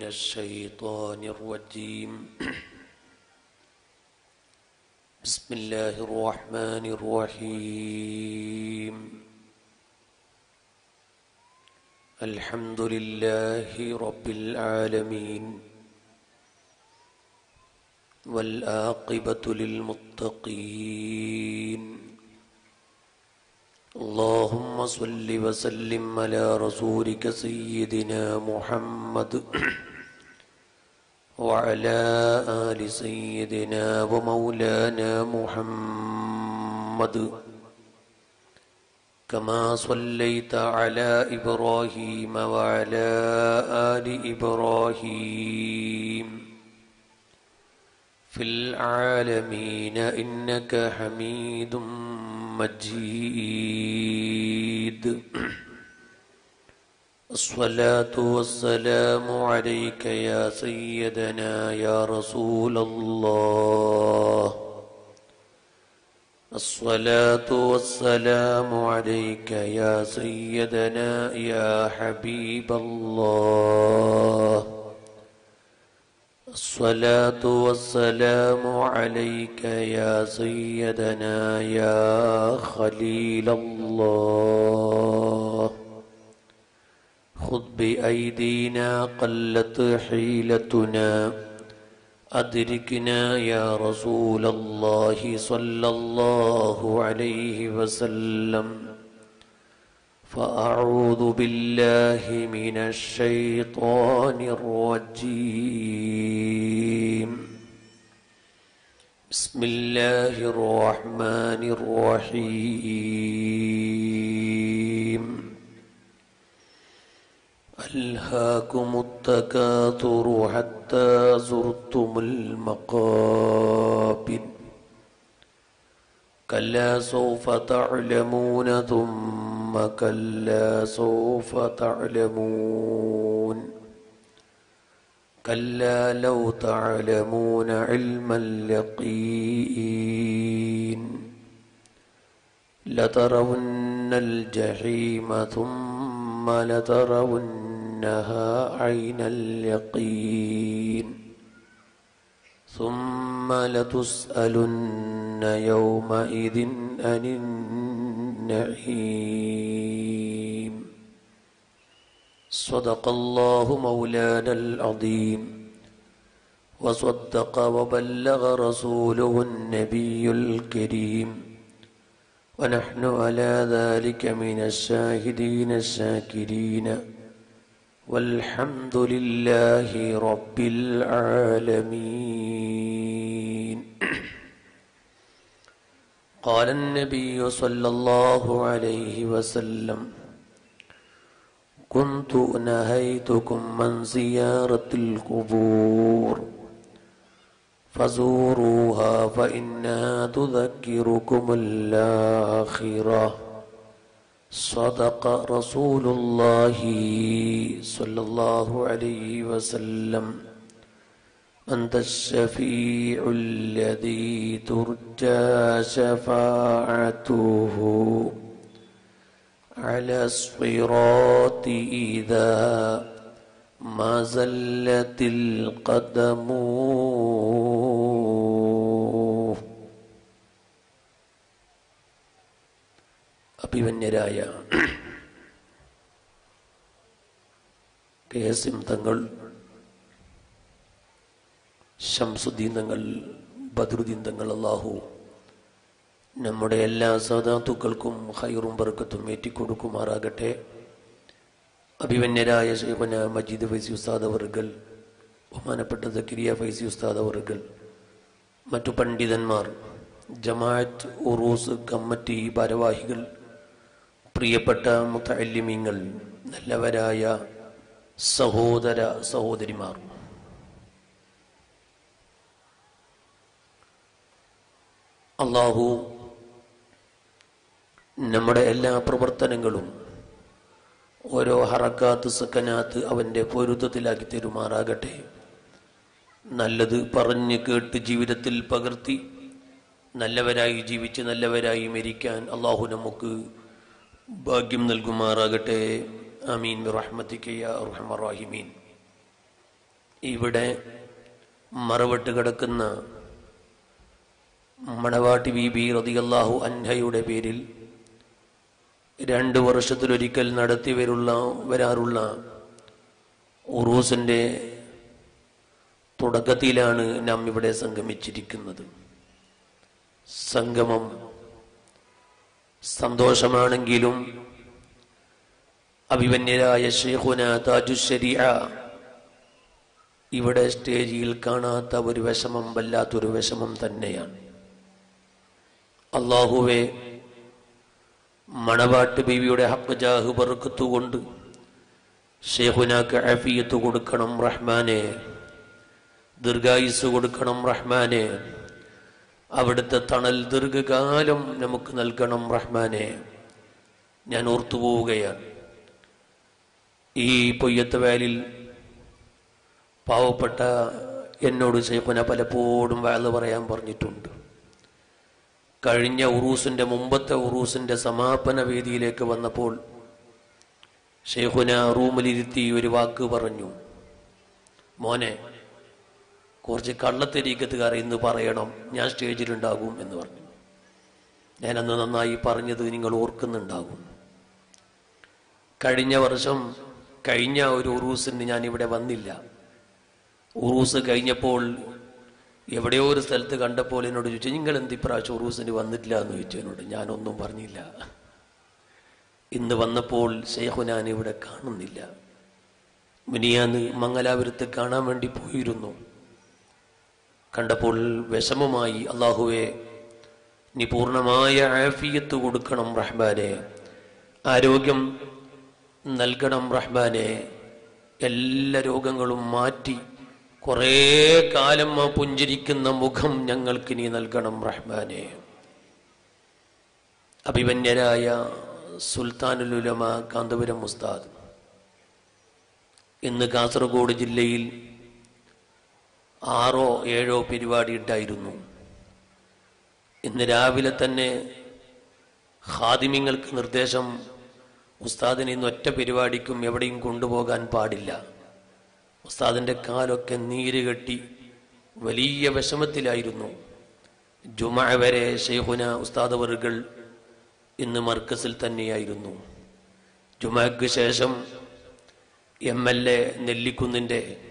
من الشيطان الرجيم. بسم الله الرحمن الرحيم. الحمد لله رب العالمين. والآقبة للمتقين. اللهم صل وسلم على رسولك سيدنا محمد. وعلى آل سيدنا ومولانا محمد كما صليت على إبراهيم وعلى آل إبراهيم في العالمين إنك حميد مجيد. الصلاة والسلام عليك يا سيدنا يا رسول الله. الصلاة والسلام عليك يا سيدنا يا حبيب الله. الصلاة والسلام عليك يا سيدنا يا خليل الله. خذ بأيدينا قلت حيلتنا أدركنا يا رسول الله صلى الله عليه وسلم فأعوذ بالله من الشيطان الرجيم بسم الله الرحمن الرحيم ألهاكم التكاثر حتى زرتم المقابر كلا سوف تعلمون ثم كلا سوف تعلمون كلا لو تعلمون علم اليقين لترون الجحيم ثم لترونها عين اليقين. ثم لتسألن يومئذ عن النعيم. صدق الله مولانا العظيم. وصدق وبلغ رسوله النبي الكريم. ونحن على ذلك من الشاهدين الشاكرين. والحمد لله رب العالمين. قال النبي صلى الله عليه وسلم كنت نهيتكم عن زيارة القبور. فزوروها فإنها تذكركم الآخرة. صدق رسول الله صلى الله عليه وسلم. أنت الشفيع الذي ترجى شفاعته على الصراط إذا ما زلت القدم അഭിമന്യരായ K S M തങ്ങൾ ഷംസുദ്ദീൻ തങ്ങൾ ബദറുദ്ദീൻ തങ്ങൾ അള്ളാഹു നമ്മുടെ എല്ലാ സദാത്തുക്കൾക്കും ഹൈറും ബർക്കത്തും ഏറ്റിക്കൊടുക്കുമാറാകട്ടെ. അഭിമന്യരായ ശേഖന മജീദ് ഫൈസി ഉസ്താദ് അവർകൾ ബഹുമാനപ്പെട്ട ദക്കിരിയ ഫൈസി ഉസ്താദ് അവർകൾ മറ്റു പണ്ഡിതന്മാർ ജമാഅത്ത് ഉറൂസ് കമ്മിറ്റി ഭാരവാഹികൾ പ്രിയപ്പെട്ട മുത്തല്ലിമീങ്ങൾ നല്ലവരായ സഹോദര സഹോദരിമാർ. അള്ളാഹു നമ്മുടെ എല്ലാ പ്രവർത്തനങ്ങളും ഓരോ ഹറക്കാത്ത് സക്കനാത്ത് അവന്റെ പൊരുത്തത്തിലാക്കി തരുമാറാകട്ടെ. നല്ലത് പറഞ്ഞ് കേട്ട് ജീവിതത്തിൽ പകർത്തി നല്ലവരായി ജീവിച്ച് നല്ലവരായി മരിക്കാൻ അള്ളാഹു നമുക്ക് ഭാഗ്യം നൽകുമാറാകട്ടെ. അമീൻ റഹ്മത്തിക്കയ്യാഹിമീൻ ഇവിടെ മറവിട്ട് കിടക്കുന്ന മണവാട്ടി ബി ബി റതിയല്ലാഹു അൻഹയുടെ പേരിൽ രണ്ട് വർഷത്തിലൊരിക്കൽ നടത്തി വരുള്ള വരാറുള്ള ഉറൂസിന്റെ തുടക്കത്തിലാണ് നാം ഇവിടെ സംഗമിച്ചിരിക്കുന്നത്. സംഗമം സന്തോഷമാണെങ്കിലും അഭിമന്യരായ ഷെയ്ഖുന താജുശരിയ ഇവിടെ സ്റ്റേജിൽ കാണാത്ത ഒരു വിഷമം വല്ലാത്തൊരു വിഷമം തന്നെയാണ്. അള്ളാഹുവെ മണവാട്ട് ബീവിയുടെ ഹക്ക് ജാഹ് ബറുക്കത്തുകൊണ്ട് ഷെയ്ഖുനാക്ക് അഫിയത്ത് കൊടുക്കണം റഹ്മാനെ ദീർഘായുസ് കൊടുക്കണം റഹ്മാനെ. അവിടുത്തെ തണൽ ദീർഘകാലം നമുക്ക് നൽകണം റഹ്മാനെ. ഞാൻ ഓർത്തുപോവുകയാണ്. ഈ പൊയ്യത്ത് വേലിൽ പാവപ്പെട്ട എന്നോട് ചേപ്പന പലപ്പോഴും വേല പറയാൻ പറഞ്ഞിട്ടുണ്ട്. കഴിഞ്ഞ ഉറൂസിന്റെ മുമ്പത്തെ ഉറൂസിന്റെ സമാപന വേദിയിലേക്ക് വന്നപ്പോൾ ഷെയ്ഖുന റൂമിലിരുത്തി ഒരു വാക്ക് പറഞ്ഞു. മോനെ കുറച്ച് കള്ളത്തെരീക്കത്തുകാർ ഇന്ന് പറയണം. ഞാൻ സ്റ്റേജിലുണ്ടാകും എന്ന് പറഞ്ഞു. ഞാനന്ന് നന്നായി പറഞ്ഞത് നിങ്ങൾ ഓർക്കുന്നുണ്ടാകും. കഴിഞ്ഞ വർഷം കഴിഞ്ഞ ഒരു ഉറൂസിന് ഞാൻ ഇവിടെ വന്നില്ല. ഉറൂസ് കഴിഞ്ഞപ്പോൾ എവിടെയോ ഒരു സ്ഥലത്ത് കണ്ടപ്പോൾ എന്നോട് ചോദിച്ചു നിങ്ങൾ എന്ത് ഇപ്രാവശ്യം ഉറൂസിന് വന്നിട്ടില്ല? എന്ന് ചോദിച്ചു എന്നോട്. ഞാനൊന്നും പറഞ്ഞില്ല. ഇന്ന് വന്നപ്പോൾ ഷെയ്ഖുനാൻ ഇവിടെ കാണുന്നില്ല. മിനിയാന്ന് മംഗലാപുരത്ത് കാണാൻ വേണ്ടി പോയിരുന്നു. കണ്ടപ്പോൾ വിഷമമായി അള്ളാഹുവെ നീ പൂർണമായ ആഫിയത്ത് കൊടുക്കണം റഹ്മാനെ. ആരോഗ്യം നൽകണം റഹ്മാനെ. എല്ലാ രോഗങ്ങളും മാറ്റി കുറേ കാലം പുഞ്ചിരിക്കുന്ന മുഖം ഞങ്ങൾക്ക് നീ നൽകണം റഹ്മാനെ. അഭിമന്യരായ സുൽത്താനുലുലമ കാന്തപുരം മുസ്താദ് ഇന്ന് കാസർഗോഡ് ജില്ലയിൽ ആറോ ഏഴോ പരിപാടി ഉണ്ടായിരുന്നു. ഇന്ന് രാവിലെ തന്നെ ഹാദിമ്യങ്ങൾക്ക് നിർദ്ദേശം ഉസ്താദിനെ ഇന്ന് ഒറ്റ പരിപാടിക്കും എവിടെയും കൊണ്ടുപോകാൻ പാടില്ല. ഉസ്താദിന്റെ കാലൊക്കെ നീര് കെട്ടി വലിയ വിഷമത്തിലായിരുന്നു. ജുമ വരെ ഷെയ്ഹുന ഉസ്താദ് വറുകൾ ഇന്ന് മർക്കസിൽ തന്നെയായിരുന്നു. ജുമയ്ക്ക് ശേഷം എം എൽ എ നെല്ലിക്കുന്നിന്റെ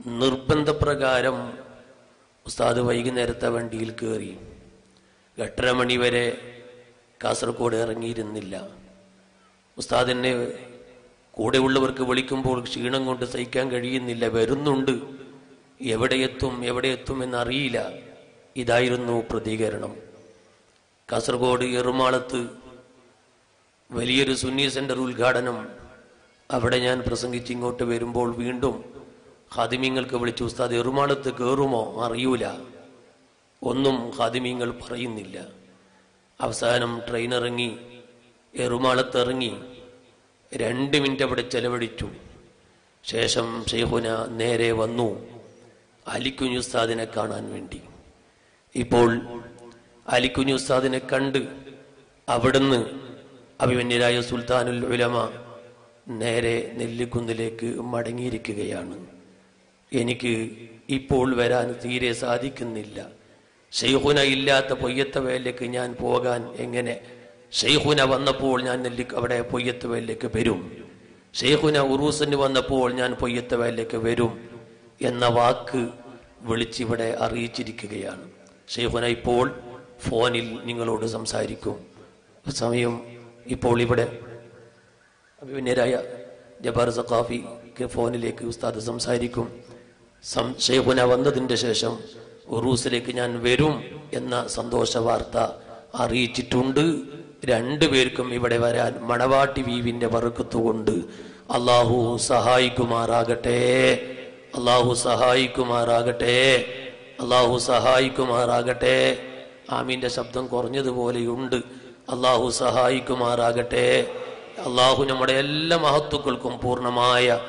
നിർബന്ധപ്രകാരം ഉസ്താദ് വൈകുന്നേരത്തെ വണ്ടിയിൽ കയറി എട്ടര മണി വരെ കാസർഗോഡ് ഇറങ്ങിയിരുന്നില്ല. ഉസ്താദിനെ കൂടെയുള്ളവർക്ക് വിളിക്കുമ്പോൾ ക്ഷീണം കൊണ്ട് സഹിക്കാൻ കഴിയുന്നില്ല. വരുന്നുണ്ട്. എവിടെയെത്തും എവിടെ എത്തും എന്നറിയില്ല. ഇതായിരുന്നു പ്രതികരണം. കാസർഗോഡ് എറുമാളത്ത് വലിയൊരു സുന്നി സെന്റർ ഉദ്ഘാടനം അവിടെ ഞാൻ പ്രസംഗിച്ച് ഇങ്ങോട്ട് വരുമ്പോൾ വീണ്ടും ഹാദിമ്യങ്ങൾക്ക് വിളിച്ചു ഉസ്താദ് എറുമാളത്ത് കയറുമോ അറിയൂല. ഒന്നും ഖാദിമീങ്ങൾ പറയുന്നില്ല. അവസാനം ട്രെയിൻ ഇറങ്ങി എറുമാളത്ത് ഇറങ്ങി രണ്ട് മിനിറ്റ് അവിടെ ചെലവഴിച്ചു. ശേഷം ഷെയ്ഹുന നേരെ വന്നു അലിക്കുഞ്ഞു ഉസ്താദിനെ കാണാൻ വേണ്ടി. ഇപ്പോൾ അലിക്കുഞ്ഞു ഉസ്താദിനെ കണ്ട് അവിടുന്ന് അഭിമന്യരായ സുൽത്താനുൽ ഉലമ നേരെ നെല്ലിക്കുന്നിലേക്ക് മടങ്ങിയിരിക്കുകയാണ്. എനിക്ക് ഇപ്പോൾ വരാൻ തീരെ സാധിക്കുന്നില്ല. ഷെയ്ഹുന ഇല്ലാത്ത പൊയ്യത്ത വേലയ്ക്ക് ഞാൻ പോകാൻ എങ്ങനെ? ഷെയ്ഹുന വന്നപ്പോൾ ഞാൻ നെല്ലി അവിടെ പൊയ്യത്ത വേലയ്ക്ക് വരും. ഷെയ്ഹുന ഉറൂസിന് വന്നപ്പോൾ ഞാൻ പൊയ്യത്ത വേലയ്ക്ക് വരും എന്ന വാക്ക് വിളിച്ചിവിടെ അറിയിച്ചിരിക്കുകയാണ്. ഷെയ്ഹുന ഇപ്പോൾ ഫോണിൽ നിങ്ങളോട് സംസാരിക്കും. സമയം ഇപ്പോൾ ഇവിടെ. അഭിമന്യരായ ജബാർ സഖാഫിക്ക് ഫോണിലേക്ക് ഉസ്താദ് സംസാരിക്കും. സം വന്നതിന്റെ ശേഷം ഉറൂസിലേക്ക് ഞാൻ വരും എന്ന സന്തോഷ വാർത്ത അറിയിച്ചിട്ടുണ്ട് രണ്ടുപേർക്കും ഇവിടെ വരാൻ മണവാട്ടി വീവിന്റെ വറുക്കത്തുകൊണ്ട് അള്ളാഹു സഹായിക്കുമാറാകട്ടെ. അള്ളാഹു സഹായിക്കുമാറാകട്ടെ. അള്ളാഹു സഹായിക്കുമാറാകട്ടെ. ആമീന്റെ ശബ്ദം കുറഞ്ഞതുപോലെയുണ്ട്. അള്ളാഹു സഹായിക്കുമാറാകട്ടെ. അള്ളാഹു നമ്മുടെ എല്ലാ മഹത്തുക്കൾക്കും പൂർണമായ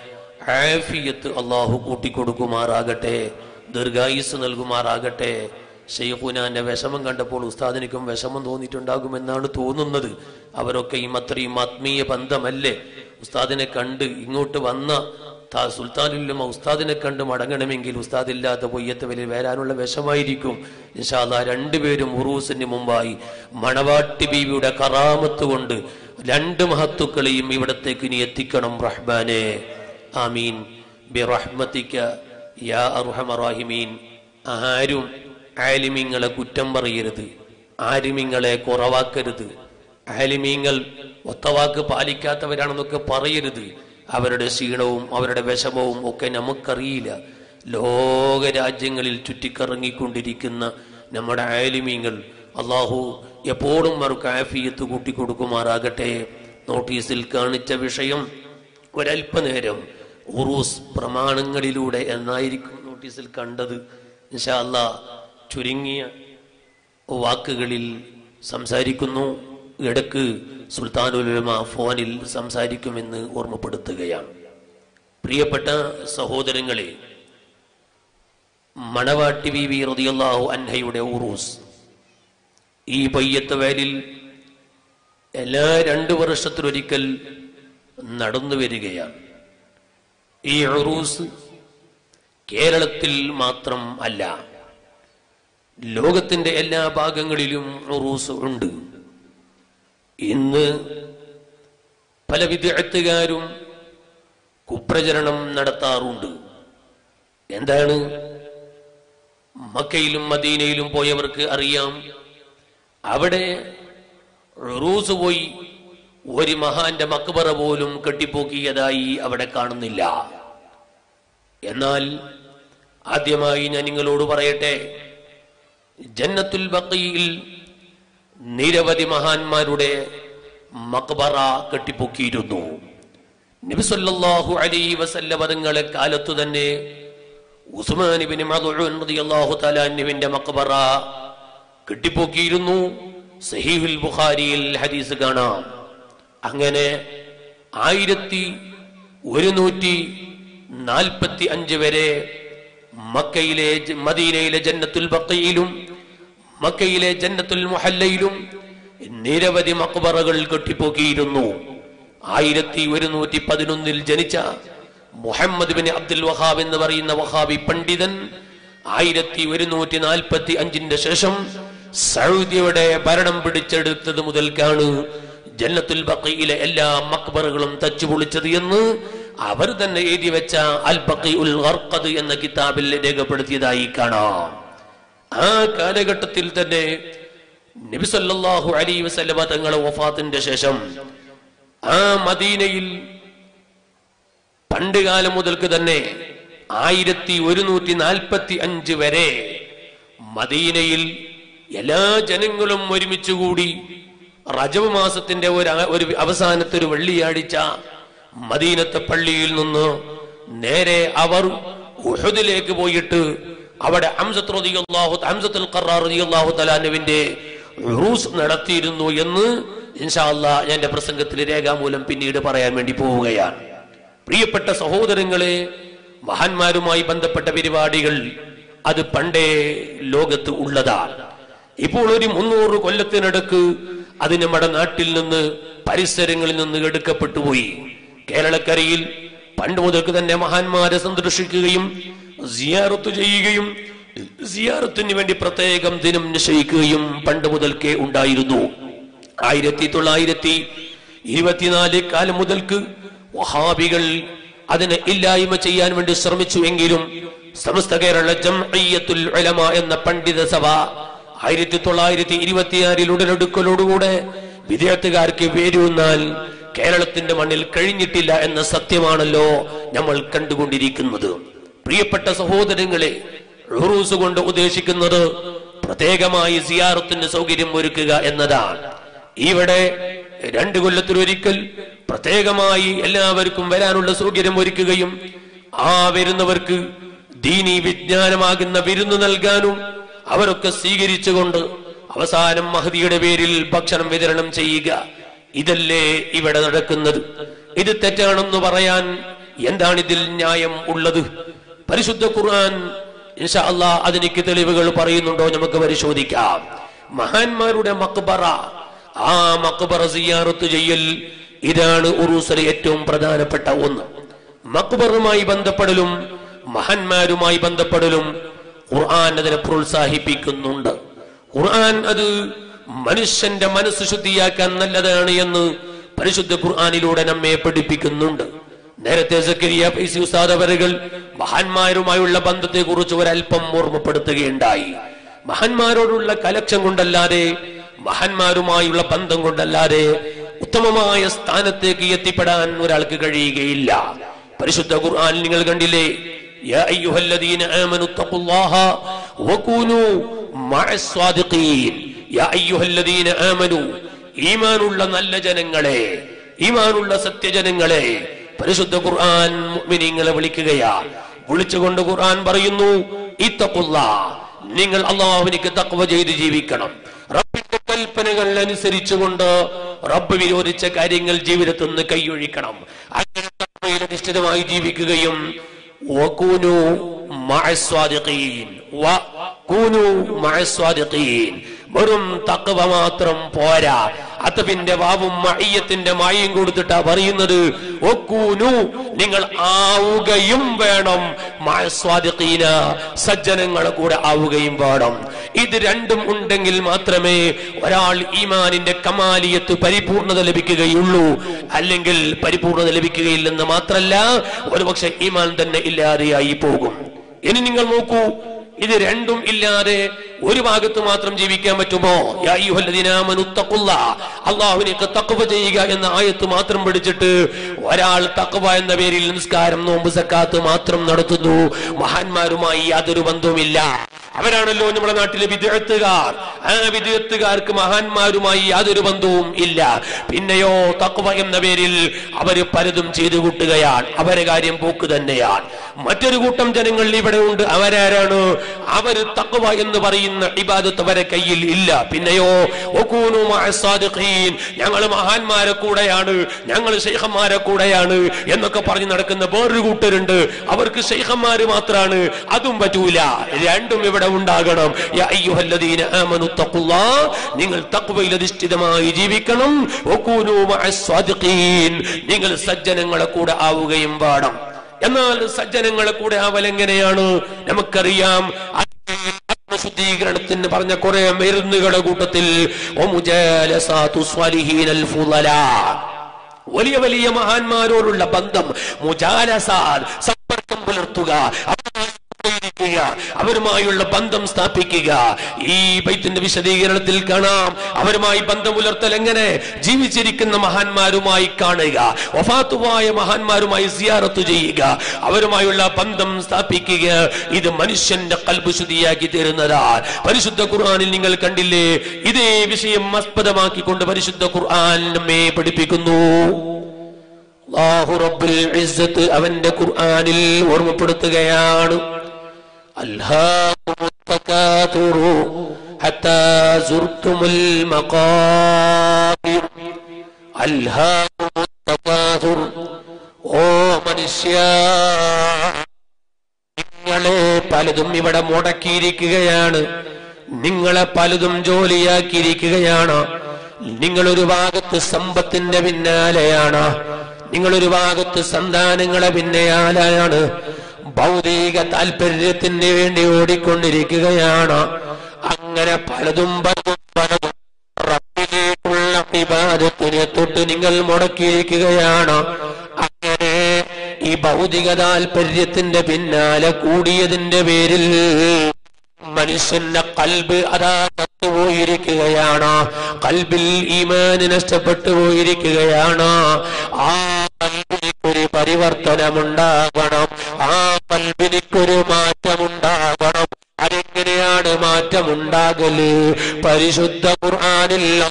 ആഫിയത്ത് അള്ളാഹു കൂട്ടിക്കൊടുക്കുമാറാകട്ടെ ദീർഘായുസ് നൽകുമാറാകട്ടെ. ഷെയ്ഖുനാന്റെ വിഷമം കണ്ടപ്പോൾ ഉസ്താദിനിക്കും വിഷമം തോന്നിയിട്ടുണ്ടാകുമെന്നാണ് തോന്നുന്നത്. അവരൊക്കെ ഈ അത്രയും ആത്മീയ ബന്ധമല്ലേ? ഉസ്താദിനെ കണ്ട് ഇങ്ങോട്ട് വന്ന താ സുൽത്താനുല്ലുമ ഉസ്താദിനെ കണ്ട് മടങ്ങണമെങ്കിൽ ഉസ്താദില്ലാത്ത പൊയ്യത്ത് വലിയ വരാനുള്ള വിഷമായിരിക്കും നിഷാദ രണ്ടുപേരും ഉറൂസിന് മുമ്പായി മണവാട്ടി ബീവിയുടെ കറാമത്ത് കൊണ്ട് രണ്ട് മഹത്തുക്കളെയും ഇവിടത്തേക്ക് ഇനി എത്തിക്കണം റഹ്മാനെ. ആമീൻ. ബിറഹ്മത്തിക്ക യാ അർഹമറാഹിമീൻ. ആരും ആലിമീങ്ങളെ കുറ്റം പറയരുത്. ആലിമീങ്ങളെ കുറവാക്കരുത്. ആലിമീങ്ങൾ ഒത്തവാക്ക് പാലിക്കാത്തവരാണെന്നൊക്കെ പറയരുത്. അവരുടെ ക്ഷീണവും അവരുടെ വിഷമവും ഒക്കെ നമുക്കറിയില്ല. ലോക രാജ്യങ്ങളിൽ ചുറ്റിക്കറങ്ങിക്കൊണ്ടിരിക്കുന്ന നമ്മുടെ ആലിമീങ്ങൾ അള്ളാഹു എപ്പോഴും അവർക്ക് ആഫിയത്ത് കൂട്ടിക്കൊടുക്കുമാറാകട്ടെ. നോട്ടീസിൽ കാണിച്ച വിഷയം ഒരല്പനേരം ഉറൂസ് പ്രമാണങ്ങളിലൂടെ എന്നായിരിക്കും നോട്ടീസിൽ കണ്ടത്. ഇൻഷാ അല്ലാ ചുരുങ്ങിയ വാക്കുകളിൽ സംസാരിക്കുന്നു. ഇടയ്ക്ക് സുൽത്താനുലമ ഫോണിൽ സംസാരിക്കുമെന്ന് ഓർമ്മപ്പെടുത്തുകയാണ്. പ്രിയപ്പെട്ട സഹോദരങ്ങളെ മണവാട്ടി വി വി റതിയല്ലാഹു അൻഹയുടെ ഉറൂസ് ഈ പയ്യത്ത വേലിൽ എല്ലാ രണ്ടു വർഷത്തിലൊരിക്കൽ നടന്നു വരികയാണ് ഈ ഉറൂസ് കേരളത്തിൽ മാത്രം അല്ല ലോകത്തിന്റെ എല്ലാ ഭാഗങ്ങളിലും ഉറൂസ് ഉണ്ട്. ഇന്ന് പല വിദ്യാർത്ഥികാരും കുപ്രചരണം നടത്താറുണ്ട്. എന്താണ്? മക്കയിലും മദീനയിലും പോയവർക്ക് അറിയാം അവിടെ റൂസ് പോയി ഒരു മഹാന്റെ മക്ബറ പോലും കെട്ടിപ്പോക്കിയതായി അവിടെ കാണുന്നില്ല. എന്നാൽ ആദ്യമായി ഞാൻ നിങ്ങളോട് പറയട്ടെ ജന്നത്തുൽ ബക്കയിൽ നിരവധി മഹാന്മാരുടെ മക്ബറ കെട്ടിപ്പൊക്കിയിരുന്നു. നബിസൊല്ലാഹു അലൈഹി വസല്ല പദങ്ങളെ കാലത്തു തന്നെ ഉസ്മാനിബിന് റളിയല്ലാഹു തലാന്നുവിന്റെ മക്ബറ കെട്ടിപ്പൊക്കിയിരുന്നു. സഹീഹുൽ ബുഖാരിയിൽ ഹദീസ് കാണാം. അങ്ങനെ ആയിരത്തി ഒരുന്നൂറ്റി നാൽപ്പത്തി അഞ്ച് വരെ മക്കയിലെ മദീനയിലെ ജന്നത്തുൽ ബക്കയിലും മക്കയിലെ ജന്നത്തുൽ മുഹല്ലയിലും നിരവധി മക്ബറകൾ കെട്ടിപ്പോക്കിയിരുന്നു. ആയിരത്തി ഒരുന്നൂറ്റി പതിനൊന്നിൽ ജനിച്ച മുഹമ്മദ് ബിൻ അബ്ദുൽ വഹാബ് എന്ന് പറയുന്ന വഹാബി പണ്ഡിതൻ ആയിരത്തി ഒരുന്നൂറ്റി നാൽപ്പത്തി അഞ്ചിന്റെ ശേഷം സൗദിയുടെ ഭരണം പിടിച്ചെടുത്തത് മുതൽക്കാണ് ജന്നത്തുൽ ബക്കയിലെ എല്ലാ മക്ബറുകളും തച്ചു പൊളിച്ചത് എന്ന് അവർ തന്നെ എഴുതി വെച്ച അൽ ഉൽ എന്ന കിതാബിൽ രേഖപ്പെടുത്തിയതായി കാണാം. ആ കാലഘട്ടത്തിൽ തന്നെ നബി സല്ലല്ലാഹു അലൈഹി വസല്ലമ തങ്ങളെ വഫാത്തിന്റെ ശേഷം ആ മദീനയിൽ പണ്ട് കാലം മുതൽക്ക് തന്നെ ആയിരത്തി ഒരുന്നൂറ്റി നാൽപ്പത്തി അഞ്ച് വരെ മദീനയിൽ എല്ലാ ജനങ്ങളും ഒരുമിച്ച് കൂടി റജബ് മാസത്തിന്റെ ഒരു ഒരു അവസാനത്തെ ഒരു വെള്ളിയാഴ്ച മദീനത്തെ പള്ളിയിൽ നിന്ന് നേരെ അവർ ഉഹദിലേക്ക് പോയിട്ട് അവിടെ ഹംസത്തുൽ ഉറൂസ് നടത്തിയിരുന്നു എന്ന് ഇൻഷാ അല്ലാ എന്റെ പ്രസംഗത്തിൽ രേഖാമൂലം പിന്നീട് പറയാൻ വേണ്ടി പോവുകയാണ്. പ്രിയപ്പെട്ട സഹോദരങ്ങളെ മഹാന്മാരുമായി ബന്ധപ്പെട്ട പരിപാടികൾ അത് പണ്ടേ ലോകത്ത് ഉള്ളതാണ്. ഇപ്പോൾ ഒരു മുന്നൂറ് കൊല്ലത്തിനടുക്ക് അത് നമ്മുടെ നാട്ടിൽ നിന്ന് പരിസരങ്ങളിൽ നിന്ന് എടുക്കപ്പെട്ടു പോയി. കേരളക്കരയിൽ പണ്ട് മുതൽക്ക് തന്നെ മഹാന്മാരെ സന്ദർശിക്കുകയും സിയാറത്ത് ചെയ്യുകയും സിയാറത്തിന് വേണ്ടി പ്രത്യേകം ദിനം നിശ്ചയിക്കുകയും പണ്ട് മുതൽക്കേ ഉണ്ടായിരുന്നു. ആയിരത്തി തൊള്ളായിരത്തി ഇരുപത്തിനാല് കാലം മുതൽക്ക് വഹാബികൾ അതിനെ ഇല്ലായ്മ ചെയ്യാൻ വേണ്ടി ശ്രമിച്ചു എങ്കിലും സമസ്ത കേരള ജംഇയ്യത്തുൽ ഉലമ എന്ന പണ്ഡിത സഭ ആയിരത്തി തൊള്ളായിരത്തി ഇരുപത്തിയാറിൽ ഉടലെടുക്കലോടുകൂടെ വിദേഹത്തുകാർക്ക് വേരൂന്നാൽ കേരളത്തിന്റെ മണ്ണിൽ കഴിഞ്ഞിട്ടില്ല എന്ന സത്യമാണല്ലോ നമ്മൾ കണ്ടുകൊണ്ടിരിക്കുന്നത്. പ്രിയപ്പെട്ട സഹോദരങ്ങളെ ഉറൂസ് കൊണ്ട് ഉദ്ദേശിക്കുന്നത് പ്രത്യേകമായി സിയാറത്തിന്റെ സൗകര്യം ഒരുക്കുക എന്നതാണ്. ഇവിടെ രണ്ടു കൊല്ലത്തിലൊരിക്കൽ പ്രത്യേകമായി എല്ലാവർക്കും വരാനുള്ള സൗകര്യം ഒരുക്കുകയും ആ വരുന്നവർക്ക് ദീനി വിജ്ഞാനമാകുന്ന വിരുന്ന് നൽകാനും അവരൊക്കെ സ്വീകരിച്ചുകൊണ്ട് അവസാനം മഹദിയുടെ പേരിൽ ഭക്ഷണം വിതരണം ചെയ്യുക. ഇതല്ലേ ഇവിടെ നടക്കുന്നത്? ഇത് തെറ്റാണെന്ന് പറയാൻ എന്താണ് ഇതിൽ ന്യായം ഉള്ളത്? പരിശുദ്ധ ഖുർആൻ ഇൻഷാ അതിനിക്ക് തെളിവുകൾ പറയുന്നുണ്ടോ? നമുക്ക് പരിശോധിക്കാം. മഹാന്മാരുടെ മക്ബറ. ആ മക്ബറ സിയാറത്ത് ചെയ്യൽ ഇതാണ് ഉറൂസിലെ ഏറ്റവും പ്രധാനപ്പെട്ട ഒന്ന്. മക്ബറുമായി ബന്ധപ്പെടലും മഹാന്മാരുമായി ബന്ധപ്പെടലും ഖുർആൻ അതിനെ പ്രോത്സാഹിപ്പിക്കുന്നുണ്ട്. ഖുർആൻ അത് മനുഷ്യന്റെ മനസ്സ് ശുദ്ധിയാക്കാൻ നല്ലതാണ് എന്ന് പരിശുദ്ധ ഖുർആാനിലൂടെ നമ്മെ പഠിപ്പിക്കുന്നുണ്ട്. നേരത്തെ സക്കരിയ പൈസി ഉസ്താദ് അവരുകൾ മഹാന്മാരുമായുള്ള ബന്ധത്തെ കുറിച്ച് ഒരല്പം ഓർമ്മപ്പെടുത്തുകയുണ്ടായി. മഹാന്മാരോടുള്ള കലക്ഷം കൊണ്ടല്ലാതെ മഹാന്മാരുമായുള്ള ബന്ധം കൊണ്ടല്ലാതെ ഉത്തമമായ സ്ഥാനത്തേക്ക് എത്തിപ്പെടാൻ ഒരാൾക്ക് കഴിയുകയില്ല. പരിശുദ്ധ ഖുർആൻ നിങ്ങൾ കണ്ടില്ലേ? يا أيها الذين آمنوا اتقوا الله وكونوا مع الصادقين يا أيها الذين آمنوا ഈമാനുള്ള നല്ല ജനങ്ങളെ ഈമാനുള്ള സത്യജനങ്ങളെ പരിശുദ്ധ ഖുർആൻ മുഅ്മിനീങ്ങളെ വിളിക്കുകയാ വിളിച്ചുകൊണ്ട് ഖുർആൻ പറയുന്നു ഇത്തഖുല്ല നിങ്ങൾ അള്ളാഹുവിനിക്ക് തക്വ ചെയ്ത് ജീവിക്കണം റബ്ബിന്റെ കൽപ്പനകൾ അനുസരിച്ചുകൊണ്ട് റബ്ബ് വിരോധിച്ച കാര്യങ്ങൾ ജീവിതത്തിൽ നിന്ന് കൈയൊഴിക്കണം അങ്ങനെ തക്വയിൽ അധിഷ്ഠിതമായി ജീവിക്കുകയും وكونوا مع الصادقين. وكونوا مع الصادقين. വെറും തക്കവ മാത്രം പോരാ. അത്തബിന്റെ വാവും മയ്യത്തിന്റെ മായും കൊടുത്തിട്ടാ പറയുന്നത് ഒക്കൂനു നിങ്ങൾ ആവുകയും വേണം. മഅസ്വാദിഖീന സജ്ജനങ്ങളെ കൂടെ ആവുകയും വേണം. ഇത് രണ്ടും ഉണ്ടെങ്കിൽ മാത്രമേ ഒരാൾ ഈമാനിന്റെ കമാലിയത്ത് പരിപൂർണത ലഭിക്കുകയുള്ളൂ. അല്ലെങ്കിൽ പരിപൂർണത ലഭിക്കുകയില്ലെന്ന് മാത്രല്ല ഒരുപക്ഷെ ഈമാൻ തന്നെ ഇല്ലാതെയായി പോകും. ഇനി നിങ്ങൾ നോക്കൂ ഇത് രണ്ടും ഇല്ലാതെ ഒരു ഭാഗത്ത് മാത്രം ജീവിക്കാൻ പറ്റുമോ. അള്ളാഹുവിനേക്ക് തഖ്വ ചെയ്യുക എന്ന ആയത്ത് മാത്രം പിടിച്ചിട്ട് ഒരാൾ തക്കവ എന്ന പേരിൽ നിസ്കാരം നോമ്പ് സക്കാത്ത് മാത്രം നടത്തുന്നു. മഹാന്മാരുമായി യാതൊരു ബന്ധവുമില്ല. അവരാണല്ലോ നമ്മുടെ നാട്ടിലെ വിദഗ്ധക്കാർ ആ വിദഗ്ധക്കാർക്ക് മഹാന്മാരുമായി യാതൊരു ബന്ധവും ഇല്ല. പിന്നെയോ തക്വ എന്ന പേരിൽ അവർ പലതും ചെയ്തു കൂട്ടുകയാണ്. അവരെ കാര്യം പോക്ക് തന്നെയാണ്. മറ്റൊരു കൂട്ടം ജനങ്ങൾ ഇവിടെ ഉണ്ട്. അവരാരാണ്? അവർ തക്വ എന്ന് പറയുന്ന ഇബാദത്ത് വരെ കയ്യിൽ ഇല്ല പിന്നെയോ. ഞങ്ങൾ മഹാന്മാരെ കൂടെയാണ് ഞങ്ങൾ ശൈഖന്മാരെ കൂടെയാണ് എന്നൊക്കെ പറഞ്ഞ് നടക്കുന്ന വേറൊരു കൂട്ടരുണ്ട് അവർക്ക് ശൈഖന്മാര് മാത്രമാണ് അതും പറ്റൂല രണ്ടും ഇവിടെ ഉണ്ടാകണം. നിങ്ങൾ തഖ്വയിൽ അധിഷ്ഠിതമായി ജീവിക്കണം. നിങ്ങൾ സജ്ജനങ്ങളെ കൂടെ ആവുകയും വേണം എന്നാൽ സജ്ജനങ്ങളെ കൂടെ ആവൽ എങ്ങനെയാണ് നമുക്കറിയാം ആത്മശുദ്ധീകരണത്തിന് പറഞ്ഞ കുറെ മരുന്നുകളുടെ കൂട്ടത്തിൽ. വലിയ വലിയ മഹാന്മാരോടുള്ള ബന്ധം മുജാലസാൽ സമ്പർക്കം പുലർത്തുക ഇരിക്കുക, അവരുമായുള്ള ബന്ധം സ്ഥാപിക്കുക. ഈ ബൈത്തിന്റെ വിശദീകരണത്തിൽ കാണാം. അവരുമായി ബന്ധം പുലർത്തൽ എങ്ങനെ? ജീവിച്ചിരിക്കുന്ന മഹാന്മാരുമായി കാണുക. വഫാത്തുവായ മഹാന്മാരുമായി സിയാറത്ത് ചെയ്യുക. അവരുമായുള്ള ബന്ധം സ്ഥാപിക്കുക. ഇത് മനുഷ്യന്റെ കൽബ് ശുദ്ധിയാക്കി തരുന്നതാ. പരിശുദ്ധ ഖുർആാനിൽ നിങ്ങൾ കണ്ടില്ലേ? ഇതേ വിഷയം ആസ്പദമാക്കിക്കൊണ്ട് പരിശുദ്ധ ഖുർആൻ പഠിപ്പിക്കുന്നു. റബ്ബുൽ അവന്റെ ഖുർആനിൽ ഓർമ്മപ്പെടുത്തുകയാണ്. അൽഹാകുമുത് തകാതുറു ഹത്താ زرتم المقابر ألهاكم التكاثر ഓ മനുഷ്യ നിങ്ങളെ പലതും ഇവിടെ മുടക്കിയിരിക്കുകയാണ്. നിങ്ങളെ പലതും ജോലിയാക്കിയിരിക്കുകയാണ്. നിങ്ങളൊരു ഭാഗത്ത് സമ്പത്തിന്റെ പിന്നാലെയാണ്. നിങ്ങളൊരു ഭാഗത്ത് സന്താനങ്ങളെ പിന്നാലെയാണ് ഭൗതിക താല്പര്യത്തിന് വേണ്ടി ഓടിക്കൊണ്ടിരിക്കുകയാണ്. അങ്ങനെ പലതും പലതും പലതും റബ്ബിലേക്കുള്ള വിവാദത്തിനെ തൊട്ട് നിങ്ങൾ മുടക്കിയിരിക്കുകയാണ്. അങ്ങനെ ഈ ഭൗതിക താല്പര്യത്തിന്റെ പിന്നാലെ കൂടിയതിന്റെ പേരിൽ മനുഷ്യന്റെ കൽബ് അതാ തത്തുപോയിരിക്കുകയാണ് കൽബിൽ ഈമാന് നഷ്ടപ്പെട്ടു പോയിരിക്കുകയാണ് ആ കൽബിനിക്കൊരു പരിവർത്തനമുണ്ടാകണം. ആ കൽബിനിക്കൊരു മാറ്റമുണ്ടാകണം. അതെങ്ങനെയാണ് മാറ്റമുണ്ടാകൽ? പരിശുദ്ധ ഖുർആനിൽ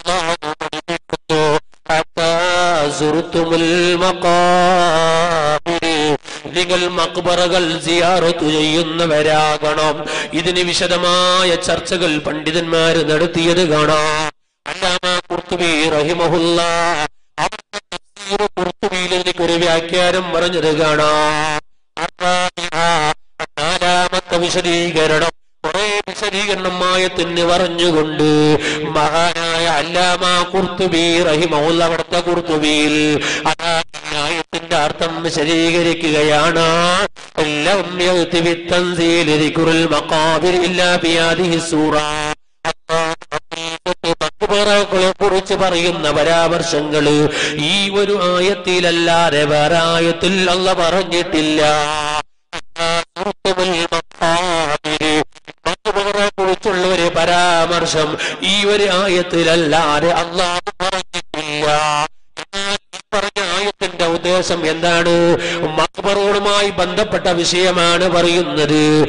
നിങ്ങൾ മക്ബറകൾ സിയാറത്തു ചെയ്യുന്നവരാകണം. ഇതിന് വിശദമായ ചർച്ചകൾ പണ്ഡിതന്മാർ നടത്തിയത് കാണാം. അല്ലാമ റഹിമഹുല്ല. അവരുടെ കുറച്ചു ഖുർത്തുബിയിൽ ഒരു വ്യാഖ്യാനം പറഞ്ഞിടുകയാണ്. നാലാമത്തെ വിശദീകരണം. കുറെ വിശദീകരണം മായത്തിന് പറഞ്ഞുകൊണ്ട് മഹാനായ അല്ലാമ കുർത്തുബി റഹിമൗല്ല കുർത്തുബിയിൽ അതായത്തിന്റെ അർത്ഥം വിശദീകരിക്കുകയാണ്. എല്ലാം പറയുന്ന പരാമർശങ്ങൾ ഈ ഒരു ആയത്തിലല്ലാതെ വേറെ ആയത്തിൽ അല്ല പറഞ്ഞിട്ടില്ല. ഒരു പരാമർശം ഈ ഒരു ആയത്തിലല്ലാതെ അള്ളാഹു പറഞ്ഞിട്ടില്ല. പറഞ്ഞ ആയത്തിന്റെ ഉദ്ദേശം എന്താണ്? മക്ബറോടുമായി ബന്ധപ്പെട്ട വിഷയമാണ് പറയുന്നത്.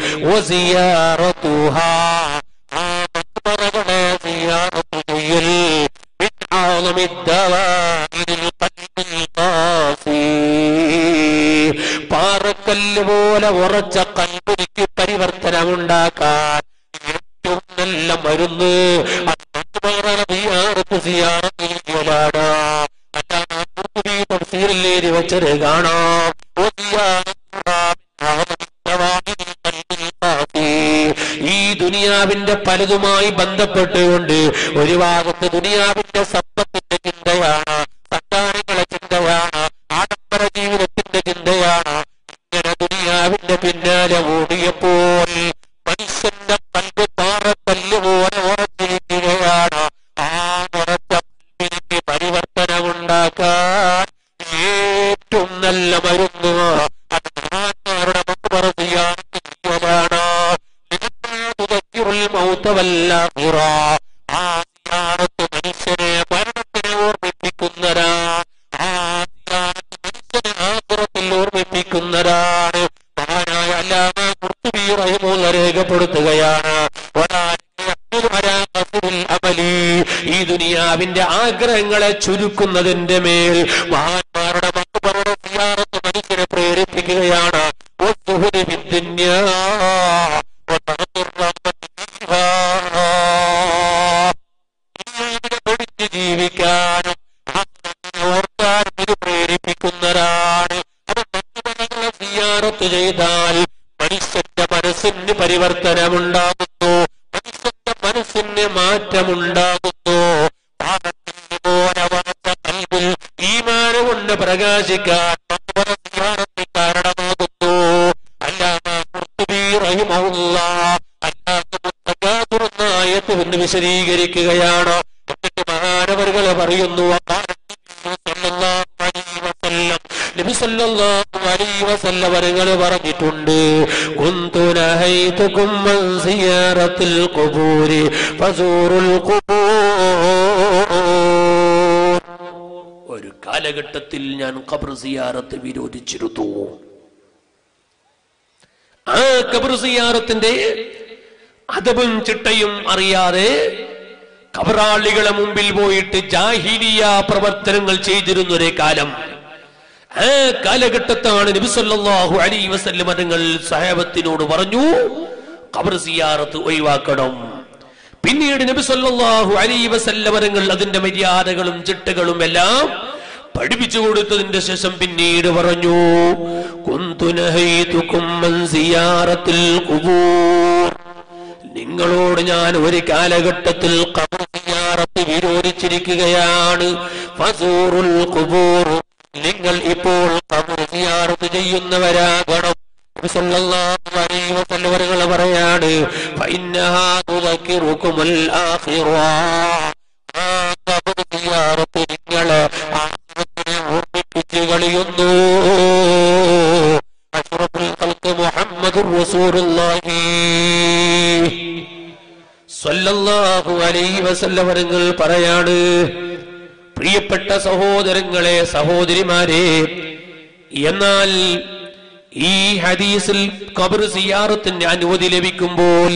പോലെ ഉറച്ച കൽപ്പുരിക്ക് പരിവർത്തനമുണ്ടാക്കാൻ ഏറ്റവും നല്ല മരുന്ന് വെച്ചത് ഈ ദുനിയാവിന്റെ പലതുമായി ബന്ധപ്പെട്ടുകൊണ്ട് ഒരു ഭാഗത്ത് ദുനിയാവിന്റെ സമ്പത്തിന്റെ മേൽ സിയാറത്തിൽ فزوروا القبور. ഒരു കാലഘട്ടത്തിൽ ഞാൻ ഖബർ സിയാറത്ത് വിരോധിച്ചിരുന്നു. ആ ഖബർ സിയാറത്തിന്റെ അതവും ചിട്ടയും അറിയാതെ കബറാളികളെ മുമ്പിൽ പോയിട്ട് ജാഹിലിയ പ്രവർത്തനങ്ങൾ ചെയ്തിരുന്നൊരു കാലം. ആ കാലഘട്ടത്താണ് നബിസല്ലാഹു അലൈഹി വസല്ലം തങ്ങൾ സഹാബത്തിനോട് പറഞ്ഞു ഖബർ സിയാറത്ത് ഒഴിവാക്കണം. പിന്നീട് നബി സല്ലല്ലാഹു അലൈഹി വസല്ലവരങ്ങൾ അതിന്റെ മര്യാദകളും ചിട്ടകളും എല്ലാം പഠിപ്പിച്ചു കൊടുത്തതിന്റെ ശേഷം പിന്നീട് പറഞ്ഞു നിങ്ങളോട് ഞാൻ ഒരു കാലഘട്ടത്തിൽ വിരോധിച്ചിരിക്കുകയാണ്. നിങ്ങൾ ഇപ്പോൾ ചെയ്യുന്നവരാകണം. സല്ലല്ലാഹു അവരുകൾ പറയാണ് നിങ്ങളെ മുഹമ്മദുർ അലൈഹി പറയാണ് പ്രിയപ്പെട്ട സഹോദരങ്ങളെ സഹോദരിമാരെ എന്നാൽ ഈ ഹദീസിൽ ഖബർ സിയാറത്തിന് അനുമതി ലഭിക്കുമ്പോൾ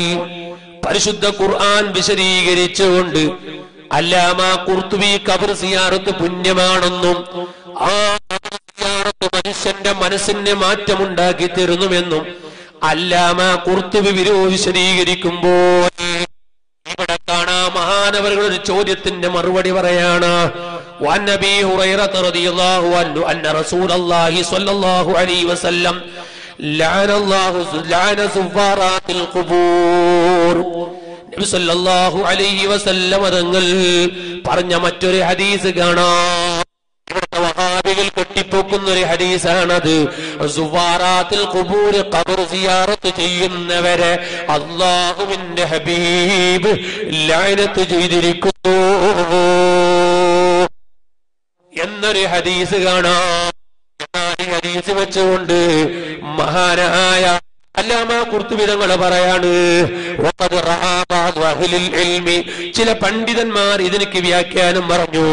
പരിശുദ്ധ ഖുർആൻ വിശദീകരിച്ചുകൊണ്ട് അല്ലാമ കുർത്തുബി ഖബർ സിയാറത്ത് പുണ്യമാണെന്നും ആ മനുഷ്യന്റെ മനസ്സിന് മാറ്റമുണ്ടാക്കി തരുന്നുമെന്നും അല്ലാമ കുർത്തുബി വിരോ വിശദീകരിക്കുമ്പോൾ ഇവിടെ കാണാ മഹാനവരുടെ ചോദ്യത്തിന്റെ മറുപടി പറയാണ്. وعن ابي هريره رضي الله عنه ان رسول الله صلى الله عليه وسلم لعن الله لعن زفارات القبور നബി സല്ലല്ലാഹു അലൈഹി വസല്ലം തങ്ങൾ പറഞ്ഞ മറ്റൊരു ഹദീസ് കാണാം ഇവിടുത്തെ വഹാബികൾ ആളുകൾ കെട്ടിപ്പോക്കുന്ന ഒരു ഹദീസാണത് സുവാറാത്തിൽ കുബൂര് ഖബർ സിയാറത്ത് ചെയ്യുന്നവരെ അള്ളാഹുവിന്റെ ഹബീബ് ലഅനത്ത് ചെയ്തിരിക്കുന്നു എന്നൊരു ഹദീസ് കാണാം. ഹദീസ് വെച്ചുകൊണ്ട് മഹാനായ അല്ലാമ കുർത്തുവിധങ്ങൾ പറയാണ് ചില പണ്ഡിതന്മാർ ഇതിനക്ക് വ്യാഖ്യാനം പറഞ്ഞു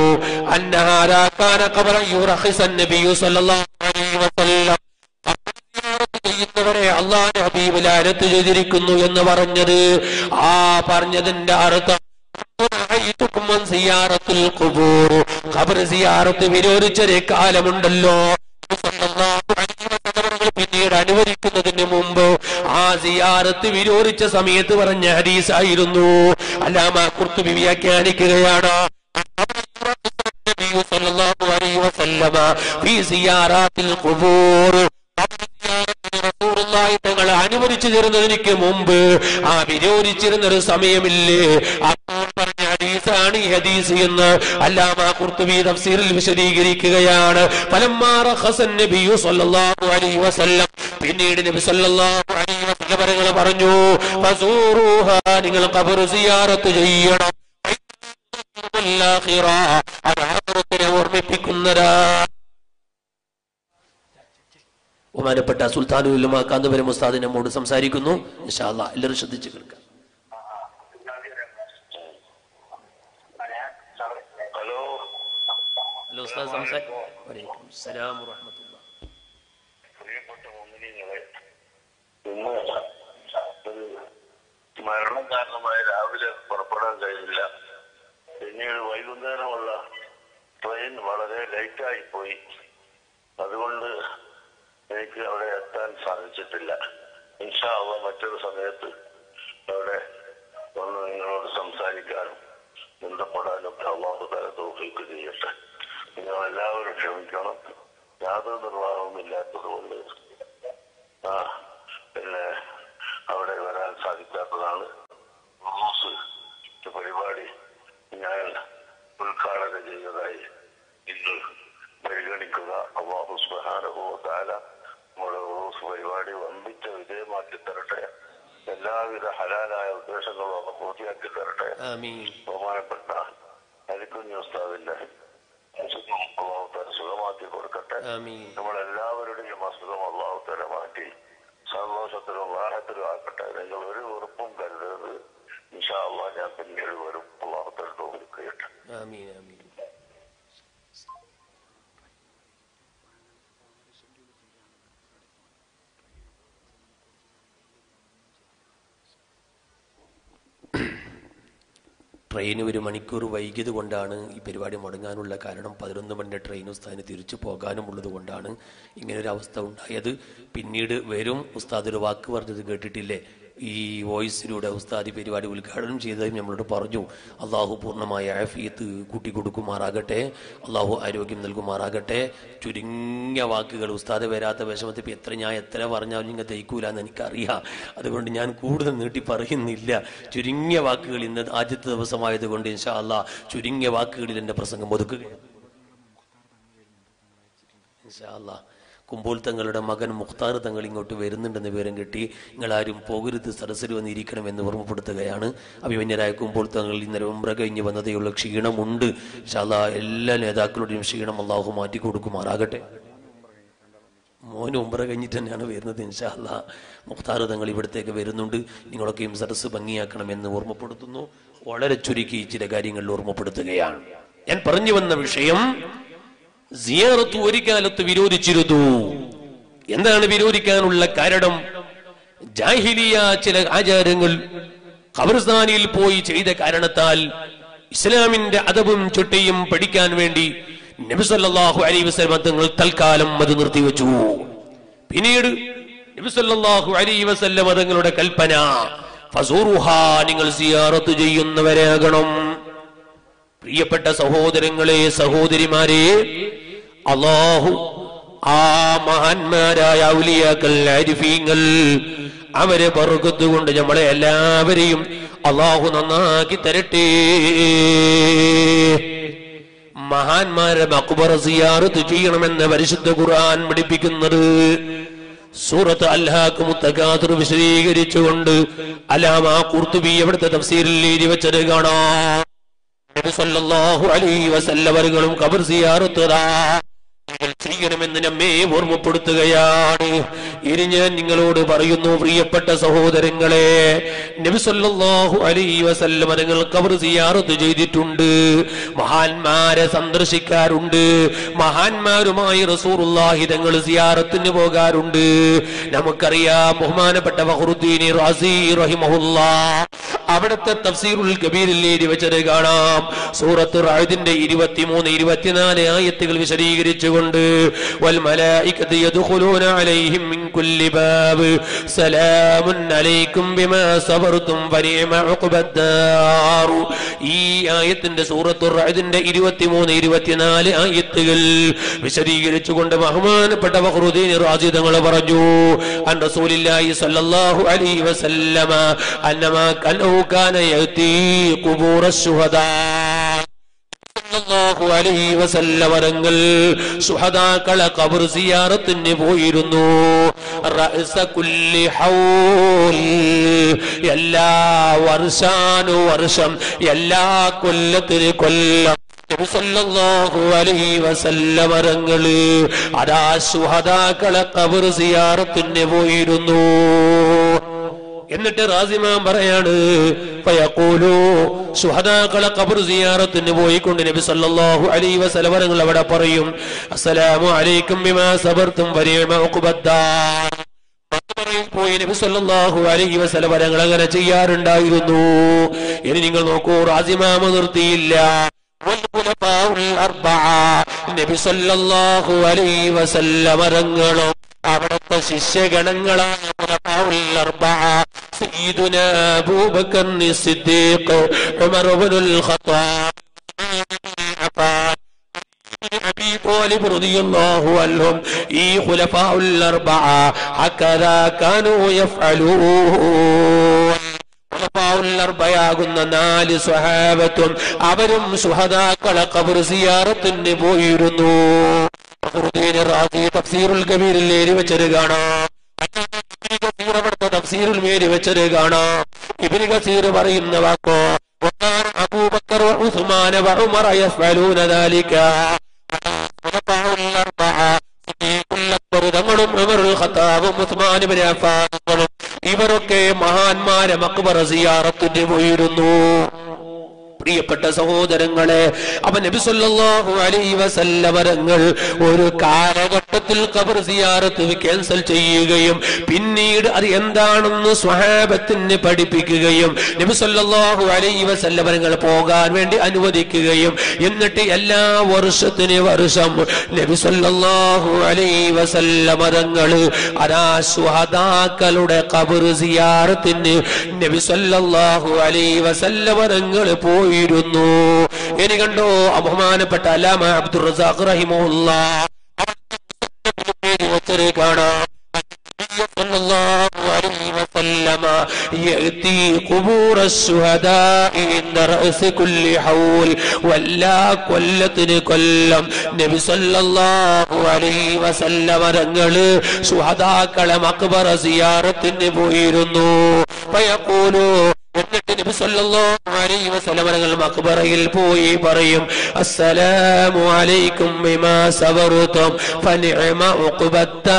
ചെയ്യുന്നവരെ അള്ളാഹു ഹബീബ് ലാനത്ത് ചെയ്തിരിക്കുന്നു എന്ന് പറഞ്ഞത്. ആ പറഞ്ഞതിന്റെ അർത്ഥം സിയാറത്ത് കാലമുണ്ടല്ലോ. പിന്നീട് അനുവദിക്കുന്നതിന് മുമ്പ് ആ സിയാറത്ത് വിരോധിച്ച സമയത്ത് പറഞ്ഞ ഹരീസായിരുന്നു അല്ലാമ കുർത്തുബി വ്യാഖ്യാനിക്കുകയാണ്. അനുവദിച്ചു തരുന്നതിന് മുമ്പ് ആ വിരോധിച്ചിരുന്നൊരു സമയമില്ലേ? ഹദീസാണ് ഈ ഹദീസ് എന്ന് അല്ലാമ കുർത്തുബി തഫ്സീറിൽ വിശദീകരിക്കുകയാണ്. പിന്നീട് നബി സല്ലല്ലാഹു അലൈഹി വസല്ലം പറഞ്ഞു ഫസൂറുഹ നിങ്ങൾ ഖബർ സിയാറത്ത് ചെയ്യണം. ബഹുമാനപ്പെട്ട സുൽത്താനുല്ലുമ കാന്തപുരം ഉസ്താദ് നമ്മോട് സംസാരിക്കുന്നു. ഇൻഷാ അല്ലാഹ് എല്ലാവരും ശ്രദ്ധിച്ചു കേൾക്കാം. ഉസ്താദ് സംസാരിക്കും സലാം വറഹ്മത്തുള്ളാഹി പ്രിയപ്പെട്ട മുന്നിങ്ങളെ ഇന്ന് ഒരു മരണം കാരണമായി രാവിലെ പുറപ്പെടാൻ കഴിയില്ല പിന്നീട് വൈകുന്നേരമുള്ള ട്രെയിൻ വളരെ ലേറ്റായി പോയി. അതുകൊണ്ട് എനിക്ക് അവിടെ എത്താൻ സാധിച്ചിട്ടില്ല. ഇൻഷാള്ള മറ്റൊരു സമയത്ത് അവിടെ വന്ന് നിങ്ങളോട് സംസാരിക്കാനും ബന്ധപ്പെടാനും അള്ളാഹു തല തോഫിക്ക് ചെയ്യട്ടെ. നിങ്ങൾ എല്ലാവരും ക്ഷമിക്കണം. യാതൊരു നിർവാഹവും ഇല്ലാത്തതുകൊണ്ട് ആ പിന്നെ അവിടെ വരാൻ സാധിക്കാത്തതാണ് ഉറൂസ് പരിപാടി ഞാൻ ഉദ്ഘാടനം ചെയ്തതായി ഇന്ന് പരിഗണിക്കുക. അള്ളാഹു തആല നമ്മുടെ ഉറൂസ് പരിപാടി വമ്പിച്ച വിജയമാക്കി തരട്ടെ. എല്ലാവിധ ഹലാലായ ഉദ്ദേശങ്ങളും ഒക്കെ പൂർത്തിയാക്കി തരട്ടെ. ബഹുമാനപ്പെട്ട അരിക്കുഞ്ഞു ഉസ്താദിന്റെ അസുഖം അള്ളാഹു തആല സുഖമാക്കി കൊടുക്കട്ടെ ആമീൻ നമ്മളെല്ലാവരുടെയും അസുഖം അള്ളാഹു തആല മാറ്റി സന്തോഷത്തിലും വാഹത്തിലും ആക്കട്ടെ നിങ്ങൾ ഒരു ഉറപ്പും കരുതരുത് ഇൻഷാ അള്ളാഹ് ഞാൻ പിന്നീട് വരും അള്ളാഹു തആല തോന്നിക്ക് ചെയ്യട്ടെ ആമീൻ ആമീൻ ട്രെയിൻ ഒരു മണിക്കൂർ വൈകിയത് കൊണ്ടാണ് ഈ പരിപാടി മുടങ്ങാനുള്ള കാരണം. പതിനൊന്ന് മണിന്റെ ട്രെയിൻ ഉസ്താദിന് തിരിച്ചു പോകാനും ഉള്ളത് കൊണ്ടാണ് ഇങ്ങനൊരു അവസ്ഥ ഉണ്ടായത്. പിന്നീട് വരും. ഉസ്താദ് ഒരു വാക്ക് പറഞ്ഞത് കേട്ടിട്ടില്ലേ? ഈ വോയിസിലൂടെ ഉസ്താദി പരിപാടി ഉദ്ഘാടനം ചെയ്തതും നമ്മളോട് പറഞ്ഞു അള്ളാഹു പൂർണമായ ആഫിയത്ത് കൂട്ടിക്കൊടുക്കുമാറാകട്ടെ അള്ളാഹു ആരോഗ്യം നൽകുമാറാകട്ടെ. ചുരുങ്ങിയ വാക്കുകൾ ഉസ്താദ് വരാത്ത വിഷമത്തിൽ എത്ര ഞാൻ എത്ര പറഞ്ഞാലും നിങ്ങൾ തയ്ക്കൂല എന്ന് എനിക്കറിയാം. അതുകൊണ്ട് ഞാൻ കൂടുതൽ നീട്ടി പറയുന്നില്ല. ചുരുങ്ങിയ വാക്കുകൾ ഇന്ന് ആദ്യത്തെ ദിവസമായതുകൊണ്ട് ഇൻഷാ അള്ളാ ചുരുങ്ങിയ വാക്കുകളിൽ എന്റെ പ്രസംഗം ഒതുക്കുകയാണ്. ഇൻഷാ അല്ലാ കുമ്പോൾ തങ്ങളുടെ മകൻ മുഖ്താർ തങ്ങൾ ഇങ്ങോട്ട് വരുന്നുണ്ടെന്ന് വിവരം കിട്ടി. നിങ്ങളാരും പോകരുത് സദസ്സിൽ വന്നിരിക്കണം എന്ന് ഓർമ്മപ്പെടുത്തുകയാണ്. അഭിമന്യരായ കുമ്പോൾ തങ്ങൾ ഇന്നലെ ഉംറ കഴിഞ്ഞ് വന്നതേയുള്ള ക്ഷീണമുണ്ട്. ശാലാ എല്ലാ നേതാക്കളുടെയും ക്ഷീണം അള്ളാഹു മാറ്റി കൊടുക്കുമാറാകട്ടെ. മോന് ഉംറ കഴിഞ്ഞിട്ട് തന്നെയാണ് വരുന്നത് ഇൻഷാല്ല മുഖ്താർ തങ്ങൾ ഇവിടത്തേക്ക് വരുന്നുണ്ട്. നിങ്ങളൊക്കെയും സരസ് ഭംഗിയാക്കണമെന്ന് ഓർമ്മപ്പെടുത്തുന്നു. വളരെ ചുരുക്കി ചില കാര്യങ്ങളിൽ ഓർമ്മപ്പെടുത്തുകയാണ്. ഞാൻ പറഞ്ഞു വന്ന വിഷയം സിയാറത്ത് ഒരു കാലത്ത് വിരോധിച്ചിരുന്നു. എന്താണ് വിരോധിക്കാനുള്ള കാരണം? ജാഹിലിയ ചില ആചാരങ്ങൾ ഖബർസ്ഥാനിയിൽ പോയി ചെയ്ത കാരണത്താൽ ഇസ്ലാമിന്റെ അതവും ചുട്ടിയും പഠിക്കാൻ വേണ്ടി നബിസല്ലാഹു അലൈ വസ്ലം തങ്ങൾ തൽക്കാലം അത് നിർത്തിവെച്ചു. പിന്നീട് നബിസല്ലാഹു അലൈ വസ്ല്ല തങ്ങളുടെ കൽപ്പന നിങ്ങൾ സിയാറത്ത് ചെയ്യുന്നവരാകണം. പ്രിയപ്പെട്ട സഹോദരങ്ങളെ സഹോദരിമാരെ അള്ളാഹു ആ മഹാന്മാരായ ഔലിയാക്കൾ അരിഫീങ്ങൾ അവരെ പറക്കത്തുകൊണ്ട് നമ്മളെ എല്ലാവരെയും അള്ളാഹു നന്നാക്കി തരട്ടെ. മഹാന്മാരെ മക്ബറ സിയാറത്ത് ചെയ്യണമെന്ന് പരിശുദ്ധ ഖുർആൻ പഠിപ്പിക്കുന്നത് സൂറത്ത് അല്ലാഹ് മുത്തഖാദർ വിശദീകരിച്ചുകൊണ്ട് അലാമ കുർത്തുബി എവിടുത്തെ തഫ്സീറിൽ എഴുതി വെച്ചത് കാണാം. നബി സല്ലല്ലാഹു അലൈഹി വസല്ലം ഖബർ സിയാറത്ത് ചെയ്യണമെന്ന് നമ്മെ ഓർമ്മപ്പെടുത്തുകയാണ്. ഇനി ഞാൻ നിങ്ങളോട് പറയുന്നു പ്രിയപ്പെട്ട സഹോദരങ്ങളെ നബി സല്ലല്ലാഹു അലൈഹി വസല്ലം നിങ്ങൾ ഖബർ സിയാറത്ത് ചെയ്തിട്ടുണ്ട്. മഹാന്മാരെ സന്ദർശിക്കാറുണ്ട്. മഹാന്മാരുമായി റസൂറുല്ലാഹി തങ്ങൾ സിയാറത്തിന് പോകാറുണ്ട്. നമുക്കറിയാം ബഹുമാനപ്പെട്ട ഫഖറുദ്ദീൻ റാസി റഹിമഹുല്ലാ അവിടുത്തെ തഫ്സീറുൽ കബീറിൽ എഴുതി വെച്ചത് കാണാം. സൂറത്ത് റായതിന്റെ ഇരുപത്തിമൂന്ന് ഇരുപത്തിനാല് ആയത്തുകൾ വിശദീകരിച്ചുകൊണ്ട് കൊണ്ട് ഈ ആയത്തിന്റെ സൂറത്തുറതിന്റെ ഇരുപത്തിമൂന്ന് ഇരുപത്തിനാല് ആയത്തുകൾ വിശദീകരിച്ചുകൊണ്ട് ബഹുമാനപ്പെട്ട ബഹ്റുദ്ദീൻ റാജി തങ്ങൾ പറഞ്ഞു അൻ റസൂലില്ലാഹി സല്ലല്ലാഹു അലൈഹി വസല്ലമ അന്നമാ കനൗ കാന യഅതി ഖുബൂറ ശുഹദാ. സല്ലല്ലാഹു അലൈഹി വസല്ലം വരങ്ങൾ സുഹദാക്കളെ ഖബർ സിയാറത്തിന് പോയിരുന്നു. റഅസ കുല്ലി ഹൗൽ. എല്ലാ വർഷാനു വർഷം എല്ലാ കൊല്ലത്തിന് കൊല്ലം. അതാ സുഹദാക്കളെ കബർ സിയാറത്തിന് പോയിരുന്നു. എന്നിട്ട് റാസിമാൻ പറയാണ് സുഹദാക്കളെ കബർ സിയാറത്തിന് പോയിക്കൊണ്ട് നബി സല്ലല്ലാഹു അലൈഹി വസല്ലം അവിടെ പറയും അസ്സലാമു അലൈക്കും ബിമാ സബർത്തും വനിഅമ ഉഖബദ്ദാർ പോയി നബി സല്ലല്ലാഹു അലൈഹി വസല്ലം അങ്ങനെ ചെയ്യാറുണ്ടായിരുന്നു. ഇനി നിങ്ങൾ നോക്കൂ റാസിമാമ നിർത്തിയില്ല. നബി സല്ലല്ലാഹു അലൈഹി വസല്ലം തങ്ങളും അവിടുത്തെ ശിഷ്യഗണങ്ങളായ ഈ നാല് സ്വഹാബത്തും അവരും സുഹദാക്കളെ കബുർ സിയാറത്തിന് പോയിരുന്നു. തഫ്സീറുൽ കബീറിൽ എഴുതി വെച്ചത് കാണാം ഇബ്നു കസീർ അവിടുത്തെ തഫ്സീറുൽ മേരി വെച്ചത് കാണാം ഇബ്നു കസീർ പറയുന്ന വാക്കോ وكان أبو بكر وعثمان وعمر يفعلون ذلك خلفاء الأربعة തങ്ങളും ഉമറുൽ ഖത്താബും ഉസ്മാൻ ഇബ്നു അഫ്ഫാനും ഇവരൊക്കെ മഹാന്മാരെ മക്ബറ സിയാറത്തിന് പോയിരുന്നു പ്രിയപ്പെട്ട സഹോദരങ്ങളെ അവൻ നബി അലൈ വസല്ലവരങ്ങൾ ഒരു കാലഘട്ടത്തിൽ കബർ സിയാറത്ത് ക്യാൻസൽ ചെയ്യുകയും പിന്നീട് അത് എന്താണെന്ന് സ്വഹാബത്തിന് പഠിപ്പിക്കുകയും നബി അലൈ വസല്ലവരങ്ങൾ പോകാൻ വേണ്ടി അനുവദിക്കുകയും എന്നിട്ട് എല്ലാ വർഷത്തിന് വർഷം നബി അലൈ അലൈഹി വസല്ലമരങ്ങൾ കബർ സിയാറത്തിന് നബി അലൈ വസല്ലവരങ്ങൾ വസല്ലമരങ്ങൾ പോയിരുന്നു ഇനി കണ്ടോ ബഹുമാനപ്പെട്ട അലാമ അബ്ദുർ റസാഖ് റഹിമുല്ല വെച്ചത് കാണാം صلى الله عليه وسلم يأتي قبور الشهداء عند رأس كل حول ولا കൊല്ലത്തിന് കൊല്ലം നബി സല്ലല്ലാഹു അലൈഹി വസല്ലമ തങ്ങള് സുഹദാക്കളെ മക്ബറ സിയാറത്തിന് പോയിരുന്നു ഫയഖൂലു നബിസ്വല്ലങ്ങൾ മക്ബറയിൽ പോയി പറയും അസ്സലാമു അലൈക്കും ബിമാ സബറുതും ഫനിഅമ ഉഖബത്താ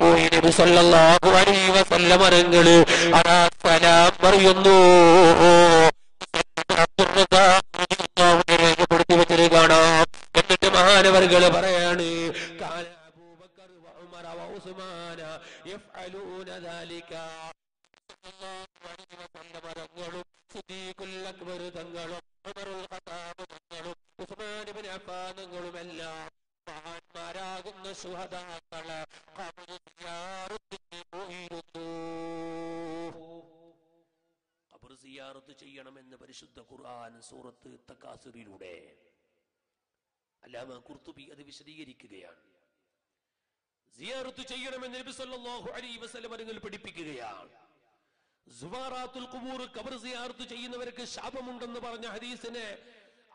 പോയി നബി സല്ലല്ലാഹു അലൈഹി വസല്ലം അരങ്ങൾ അതാ സലാം പറയുന്നു. രേഖപ്പെടുത്തി എന്നിട്ട് മഹാനവറുകൾ പറയാണ് കാല അബൂബക്കർ ഉസ്മാന യഫ്അലൂന ദാലിക. തങ്ങളും സിദ്ദീഖുൽ അക്ബർ തങ്ങളും ഉമറുൽ ഖത്താബ് തങ്ങളും ഉസ്മാൻ ഇബ്നു അഫ്ഫാൻ തങ്ങളുമെല്ലാം മഹാന്മാരാകുന്ന സുഹദാക്കളെ ഖബർ സിയാറത്തിന് സിയാറത്ത് ചെയ്യണമെന്ന് പരിശുദ്ധ ഖുർആൻ സൂറത്ത് തക്കാസുറിലൂടെ അല്ലാമ കുർത്തുബി അത് വിശദീകരിക്കുകയാണ്. സിയാറത്ത് ചെയ്യണമെന്ന് നബി സല്ലല്ലാഹു അലൈഹി വസല്ലം പഠിപ്പിക്കുകയാണ്. സുവാറാത്തുൽ കുബൂർ കബർ സിയാർത്ത് ചെയ്യുന്നവർക്ക് ശാപമുണ്ടെന്ന് പറഞ്ഞ ഹദീസിനെ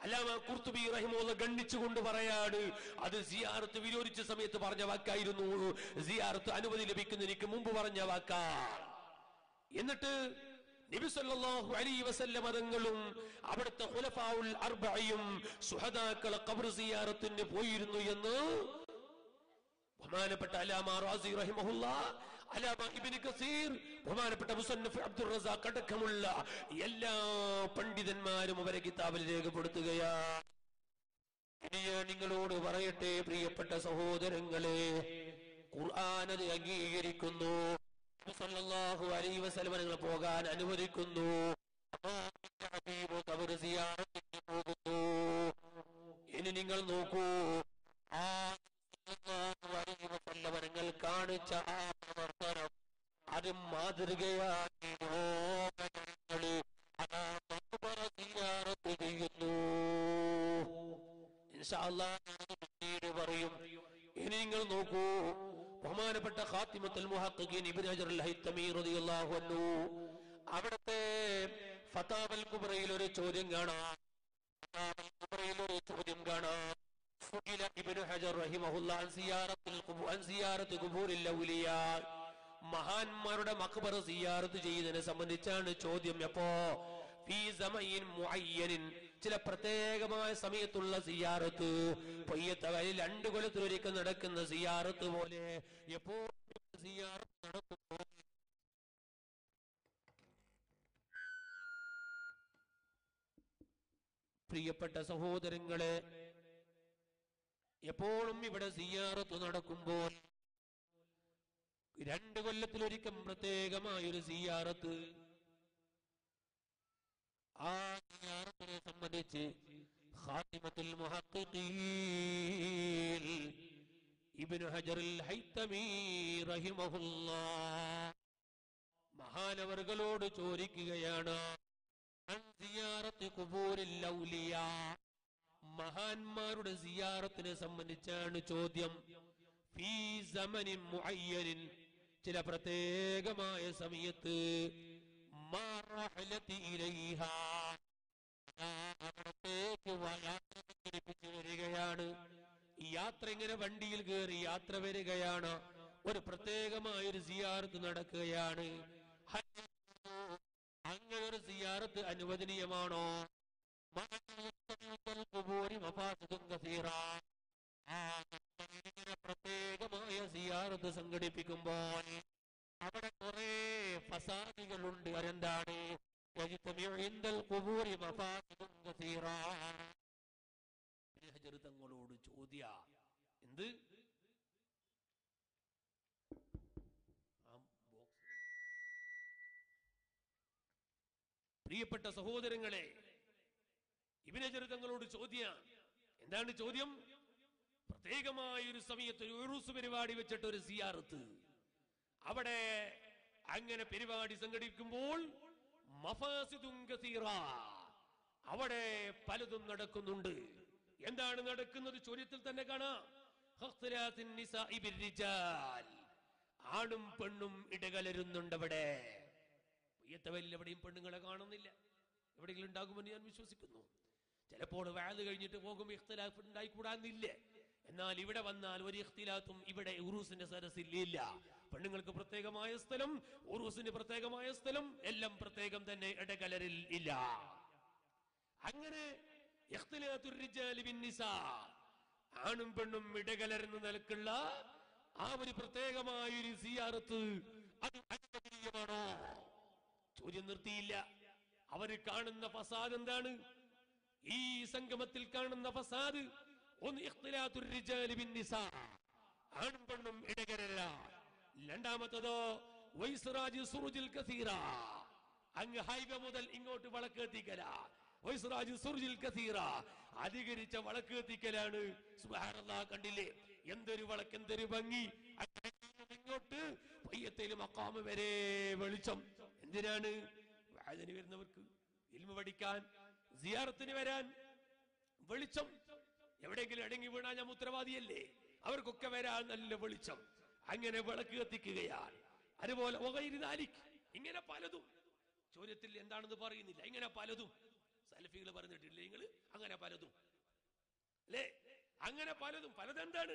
അല്ലാമ കുർത്തുബി റഹിമോന്ന് ഗണ്ണിച്ചുകൊണ്ട് പറയാണ് അത് സിയാറത്ത് വിരോധിച്ച സമയത്ത് പറഞ്ഞ വാക്കായിരുന്നു. സിയാറത്ത് അനുമതി ലഭിക്കുന്നതിന് മുമ്പ് പറഞ്ഞ വാക്കാ. എന്നിട്ട് നബി സല്ലല്ലാഹു അലൈഹി വസല്ലം മതങ്ങളും അവിടുത്തെ ഖുലഫാഉൽ അർബഅയും സുഹദാക്കളെ ഖബർ സിയാറത്തിന് പോയിരുന്നു എന്ന് ബഹുമാനപ്പെട്ട അലാമ റാസി റഹിമഹുല്ല ബഹുമാനപ്പെട്ട മുസന്നഫ് അബ്ദുർ റസാഖ് അടക്കമുള്ള എല്ലാ പണ്ഡിതന്മാരും അവരെ കിതാബിൽ രേഖപ്പെടുത്തുകയാണ് ഞാൻ നിങ്ങളോട് പറയട്ടെ പ്രിയപ്പെട്ട സഹോദരങ്ങളെ. ഖുർആൻ അത് അംഗീകരിക്കുന്നു. അലൈഹി വസല്ലം നിങ്ങൾ പോകാൻ അനുവദിക്കുന്നു. ഇനി നിങ്ങൾ നോക്കൂ നിങ്ങൾ കാണിച്ച ആ പ്രവർത്തനം അത് മക്ബറ ചെയ്യുന്നു പറയും ഇനി നിങ്ങൾ നോക്കൂ ബഹുമാനപ്പെട്ട ഖാത്തിമത്തുൽ മുഹഖഖീൻ ഇബ്നു ഹജർ റളിയല്ലാഹു അൻഹു. ഫതാവൽ കുബ്രയിൽ ഒരു ചോദ്യം കാണാം. കുബ്രയിൽ ഒരു ചോദ്യം കാണാം. സുഇല ഇബ്നു ഹജർ الله അൻ زيارة ഖുബൂർ عن زيارة قبور الأولياء മഹാന്മാരുടെ മഖബറ സിയാറത്ത് ചെയ്യുന്നതിനെ സംബന്ധിച്ചാണ് ചോദ്യം. എപ്പോ ചില പ്രത്യേകമായ സമയത്തുള്ള സിയാറത്ത് പൊയ്യത്തവരിൽ രണ്ട് കൊല്ലത്തിലൊരിക്കൽ നടക്കുന്ന സിയാറത്ത് പോലെ എപ്പോ സിയാറത്ത് നടത്തുമ്പോൾ പ്രിയപ്പെട്ട സഹോദരങ്ങളെ എപ്പോഴും ഇവിടെ സിയാറത്ത് നടക്കുമ്പോൾ രണ്ട് കൊല്ലത്തിലൊരിക്കൽ പ്രത്യേകമായൊരു സിയാറത്ത്. ആ സിയാറത്തിനെ സംബന്ധിച്ച് ഖാത്തിമത്തുൽ മുഹഖഖീൻ ഇബ്നു ഹജറുൽ ഹൈത്തമി റഹിമഹുല്ലാഹ് മഹാനവറുകളോട് ചോദിക്കുകയാണ് അൻ സിയാറത്ത് ഖുബൂരിൽ ഔലിയാ? മഹാന്മാരുടെ സിയാറത്തിനെ സംബന്ധിച്ചാണ് ചോദ്യം. ഫീ സമനിൻ മുഅയ്യനിൻ. ചില പ്രത്യേകമായ സമയത്ത് അവിടത്തേക്ക് യാത്ര വരികയാണ്. ഈ യാത്ര ഇങ്ങനെ വണ്ടിയിൽ കയറി യാത്ര വരികയാണ്. ഒരു പ്രത്യേകമായ ഒരു സിയാറത്ത് നടക്കുകയാണ്. അങ്ങനെ ഒരു സിയാറത്ത് അനുവദനീയമാണോ? പ്രത്യേകമായ സിയാറത്ത് സംഘടിപ്പിക്കുമ്പോൾ അവിടെ കുറെ ഫസാദികളുണ്ട് അതെന്താണ് തങ്ങളോട് ചോദ്യ എന്ത് പ്രിയപ്പെട്ട സഹോദരങ്ങളെ ഇബിനജർ തങ്ങളോട് ചോദ്യമാണ് എന്താണ് ചോദ്യം? പ്രത്യേകമായ ഒരു സമയത്ത് ഒരു പരിപാടി വെച്ചിട്ട് ഒരു സിയാറത്ത്. അവിടെ അങ്ങനെ പരിപാടി സംഘടിപ്പിക്കുമ്പോൾ. അവിടെ പലതും നടക്കുന്നുണ്ട്. എന്താണ് നടക്കുന്നത്? ചോദ്യത്തിൽ തന്നെ കാണാം. ആണും പെണ്ണും ഇടകലരുന്നുണ്ട് അവിടെ. പൊയ്യത്തവരിൽ എവിടെയും പെണ്ണുങ്ങളെ കാണുന്നില്ല. എവിടെയെങ്കിലും ഉണ്ടാകുമെന്ന് ഞാൻ വിശ്വസിക്കുന്നു. ചിലപ്പോൾ വാത് കഴിഞ്ഞിട്ട് പോകും ഇഖ്തിലാഫ് ഉണ്ടായിക്കൂടാന്നില്ലേ? എന്നാൽ ഇവിടെ വന്നാൽ ഒരു ഇഖ്തിലാത്തും ഇവിടെ ഉറൂസിന്റെ സരസിൽ ഇല്ല. പെണ്ണുങ്ങൾക്ക് പ്രത്യേകമായ സ്ഥലം ഉറൂസിന് പ്രത്യേകമായ സ്ഥലം എല്ലാം പ്രത്യേകം തന്നെ ഇടകലരിൽ ഇല്ല. അങ്ങനെ. ആണും പെണ്ണും ഇടകലരുന്ന നിലക്കുള്ള ആ ഒരു പ്രത്യേകമായ ഒരു സിയാറത്ത് അത് ചോദ്യം നിർത്തിയില്ല. അവർ കാണുന്ന ഫസാദ് എന്താണ്? ഈ സംഗമത്തിൽ കാണുന്ന ഫസാദ് ഒന്ന് ആണും പെണ്ണും ഇടകരല്ല. രണ്ടാമത്തതോ വൈസ്രാജ് സുറുജിൽ കസീറ. അങ്ങ് ഹൈവ മുതൽ ഇങ്ങോട്ട് വളക്ക് എത്തിക്കല. സുർജിൽ സുറുജിൽ കസീറ. അധികരിച്ച വളക്ക് എത്തിക്കലാണ്. കണ്ടില്ലേ? എന്തൊരു വളക്ക് എന്തൊരു ഭംഗി. ഇങ്ങോട്ട് പയ്യത്തേലും അക്കാമ വരെ വെളിച്ചം. എന്തിനാണ്? വായതിന് വരുന്നവർക്ക്. ഇൽമ പഠിക്കാൻ സിയാറത്തിന് വരാൻ വെളിച്ചം. എവിടെയെങ്കിലും അടങ്ങി വീണാൽ ഞാൻ ഉത്തരവാദിയല്ലേ? അവർക്കൊക്കെ വരാൻ നല്ല വെളിച്ചം. അങ്ങനെ വിളക്ക് കത്തിക്കുകയാണ്. അതുപോലെ. ഇങ്ങനെ പലതും. ചോദ്യത്തിൽ എന്താണെന്ന് പറയുന്നില്ല. ഇങ്ങനെ പലതും. സലഫികൾ പറഞ്ഞിട്ടില്ലേ നിങ്ങൾ? അങ്ങനെ പലതും. അല്ലേ? അങ്ങനെ പലതും. പലതെന്താണ്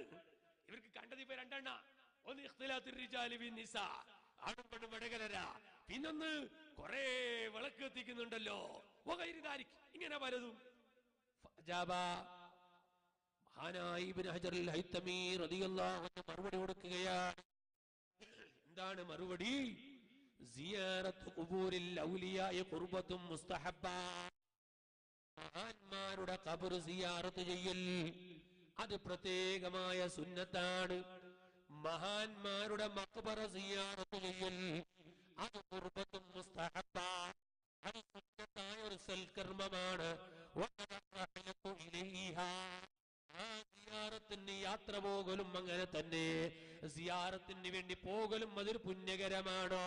ഇവർക്ക് കണ്ടത് ഇപ്പൊ രണ്ടെണ്ണ. ഒന്ന് ഇടകലര പിന്നൊന്ന് കൊറേ വിളക്ക് കത്തിക്കുന്നുണ്ടല്ലോ. വകൈരുതാരിക്ക് ഇങ്ങനെ പലതും. മറുപടി കൊടുക്കുകയാണ്. എന്താണ് മറുപടി? മുസ്തഹബ. മഹാന്മാരുടെ ഖബർ സിയാറത്ത് ചെയ്യൽ. അത് പ്രത്യേകമായ സുന്നത്താണ്. മഹാന്മാരുടെ മക്ബറ സിയാറത്ത് ചെയ്യൽ. അത് കുർബത്തും മുസ്തഹബ്ബ ഒരു സൽക്കർമ്മമാണ്. യാത്ര പോകലും അങ്ങനെ തന്നെ. സിയാറത്തിന് വേണ്ടി പോകലും അതൊരു പുണ്യകരമാണോ?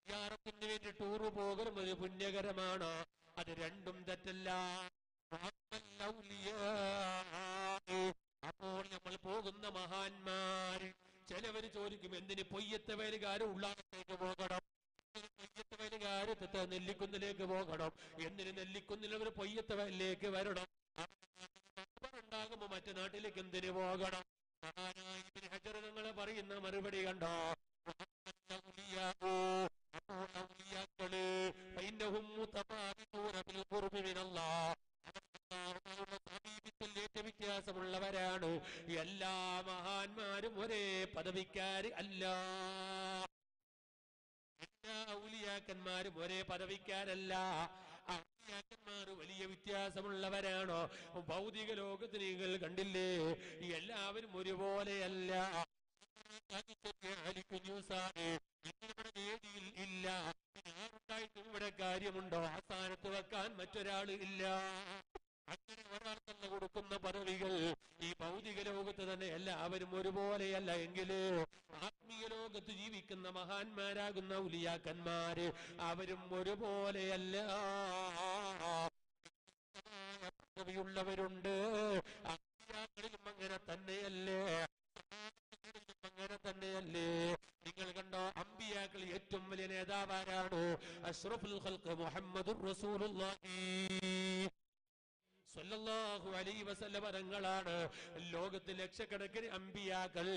സിയാറത്തിന് വേണ്ടി ടൂർ പോകലും അത് പുണ്യകരമാണോ? അത് രണ്ടും തെറ്റല്ല. അപ്പോൾ നമ്മൾ പോകുന്ന മഹാന്മാർ ചിലവര് ചോദിക്കും എന്തിന് പൊയ്യത്തെ വയലുകാര് ഉള്ളാടത്തേക്ക് പോകണം? പൊയ്യത്തെ നെല്ലിക്കുന്നിലേക്ക് പോകണം. എന്തിന് നെല്ലിക്കുന്നിലവർ പൊയ്യത്ത വയലിലേക്ക് വരണം? ഉണ്ടാകുമ്പോ മറ്റു നാട്ടിലേക്ക് എന്തിന് പോകണം? ഹജറങ്ങളെ പറയുന്ന മറുപടി കണ്ടോ? വ്യത്യാസമുള്ളവരാണ് എല്ലാ മഹാന്മാരും ഒരേ പദവിക്കാര് അല്ല. ഔലിയാക്കന്മാരും ഒരേ പദവിക്കാരല്ല. ഔലിയാക്കന്മാർ വലിയ വ്യത്യാസമുള്ളവരാണോ? ഭൗതിക ലോകത്ത് നിങ്ങൾ കണ്ടില്ലേ? എല്ലാവരും ഒരുപോലെയല്ല. ഇല്ല. ഇവിടെ കാര്യമുണ്ടോ? ആ സ്ഥാനത്ത് വെക്കാൻ മറ്റൊരാൾ ഇല്ല. അങ്ങനെ തന്നെ കൊടുക്കുന്ന പദവികൾ ഈ ഭൗതിക ലോകത്ത് തന്നെ എല്ലാവരും ഒരുപോലെയല്ല എങ്കിൽ ആത്മീയ ലോകത്ത് ജീവിക്കുന്ന മഹാന്മാരാകുന്ന ഉലിയാക്കന്മാര് അവരും ഒരുപോലെയല്ല. പദവിയുള്ളവരുണ്ട്. അമ്പിയാക്കളിലും അങ്ങനെ തന്നെയല്ലേ? അങ്ങനെ തന്നെയല്ലേ? നിങ്ങൾ കണ്ടോ അമ്പിയാക്കൾ ഏറ്റവും വലിയ നേതാവാരാണ് അഷ്റഫുൽ മുഹമ്മദ് റസൂലുള്ളാഹി. സല്ലല്ലാഹു അലൈഹി വസല്ലമ തങ്ങളാണ്. ലോകത്ത് ലക്ഷക്കണക്കിന് അമ്പിയാക്കൾ.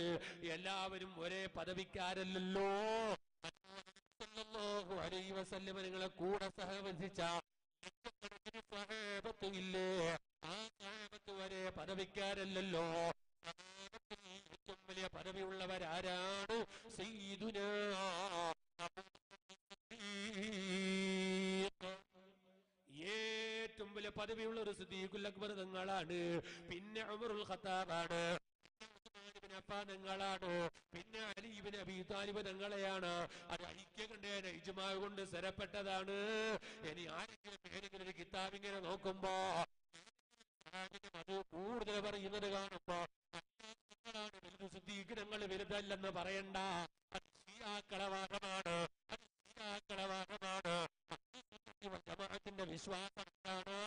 എല്ലാവരും ഒരേ പദവിക്കാരല്ലല്ലോ. സല്ലല്ലാഹു അലൈഹി വസല്ലമ നിങ്ങളെ കൂടെ സഹവസിച്ച സഹാബത്ത് ഇല്ലേ? ആ സഹാബത്ത് സഹാബത്തിൽ ഏറ്റവും വലിയ പദവിയുള്ളവരാരാണ്? സയ്യിദുനാ പദവിയുള്ള ഒരു സിദ്ദീഖുൽ അക്ബർ തങ്ങളാണ്. പിന്നെ ഉമറുൽ ഖത്താബാണ്. തങ്ങളാണ്. പിന്നെ അലീബിൻ അബി താലിബ് തങ്ങളെയാണ്. അത് ഐക്യകണ്ഠേന ഇജുമാ കൊണ്ട് സ്ഥിരപ്പെട്ടതാണ്. ഇനി ആരെങ്കിലും ഏതെങ്കിലും ഒരു കിതാബ് ഇങ്ങനെ നോക്കുമ്പോ അത് കൂടുതൽ പറയുന്നത് കാണുമ്പോ ഞങ്ങൾ വലുതല്ലെന്ന് പറയണ്ട. അത് ഷിയാക്കളവാദമാണ് അത് ഷിയാക്കളവാദമാണ് ജമാഅത്തിന്റെ വിശ്വാസം എന്താണ്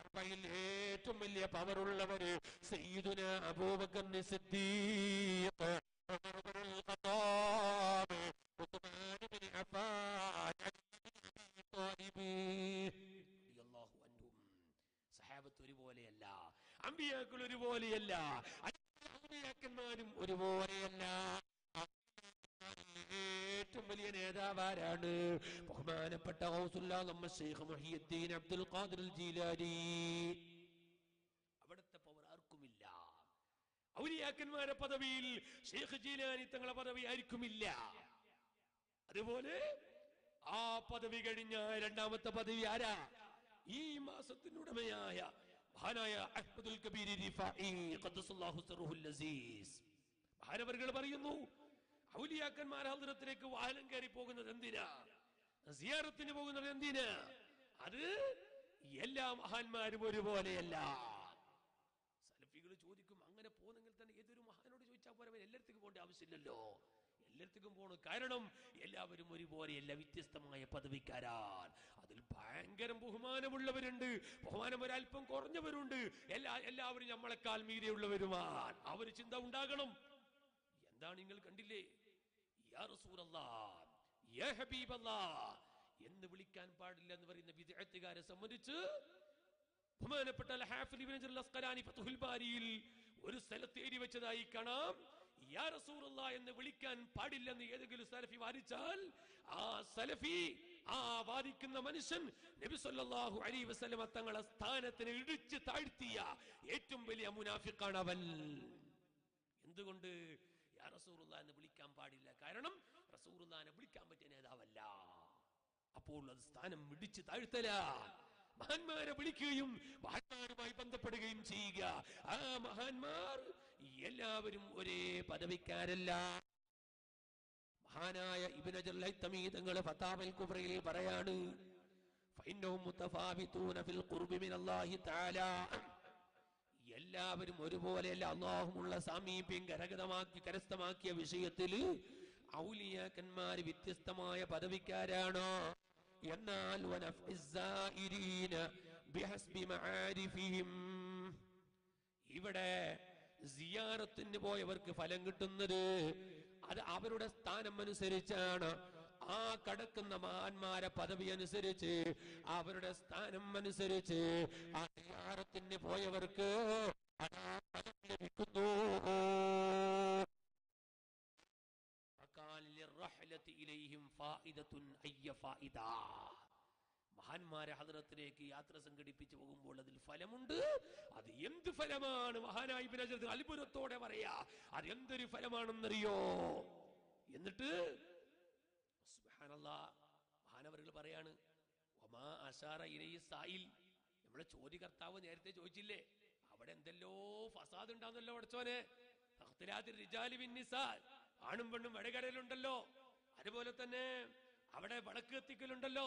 അർബയിൽ ഏറ്റവും വലിയ പവറുള്ളവര് സയ്യിദുന അബൂബക്കർ സിദ്ദീഖ് സഹാബത്ത് ഒരുപോലെയല്ല അമ്പിയാക്കൾ ഒരുപോലെയല്ല അമ്പിയാക്കന്മാരും ഒരുപോലെയല്ല. ഏറ്റവും വലിയ നേതാവാരാണ് ബഹുമാനപ്പെട്ട മുഹിയുദ്ദീൻ അബ്ദുൽ ഖാദിർ അവിടുത്തെ പവർ ആർക്കുമില്ല. ഔലിയാക്കന്മാരെ പദവിയിൽ ഷെയ്ഖ് ജീലാനി തങ്ങളെ പദവി ആർക്കുമില്ല. അതുപോലെ ആ പദവി കഴിഞ്ഞ രണ്ടാമത്തെ പദവി ആരാ? ഈ മാസത്തിനുടമയായ മഹാനായ അഹ്മദുൽ കബീർ മഹാനവർകൾ പറയുന്നു ഔലിയാക്കന്മാർ ഹദ്രത്തിലേക്ക് വാഹനം കയറി പോകുന്നത് എന്തിനാ? സിയാറത്തിന് പോകുന്നത് എന്തിനാ? അത് എല്ലാ മഹാന്മാരും ഒരുപോലെയല്ല. സലഫികൾ ചോദിക്കും അങ്ങനെ പോകുന്നെങ്കിൽ തന്നെ ഏതൊരു മഹാനോട് ചോദിച്ചാൽ പോരാ? എല്ലായിടത്തേക്കും പോകേണ്ട ആവശ്യമില്ലല്ലോ. എല്ലായിടത്തേക്കും പോകണം കാരണം എല്ലാവരും ഒരുപോലെയല്ല വ്യത്യസ്തമായ പദവിക്കാരാൻ അതിൽ ഭയങ്കര ബഹുമാനമുള്ളവരുണ്ട്. ബഹുമാനം ഒരല്പം കുറഞ്ഞവരുണ്ട്. എല്ലാ എല്ലാവരും നമ്മളെക്കാൾ മീതിയുള്ളവരുമാൻ അവർ ചിന്ത ഉണ്ടാകണം. എന്താണ് നിങ്ങൾ കണ്ടില്ലേ യാ റസൂലല്ലാ യാ ഹബീബല്ലാ എന്ന് വിളിക്കാൻ പാടില്ല എന്ന് പറയുന്ന വിദഗ്ധകാരെ സംബന്ധിച്ച് ബഹുമാനപ്പെട്ട ഒരു സ്ഥലത്ത് എഴുതി വെച്ചതായി കാണാം. എന്ന് വിളിക്കാൻ പാടില്ലെന്ന് ഏതെങ്കിലും സലഫി വാദിച്ചാൽ ആ സലഫി ആ വാദിക്കുന്ന മനുഷ്യൻ നബി സല്ലല്ലാഹു അലൈഹി വസല്ലമ തങ്ങളെ സ്ഥാനത്തിന് ഇടിച്ച് താഴ്ത്തിയ ഏറ്റവും വലിയ മുനാഫിക്കാണ് അവൻ എന്തുകൊണ്ട്? റസൂറുല്ല വിളിക്കാൻ പാടില്ല. കാരണം റസൂറുല്ലാനെ വിളിക്കാൻ പറ്റിയ നേതാവല്ല. അപ്പോൾ അത് സ്ഥാനം മിടിച്ച് താഴ്ത്തല. മഹാന്മാരെ വിളിക്കുകയും മഹാന്മാരുമായി ബന്ധപ്പെടുകയും ചെയ്യുക. ആ മഹാന്മാർ എല്ലാവരും ഒരേ പദവിക്കാരല്ല. മഹാനായ ഇബിനജർ ഫതാവൽ കുബ്രയിൽ പറയാണ് ഫൈനോ മുത്തഫാബിതൂന ഫിൽ ഖുർബി മിനല്ലാഹി തആല. എല്ലാവരും ഒരുപോലെയല്ല. അള്ളാഹുമുള്ള സാമീപ്യം കരഗതമാക്കി കരസ്ഥമാക്കിയ വിഷയത്തിൽ ഔലിയാക്കന്മാര് വ്യത്യസ്തമായ പദവിക്കാരാണ്. എന്നാൽ ഇവിടെ സിയാറത്തിന് പോയവർക്ക് ഫലം കിട്ടുന്നത് അത് അവരുടെ സ്ഥാനം അനുസരിച്ചാണ് ആ കടക്കുന്ന മഹാന്മാരെ പദവി അനുസരിച്ച് അവരുടെ സ്ഥാനം അനുസരിച്ച് ആ സിയാറത്തിന് പോയവർക്ക് അനാമനം ലഭിക്കുന്നു മഹാന്മാരെ ഹദ്രത്തിലേക്ക് യാത്ര സംഘടിപ്പിച്ചു പോകുമ്പോൾ അതിൽ ഫലമുണ്ട്. അത് എന്ത് ഫലമാണ്? മഹാനായി അത്ഭുതത്തോടെ പറയാ അത് എന്തൊരു ഫലമാണെന്നറിയോ? എന്നിട്ട് മഹാനവറുകൾ പറയാണ് ഒമാ അഷാറ ഇലയിൽ സായിൽ. നമ്മുടെ ചോദ്യകർത്താവ് നേരത്തെ ചോദിച്ചില്ലേ? അവിടെ എന്തെല്ലോ ഫസാദ് ഉണ്ടാകുന്നല്ലോ പഠിച്ചോനെ. ആണും പെണ്ണും വടകരയിലുണ്ടല്ലോ അതുപോലെ തന്നെ അവിടെ വടക്ക് എത്തിക്കലുണ്ടല്ലോ.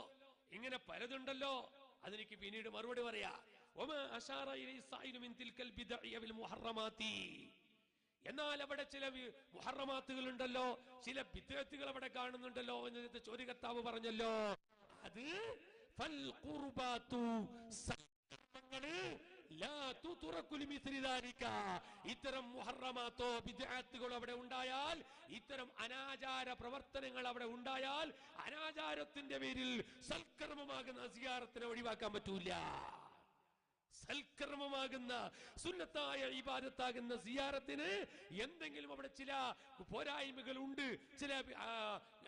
ഇങ്ങനെ പലതുണ്ടല്ലോ. അതെനിക്ക് പിന്നീട് മറുപടി പറയാ. എന്നാൽ അവിടെ ചില മുഹറമാത്തുകൾ ഉണ്ടല്ലോ ചില വിദ്യാർത്ഥികൾ അവിടെ കാണുന്നുണ്ടല്ലോ എന്ന് ചോദ്യകർത്താവ് പറഞ്ഞല്ലോ. അത് ഇത്തരം മുഹറമാത്തോ ബിദ്അത്തുകളോ അവിടെ ഉണ്ടായാൽ ഇത്തരം അനാചാര പ്രവർത്തനങ്ങൾ അവിടെ ഉണ്ടായാൽ അനാചാരത്തിന്റെ പേരിൽ സൽക്കർമ്മമാകുന്ന അസികാരത്തിനെ ഒഴിവാക്കാൻ പറ്റൂല. സൽക്കർമ്മമാകുന്ന സുന്നത്തായ ഇബാദത്താകുന്ന സിയാറത്തിന് എന്തെങ്കിലും അവിടെ ചില പോരായ്മകൾ ഉണ്ട് ചില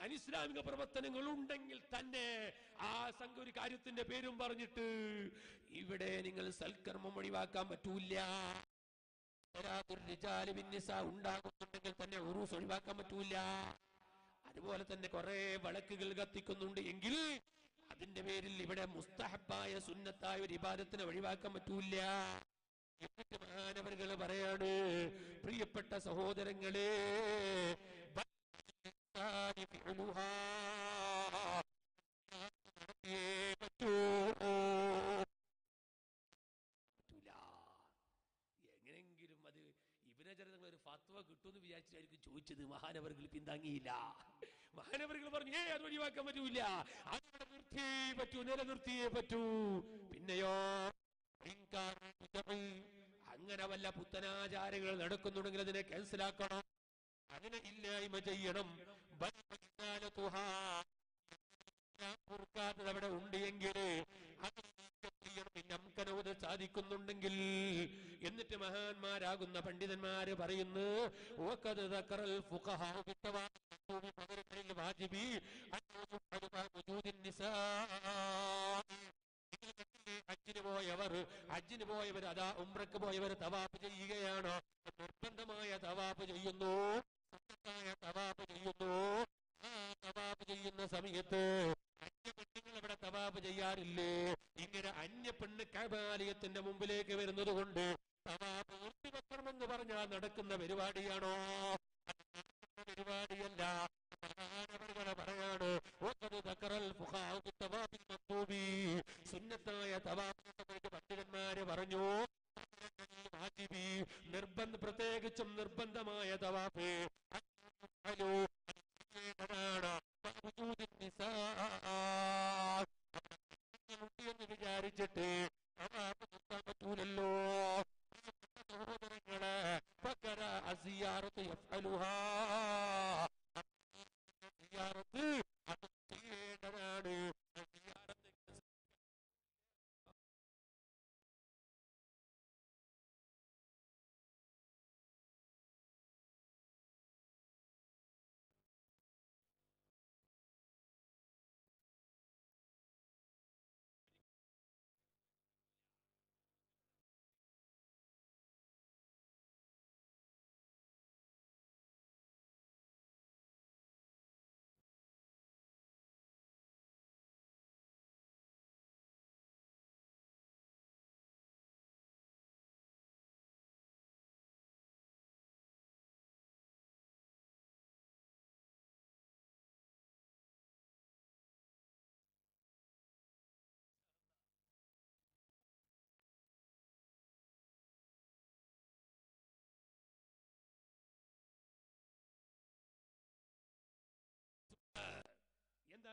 അനിസ്ലാമിക പ്രവർത്തനങ്ങൾ ഉണ്ടെങ്കിൽ തന്നെ ആ സംഘ ഒരു കാര്യത്തിന്റെ പേരും പറഞ്ഞിട്ട് ഇവിടെ നിങ്ങൾ സൽക്കർമ്മം ഒഴിവാക്കാൻ പറ്റൂല ഉണ്ടാകുന്നുണ്ടെങ്കിൽ തന്നെ ഒഴിവാക്കാൻ പറ്റൂല അതുപോലെ തന്നെ കുറെ വിളക്കുകൾ കത്തിക്കുന്നുണ്ട് എങ്കിൽ അതിന്റെ പേരിൽ ഇവിടെ മുസ്തഹബായ സുന്നത്തായ ഒരു ഇബാദത്തിനെ ഒഴിവാക്കാൻ പറ്റൂല മഹാനവറുകൾ പറയാണ് പ്രിയപ്പെട്ട സഹോദരങ്ങളെ എങ്ങനെങ്കിലും അത് ഇവനചരിതങ്ങൾ ഒരു ഫത്വ കിട്ടുമെന്ന് വിചാരിച്ചിട്ടായിരിക്കും ചോദിച്ചത്. മഹാനവറുകൾ പിന്താങ്ങിയില്ല. മഹാനവറുകൾ പറഞ്ഞു ഏ അത് ഒഴിവാക്കാൻ പറ്റൂല. അവിടെ നിർത്തിയേ പറ്റൂ നിലനിർത്തിയേ പറ്റൂ. പിന്നെയോ. അങ്ങനെ വല്ല പുത്തനാചാരങ്ങൾ നടക്കുന്നുണ്ടെങ്കിൽ അതിനെ ക്യാൻസലാക്കണം അതിനെ ഇല്ലായ്മ ചെയ്യണം. ഇസ്ലാലത്തുഹാ. പൊറുക്കാത്തത് അവിടെ ഉണ്ട് എങ്കിൽ നമുക്കനവത് സാധിക്കുന്നുണ്ടെങ്കിൽ എന്നിട്ട് മഹാന്മാരാകുന്ന പണ്ഡിതന്മാര് പറയുന്നു ഓക്കത് തക്കറൽ പകരങ്ങളിൽ വാജിബി അന്നഹു യുഫഅലു മാ വുജൂദിൻ നിസാ." നിങ്ങൾ കണ്ടില്ലേ, ഹജ്ജിന് പോയവർ ഹജ്ജിന് പോയവർ അതാ ഉംറക്ക് പോയവർ തവാപ്പ് ചെയ്യുകയാണ് നിർബന്ധമായ തവാപ്പ് ചെയ്യുന്നു തവാപ്പ് ചെയ്യുന്നു ആ തവാപ്പ് ചെയ്യുന്ന സമയത്ത് അന്യ പെണ്ണുങ്ങൾ അവിടെ തവാബ് ചെയ്യാറില്ലേ? ഇങ്ങനെ അന്യ പെണ്ണ് കബാലയത്തിന്റെ മുമ്പിലേക്ക് വരുന്നത് കൊണ്ട് തവാപ്പ് നിർത്തിവെക്കണമെന്ന് പറഞ്ഞാൽ നടക്കുന്ന പരിപാടിയാണോ? പരിപാടിയല്ല. പറയാണ് ദക്കറൽ ഫുഖഹാഉ ബിത്തവാഫിൽ മക്തൂബി." സുന്നത്തായ തവാഫിനെ കുറിച്ച് പണ്ഡിതന്മാര് പറഞ്ഞു നിർബന്ധ പ്രത്യേകിച്ചും നിർബന്ധമായ തവാഫ് അന്നഹു എന്ന് വിചാരിച്ചിട്ട് നിർത്താൻ പറ്റൂലല്ലോ സഹോദരങ്ങളെ ചെയ്യേണ്ടതാണ്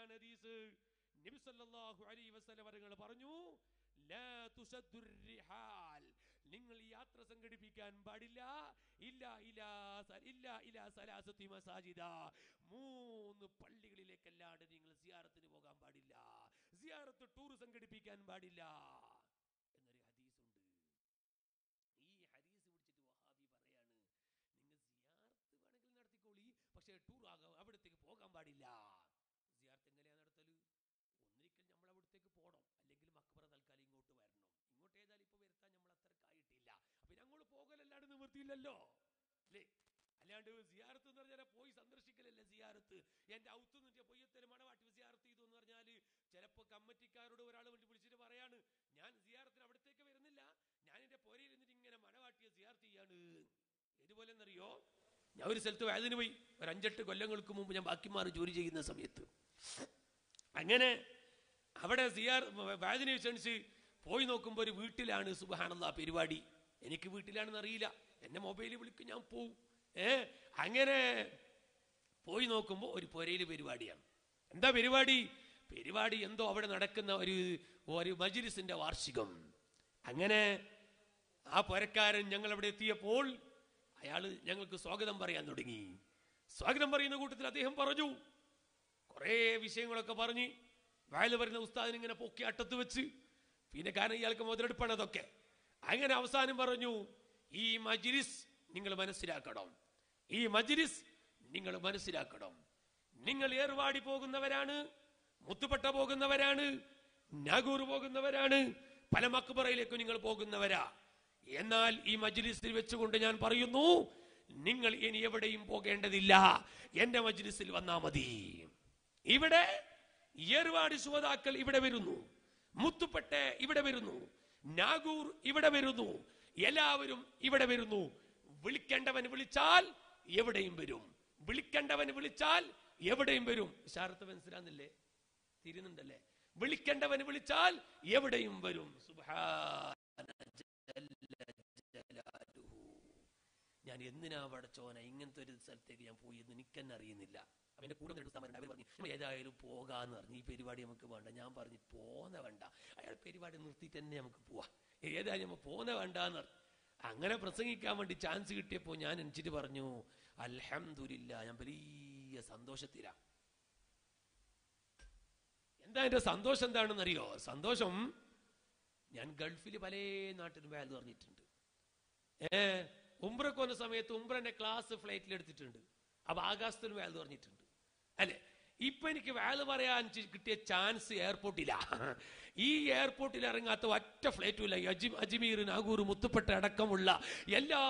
എന്താണ് ഹദീസ്? നബി സല്ലല്ലാഹു അലൈഹി വസല്ലം തങ്ങൾ പറഞ്ഞു നിങ്ങൾ യാത്ര സംഘടിപ്പിക്കാൻ പാടില്ല. ഇല്ല ഇല്ല ഇല്ല സലാസത്തി മസാജിദ. മൂന്ന് പള്ളികളിലേക്കല്ലാണ്ട് നിങ്ങൾ സിയാറത്തിന് പോകാൻ പാടില്ല. സിയാറത്ത് ടൂർ സംഘടിപ്പിക്കാൻ പാടില്ല. എന്നൊരു ഹദീസുണ്ട് ഈ ഹദീസ് പിടിച്ചിട്ട് വഹാബി പറയാണ് നിങ്ങൾ സിയാറത്ത് വേണമെങ്കിൽ നടത്തിക്കോളി പക്ഷേ ടൂർ ആകാം അവിടത്തേക്ക് പോകാൻ പാടില്ല സിയാർത്ത് എങ്ങനെയാ നടത്തൽ ഒന്നിരിക്കൽ നമ്മൾ അവിടത്തേക്ക് പോകണം അല്ലെങ്കിൽ മക്ബറ തൽക്കാലം ഇങ്ങോട്ട് വരണം ഇങ്ങോട്ട് ഏതായാലും ഇപ്പൊ വരുത്താൻ നമ്മൾ അത്രക്കായിട്ടില്ല അപ്പൊ പിന്നെ അങ്ങോട്ട് പോകലല്ലാണ്ട് നിവൃത്തിയില്ലല്ലോ അല്ലേ? അല്ലാണ്ട് സിയാറത്ത് എന്ന് പറഞ്ഞാൽ പോയി സന്ദർശിക്കലല്ലേ സിയാറത്ത്? എന്റെ ഔത്ത് നിന്റെ പൊയ്യത്തേലും മണവാട്ടി സിയാറത്ത് ചെയ്തു എന്ന് പറഞ്ഞാൽ ചിലപ്പോ കമ്മിറ്റിക്കാരോട് ഒരാൾ വേണ്ടി വിളിച്ചിട്ട് പറയാണ് ഞാൻ സിയാറത്തിന് അവിടത്തേക്ക് വരുന്നില്ല. ഞാൻ എന്റെ പുരയിൽ ഇരുന്നിട്ട് ഇങ്ങനെ മണവാട്ടിയെ സിയാർത്ത് ചെയ്യാണ്. ഇതുപോലെ എന്നറിയോ ഞാൻ ഒരു സ്ഥലത്ത് വേദന പോയി. ഒരു അഞ്ചെട്ട് കൊല്ലങ്ങൾക്ക് മുമ്പ് ഞാൻ ബാക്കിമാർ ജോലി ചെയ്യുന്ന സമയത്ത്. അങ്ങനെ അവിടെ സിയാർ വേദന ക്ഷണിച്ച് പോയി നോക്കുമ്പോൾ ഒരു വീട്ടിലാണ് സുബഹാനന്ദ പരിപാടി. എനിക്ക് വീട്ടിലാണെന്ന് അറിയില്ല. എന്നെ മൊബൈലിൽ വിളിക്കും ഞാൻ പോവും. ഏ? അങ്ങനെ പോയി നോക്കുമ്പോൾ ഒരു പുരയിൽ പരിപാടിയാണ്. എന്താ പരിപാടി? പരിപാടി എന്തോ അവിടെ നടക്കുന്ന ഒരു ഒരു മജിലിസിന്റെ വാർഷികം. അങ്ങനെ ആ പുരക്കാരൻ ഞങ്ങൾ അവിടെ എത്തിയപ്പോൾ അയാൾ ഞങ്ങൾക്ക് സ്വാഗതം പറയാൻ തുടങ്ങി. സ്വാഗതം പറയുന്ന കൂട്ടത്തിൽ അദ്ദേഹം പറഞ്ഞു കുറേ വിഷയങ്ങളൊക്കെ പറഞ്ഞ് വയൽ വരുന്ന ഉസ്താദിനെ ഇങ്ങനെ പൊക്കി അട്ടത്ത് വെച്ച്. പിന്നെ കാരണം ഇയാൾക്ക് മുതലെടുപ്പാണ് അതൊക്കെ. അങ്ങനെ അവസാനം പറഞ്ഞു ഈ മജ്ലിസ് നിങ്ങൾ മനസ്സിലാക്കണം. ഈ മജ്ലിസ് നിങ്ങൾ മനസ്സിലാക്കണം. നിങ്ങൾ ഏർവാടി പോകുന്നവരാണ് മുത്തുപട്ട പോകുന്നവരാണ് നാഗൂർ പോകുന്നവരാണ് പല മക്ബറയിലേക്കും നിങ്ങൾ പോകുന്നവരാ. എന്നാൽ ഈ മജ്ലിസിൽ വെച്ചുകൊണ്ട് ഞാൻ പറയുന്നു നിങ്ങൾ ഇനി എവിടെയും പോകേണ്ടതില്ല. എന്റെ മജ്ലിസിൽ വന്നാ മതി. ഇവിടെ ഏർവാടി സുവതാക്കൾ ഇവിടെ വരുന്നു മുത്തുപ്പെട്ടെ ഇവിടെ വരുന്നു നാഗൂർ ഇവിടെ വരുന്നു എല്ലാവരും ഇവിടെ വരുന്നു. വിളിക്കേണ്ടവൻ വിളിച്ചാൽ എവിടെയും വരും. വിളിക്കേണ്ടവൻ വിളിച്ചാൽ എവിടെയും വരും. ശാരത്ത് മനസ്സിലാകുന്നില്ലേ തിരുന്നുണ്ടല്ലേ വിളിക്കേണ്ടവൻ വിളിച്ചാൽ എവിടെയും വരും. ഞാൻ എന്തിനാ പടച്ചോന ഇങ്ങനത്തെ ഒരു സ്ഥലത്തേക്ക് ഞാൻ പോയി എന്ന് എനിക്കെന്നെ അറിയുന്നില്ല അവന്റെ കൂടെ പറഞ്ഞു "നമ്മൾ ഏതായാലും പോകാന്ന് പറഞ്ഞു. ഈ പരിപാടി നമുക്ക് വേണ്ട. ഞാൻ പറഞ്ഞു പോന്ന വേണ്ട. അയാൾ പരിപാടി നിർത്തിയിട്ട് തന്നെ നമുക്ക് പോവാ. ഏതായാലും ഞമ്മ പോന്ന വേണ്ടാന്ന് അങ്ങനെ പ്രസംഗിക്കാൻ വേണ്ടി ചാൻസ് കിട്ടിയപ്പോൾ ഞാൻ എനിച്ചിട്ട് പറഞ്ഞു അൽഹംദുലില്ല ഞാൻ വലിയ സന്തോഷത്തിലാ. എന്താ എന്റെ സന്തോഷം എന്താണെന്ന് അറിയോ സന്തോഷം ഞാൻ ഗൾഫിൽ പല നാട്ടിലും വേല പറഞ്ഞിട്ടുണ്ട് ഏ ഉംറക്ക് വന്ന സമയത്ത് ഉംറന്റെ ക്ലാസ് ഫ്ലൈറ്റിൽ എടുത്തിട്ടുണ്ട്. അപ്പൊ ആകാശത്തിന് വേല പറഞ്ഞിട്ടുണ്ട് അല്ലെ? ഇപ്പൊ എനിക്ക് വേല പറയാൻ കിട്ടിയ ചാൻസ് എയർപോർട്ടില്ല ഈ എയർപോർട്ടിൽ ഇറങ്ങാത്ത ഒറ്റ ഫ്ലൈറ്റും ഇല്ല. അജി അജ്മീർ നാഗൂർ മുത്തുപ്പെട്ട അടക്കമുള്ള എല്ലാ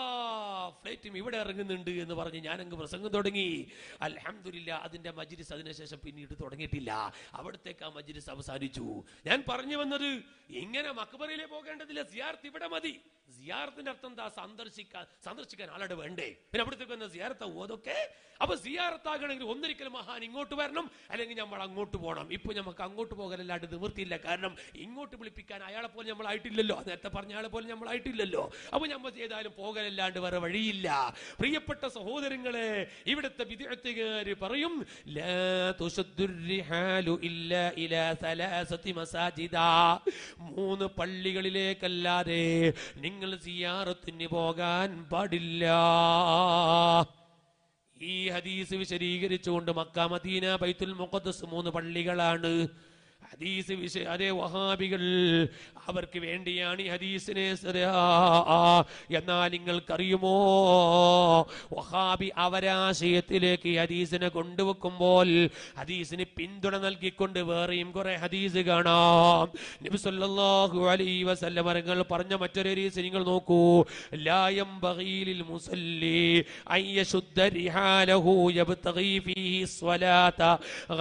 ഫ്ലൈറ്റും ഇവിടെ ഇറങ്ങുന്നുണ്ട് എന്ന് പറഞ്ഞ് ഞാനങ്ങ് പ്രസംഗം തുടങ്ങി. അലഹമില്ല അതിന്റെ മജ്ലിസ് അതിനുശേഷം പിന്നീട് തുടങ്ങിയിട്ടില്ല. അവിടത്തേക്ക് ആ മജ്ലിസ് അവസാനിച്ചു. ഞാൻ പറഞ്ഞു വന്നത് ഇങ്ങനെ മക്ബറയിലെ പോകേണ്ടതില്ല. സിയാർത്ത് ഇവിടെ മതി. സിയാർത്തിന്റെ അർത്ഥം എന്താ? സന്ദർശിക്കാൻ സന്ദർശിക്കാൻ ആളുടെ വേണ്ടേ. പിന്നെ അവിടത്തേക്ക് വന്ന സിയാറത്ത ഓതൊക്കെ. അപ്പൊ സിയാർത്താകണമെങ്കിൽ ഒന്നിരിക്കൽ മഹാൻ ഇങ്ങോട്ട് വരണം. അല്ലെങ്കിൽ നമ്മൾ അങ്ങോട്ട് പോകണം ഇപ്പൊ നമുക്ക് അങ്ങോട്ട് പോകലല്ലാണ്ട് നിവൃത്തിയില്ല. കാരണം ഇങ്ങോട്ട് വിളിപ്പിക്കാൻ അയാളെ പോലെ നമ്മളായിട്ടില്ലല്ലോ. നേരത്തെ പറഞ്ഞ ആളെ പോലെ നമ്മളായിട്ടില്ലല്ലോ. അപ്പൊ നമ്മൾ ചെയ്താലും പോകലല്ലാണ്ട് വേറെ വഴിയില്ല. പ്രിയപ്പെട്ട സഹോദരങ്ങളെ ഇവിടുത്തെ വിദ്യാർത്ഥികാര് പറയും മൂന്ന് പള്ളികളിലേക്കല്ലാതെ നിങ്ങൾ സിയാറത്തിന് പോകാൻ പാടില്ല. ഈ ഹദീസ് വിശദീകരിച്ചുകൊണ്ട് മക്ക മദീന ബൈത്തുൽ മുഖദ്സ് മൂന്ന് പള്ളികളാണ്. ഹദീസ് വിഷയ അതേ വഹാബികൾ. അവർക്ക് വേണ്ടിയാണ് ഈ ഹദീസിനെ എന്നാൽ നിങ്ങൾക്കറിയുമോ? വഹാബി അവരാശയത്തിലേക്ക് ഈ ഹദീസിനെ കൊണ്ടുവെക്കുമ്പോൾ ഹദീസിന് പിന്തുണ നൽകിക്കൊണ്ട് വേറെയും കുറെ ഹദീസ് കാണാം. നബി സല്ലല്ലാഹു അലൈഹി വസല്ലം പറഞ്ഞ മറ്റൊരു ഹദീസ് നിങ്ങൾ നോക്കൂ. ലായം ബഹീലിൽ മുസല്ലി അയ്യശുദ്ധ റിഹാലഹു യബ്തഗി ഫീഹി സ്വലാത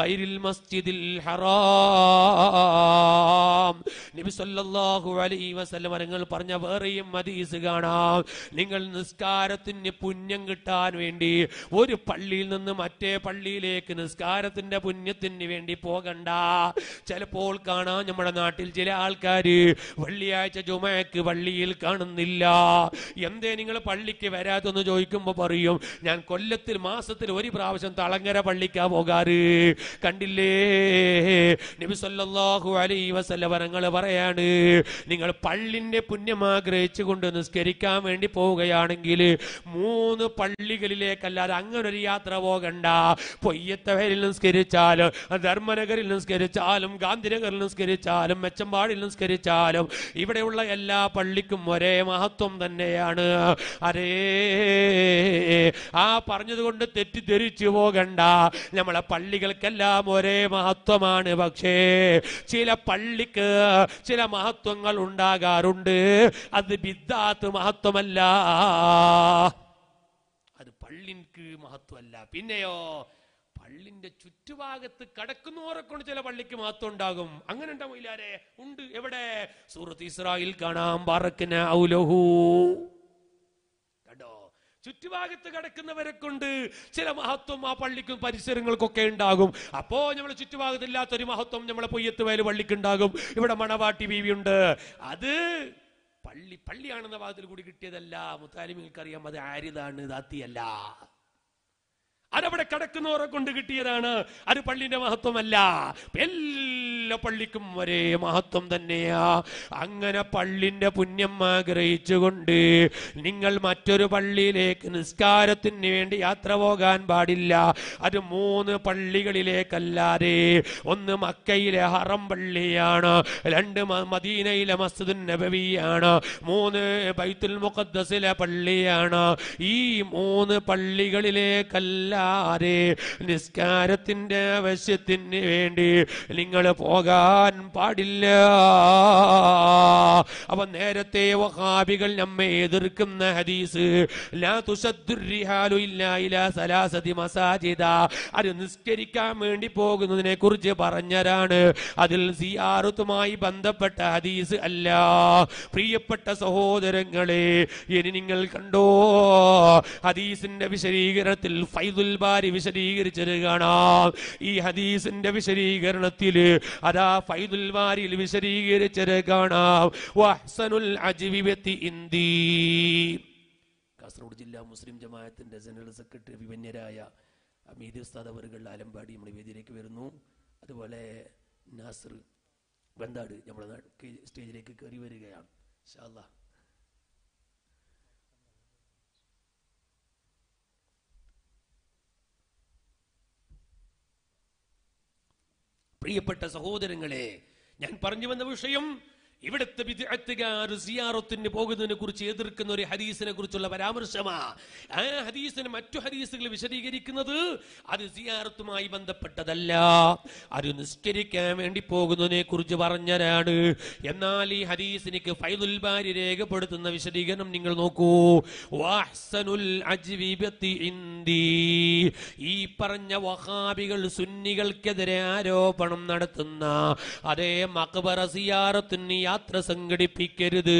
ഗൈരിൽ മസ്ജിദിൽ ഹറാം. നബി സല്ലല്ലാഹു അലൈഹി വസല്ലം നിങ്ങൾ പറഞ്ഞ വേറെയും ഹദീസ് കാണാം. നിങ്ങൾ നിസ്കാരത്തിന് പുണ്യം കിട്ടാൻ വേണ്ടി ഒരു പള്ളിയിൽ നിന്ന് മറ്റേ പള്ളിയിലേക്ക് നിസ്കാരത്തിന്റെ പുണ്യത്തിന് വേണ്ടി പോകണ്ട. ചിലപ്പോൾ കാണാം നമ്മുടെ നാട്ടിൽ ചില ആൾക്കാർ വെള്ളിയാഴ്ച ജുമയ്ക്ക് പള്ളിയിൽ കാണുന്നില്ല. എന്തേ നിങ്ങൾ പള്ളിക്ക് വരാത്തെന്ന് ചോദിക്കുമ്പോ പറയും ഞാൻ കൊല്ലത്തിൽ മാസത്തിൽ ഒരു പ്രാവശ്യം തളങ്ങര പള്ളിക്കാ പോകാറ്. കണ്ടില്ലേ? നബി സല്ലല്ലാഹു അലൈഹി വസല്ലം വരങ്ങൾ പറയാണ്. നിങ്ങൾ പള്ളിന്റെ പുണ്യം ആഗ്രഹിച്ചുകൊണ്ട് നിസ്കരിക്കാൻ വേണ്ടി പോവുകയാണെങ്കിൽ മൂന്ന് പള്ളികളിലേക്കല്ലാതെ അങ്ങനെ ഒരു യാത്ര പോകണ്ട. പൊയ്യത്തവരിൽ നിസ്കരിച്ചാലും ധർമ്മനഗറിൽ നിസ്കരിച്ചാലും ഗാന്ധിനഗറിൽ നിസ്കരിച്ചാലും മെച്ചമ്പാടിൽ നിസ്കരിച്ചാലും ഇവിടെയുള്ള എല്ലാ പള്ളിക്കും ഒരേ മഹത്വം തന്നെയാണ്. അരേ ആ പറഞ്ഞതുകൊണ്ട് തെറ്റിദ്ധരിച്ചു പോകണ്ട. നമ്മളെ പള്ളികൾക്കെല്ലാം ഒരേ മഹത്വമാണ് പക്ഷേ ചില പള്ളിക്ക് ചില മഹത്വങ്ങൾ ഉണ്ടാകാറുണ്ട്. അത് ബിദ്ദാത്ത് മഹത്വമല്ല. അത് പള്ളിക്ക് മഹത്വമല്ല. പിന്നെയോ പള്ളിന്റെ ചുറ്റുഭാഗത്ത് കടക്കുന്നവരെ കൊണ്ട് ചില പള്ളിക്ക് മഹത്വം ഉണ്ടാകും. അങ്ങനെ ഇല്ലാരെ ഉണ്ട്. എവിടെ? സൂറത്ത് ഇസ്രായിൽ കാണാം. പാറക്കിന് ഔലഹു. ചുറ്റുഭാഗത്ത് കിടക്കുന്നവരെ കൊണ്ട് ചില മഹത്വം ആ പള്ളിക്കും പരിസരങ്ങൾക്കൊക്കെ ഉണ്ടാകും. അപ്പോ നമ്മളെ ചുറ്റുഭാഗത്തില്ലാത്തൊരു മഹത്വം നമ്മളെ പൊയ്യത്ത് വയൽ പള്ളിക്ക് ഉണ്ടാകും ഇവിടെ മണവാട്ടി ബീവി ഉണ്ട് അത് പള്ളി പള്ളിയാണെന്ന ഭാഗത്തിൽ കൂടി കിട്ടിയതല്ല. മുത്താലിമികൾക്കറിയാം അത് ആരിതാണ് ദാത്തിയല്ല. അതവിടെ കിടക്കുന്നവരെ കൊണ്ട് കിട്ടിയതാണ്. അത് പള്ളിന്റെ മഹത്വമല്ല. എല്ലാ പള്ളിക്കും ഒരേ മഹത്വം തന്നെയാ. അങ്ങനെ പള്ളിന്റെ പുണ്യം ആഗ്രഹിച്ചുകൊണ്ട് നിങ്ങൾ മറ്റൊരു പള്ളിയിലേക്ക് നിസ്കാരത്തിന് വേണ്ടി യാത്ര പോകാൻ പാടില്ല. അത് മൂന്ന് പള്ളികളിലേക്കല്ലാതെ ഒന്ന് മക്കയിലെ ഹറം പള്ളിയാണ് രണ്ട് മദീനയിലെ മസ്ജിദുൻ നബവിയാണ് മൂന്ന് ബൈത്തുൽ മുഖദ്സിലെ പള്ളിയാണ്. ഈ മൂന്ന് പള്ളികളിലേക്കല്ലാതെ നിസ്കാരത്തിന്റെ ആവശ്യത്തിന് വേണ്ടി നിങ്ങൾ പോകാൻ പാടില്ല. അപ്പൊ നേരത്തെ വഹാബികൾ നമ്മെ എതിർക്കുന്ന ഹദീസ് മസാജിദ. അത് നിസ്കരിക്കാൻ വേണ്ടി പോകുന്നതിനെ കുറിച്ച് പറഞ്ഞതാണ് അതിൽ സിയാറത്തുമായി ബന്ധപ്പെട്ട ഹദീസ് അല്ല. പ്രിയപ്പെട്ട സഹോദരങ്ങളെ ഇനി നിങ്ങൾ കണ്ടോ? ഹദീസിന്റെ വിശദീകരണത്തിൽ ഫൈദുൽ ബാരി വിശദീകരിച്ചത് കാണാം. ഈ ഹദീസിന്റെ വിശദീകരണത്തിൽ അതാ ഫൈദുൽ വാരിൽ വിശദീകരിച്ചത് കാണാം. വഹ്സനുൽ അജ്വിബത്തി ഇന്ദി. കാസർഗോഡ് ജില്ലാ മുസ്ലിം ജമാഅത്തിന്റെ ജനറൽ സെക്രട്ടറി വിവന്യരായ അമീദ് ഉസ്താദ് അവർകൾ ആലമ്പാടി നമ്മുടെ വേദിയിലേക്ക് വരുന്നു. അതുപോലെ നാസർ ബന്താട് നമ്മുടെ സ്റ്റേജിലേക്ക് കയറി വരികയാണ്. ഇൻഷാ പ്രിയപ്പെട്ട സഹോദരങ്ങളെ ഞാൻ പറഞ്ഞു വന്ന വിഷയം ഇവിടുത്തെ വിദ്യാർത്ഥികാർ സിയാറത്തിന് പോകുന്നതിനെ കുറിച്ച് എതിർക്കുന്ന ഒരു ഹദീസിനെ കുറിച്ചുള്ള പരാമർശമാ. ആ ഹദീസിന് മറ്റു ഹദീസുകൾ വിശദീകരിക്കുന്നത് അത് സിയാറത്തുമായി ബന്ധപ്പെട്ടതല്ല. അത് നിസ്കരിക്കാൻ വേണ്ടി പോകുന്നതിനെ കുറിച്ച് പറഞ്ഞതാണ്. എന്നാൽ ഈ ഹദീസിനിക്ക് ഫൈദുൽ ബാരി രേഖപ്പെടുത്തുന്ന വിശദീകരണം നിങ്ങൾ നോക്കൂ. വാഹ്സനുൽ ഈ പറഞ്ഞ വഹാബികൾ സുന്നികൾക്കെതിരെ ആരോപണം നടത്തുന്ന അതേ മക്ബറ സിയാറത്തിന് യാത്ര സംഘടിപ്പിക്കരുത്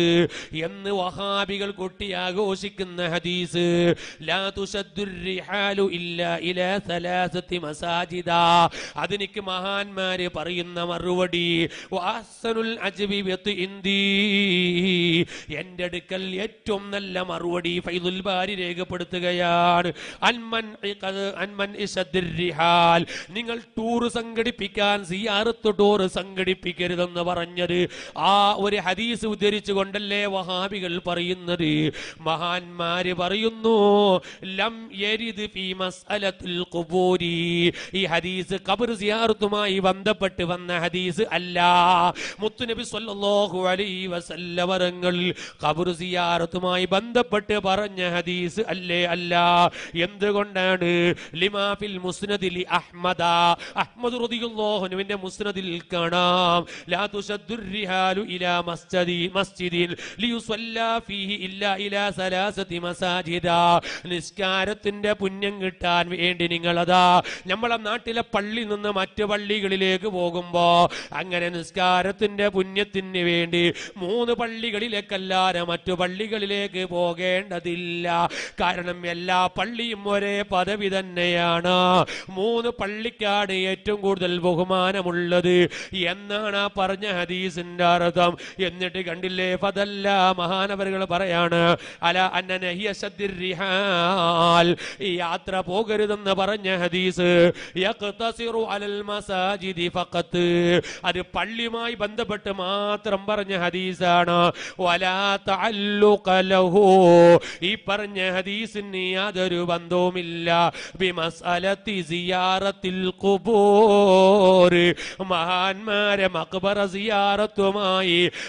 എന്ന് വഹാബികൾ കൊട്ടി ആഘോഷിക്കുന്ന ഹദീസ്. അതിനിക്ക് മഹാന്മാര് പറയുന്ന മറുപടി എന്റെ അടുക്കൽ ഏറ്റവും നല്ല മറുപടി ഫൈദുൽ ബാരി രേഖപ്പെടുത്തുകയാണ്. അൻമൻ അൻമൻ നിങ്ങൾ ടൂർ സംഘടിപ്പിക്കാൻ സിയാറത്ത് ടൂർ സംഘടിപ്പിക്കരുതെന്ന് പറഞ്ഞത്. ആ ഒരു ഹദീസ് ഉദ്ധരിച്ചു കൊണ്ടല്ലേ വഹാബികൾ പറയുന്നത്? മഹാന്മാര് പറയുന്നു ലം യരിദ് ഫീ മസ്അലത്തുൽ ഖുബൂരി. ഈ ഹദീസ് ഖബർ സിയാറത്തുമായി ബന്ധപ്പെട്ട് വന്ന ഹദീസ് അല്ല. മുത്തുനബി സല്ലല്ലാഹു അലൈഹി വസല്ലമരങ്ങൾ ഖബർ സിയാറത്തുമായി ബന്ധപ്പെട്ട് പറഞ്ഞ ഹദീസ് അല്ലേ അല്ല. എന്തുകൊണ്ടാണ്? ലിമാഫിൽ മുസ്നദിൽ അഹ്മദ. അഹ്മദ് റളിയല്ലാഹു മുസ്നദിൽ കാണാം. ലാ തുശദ്ദുർ ഇലാ മസ്ജിദി മസ്ജിദിൻ ലിയുസല്ലാ ഫീഹി ഇല്ലാ ഇലാ സലാസതി മസാജിദ നിസ്കാരത്തിന്റെ പുണ്യം കിട്ടാൻ വേണ്ടി നിങ്ങളതാ. നമ്മളെ നാട്ടിലെ പള്ളി നിന്ന് മറ്റു പള്ളികളിലേക്ക് പോകുമ്പോ അങ്ങനെ നിസ്കാരത്തിന്റെ പുണ്യത്തിന് വേണ്ടി മൂന്ന് പള്ളികളിലേക്കല്ലാതെ മറ്റു പള്ളികളിലേക്ക് പോകേണ്ടതില്ല. കാരണം എല്ലാ പള്ളിയും ഒരേ പദവി തന്നെയാണ്. മൂന്ന് പള്ളിക്കാണ് ഏറ്റവും കൂടുതൽ ബഹുമാനമുള്ളത്. എന്നാണ് ആ പറഞ്ഞ ഹദീസിന്റെ അർത്ഥം എന്നിട്ട് കണ്ടില്ലേ? ഫതല്ല മഹാനവരുകൾ പറയാണ് അല അന്നനഹിയ സദ്ദിർരിഹാൽ ഈ യാത്ര പോകരുതെന്ന് പറഞ്ഞ ഹദീസ് അലൽ മസാജിദി ഫഖത്ത്. അത് പള്ളിയുമായി ബന്ധപ്പെട്ട് മാത്രം പറഞ്ഞ ഹദീസാണ്. ഈ പറഞ്ഞ ഹദീസിന് യാതൊരു ബന്ധവുമില്ല. മഹാന്മാരെ മക്ബറ സിയാറത്തുമായി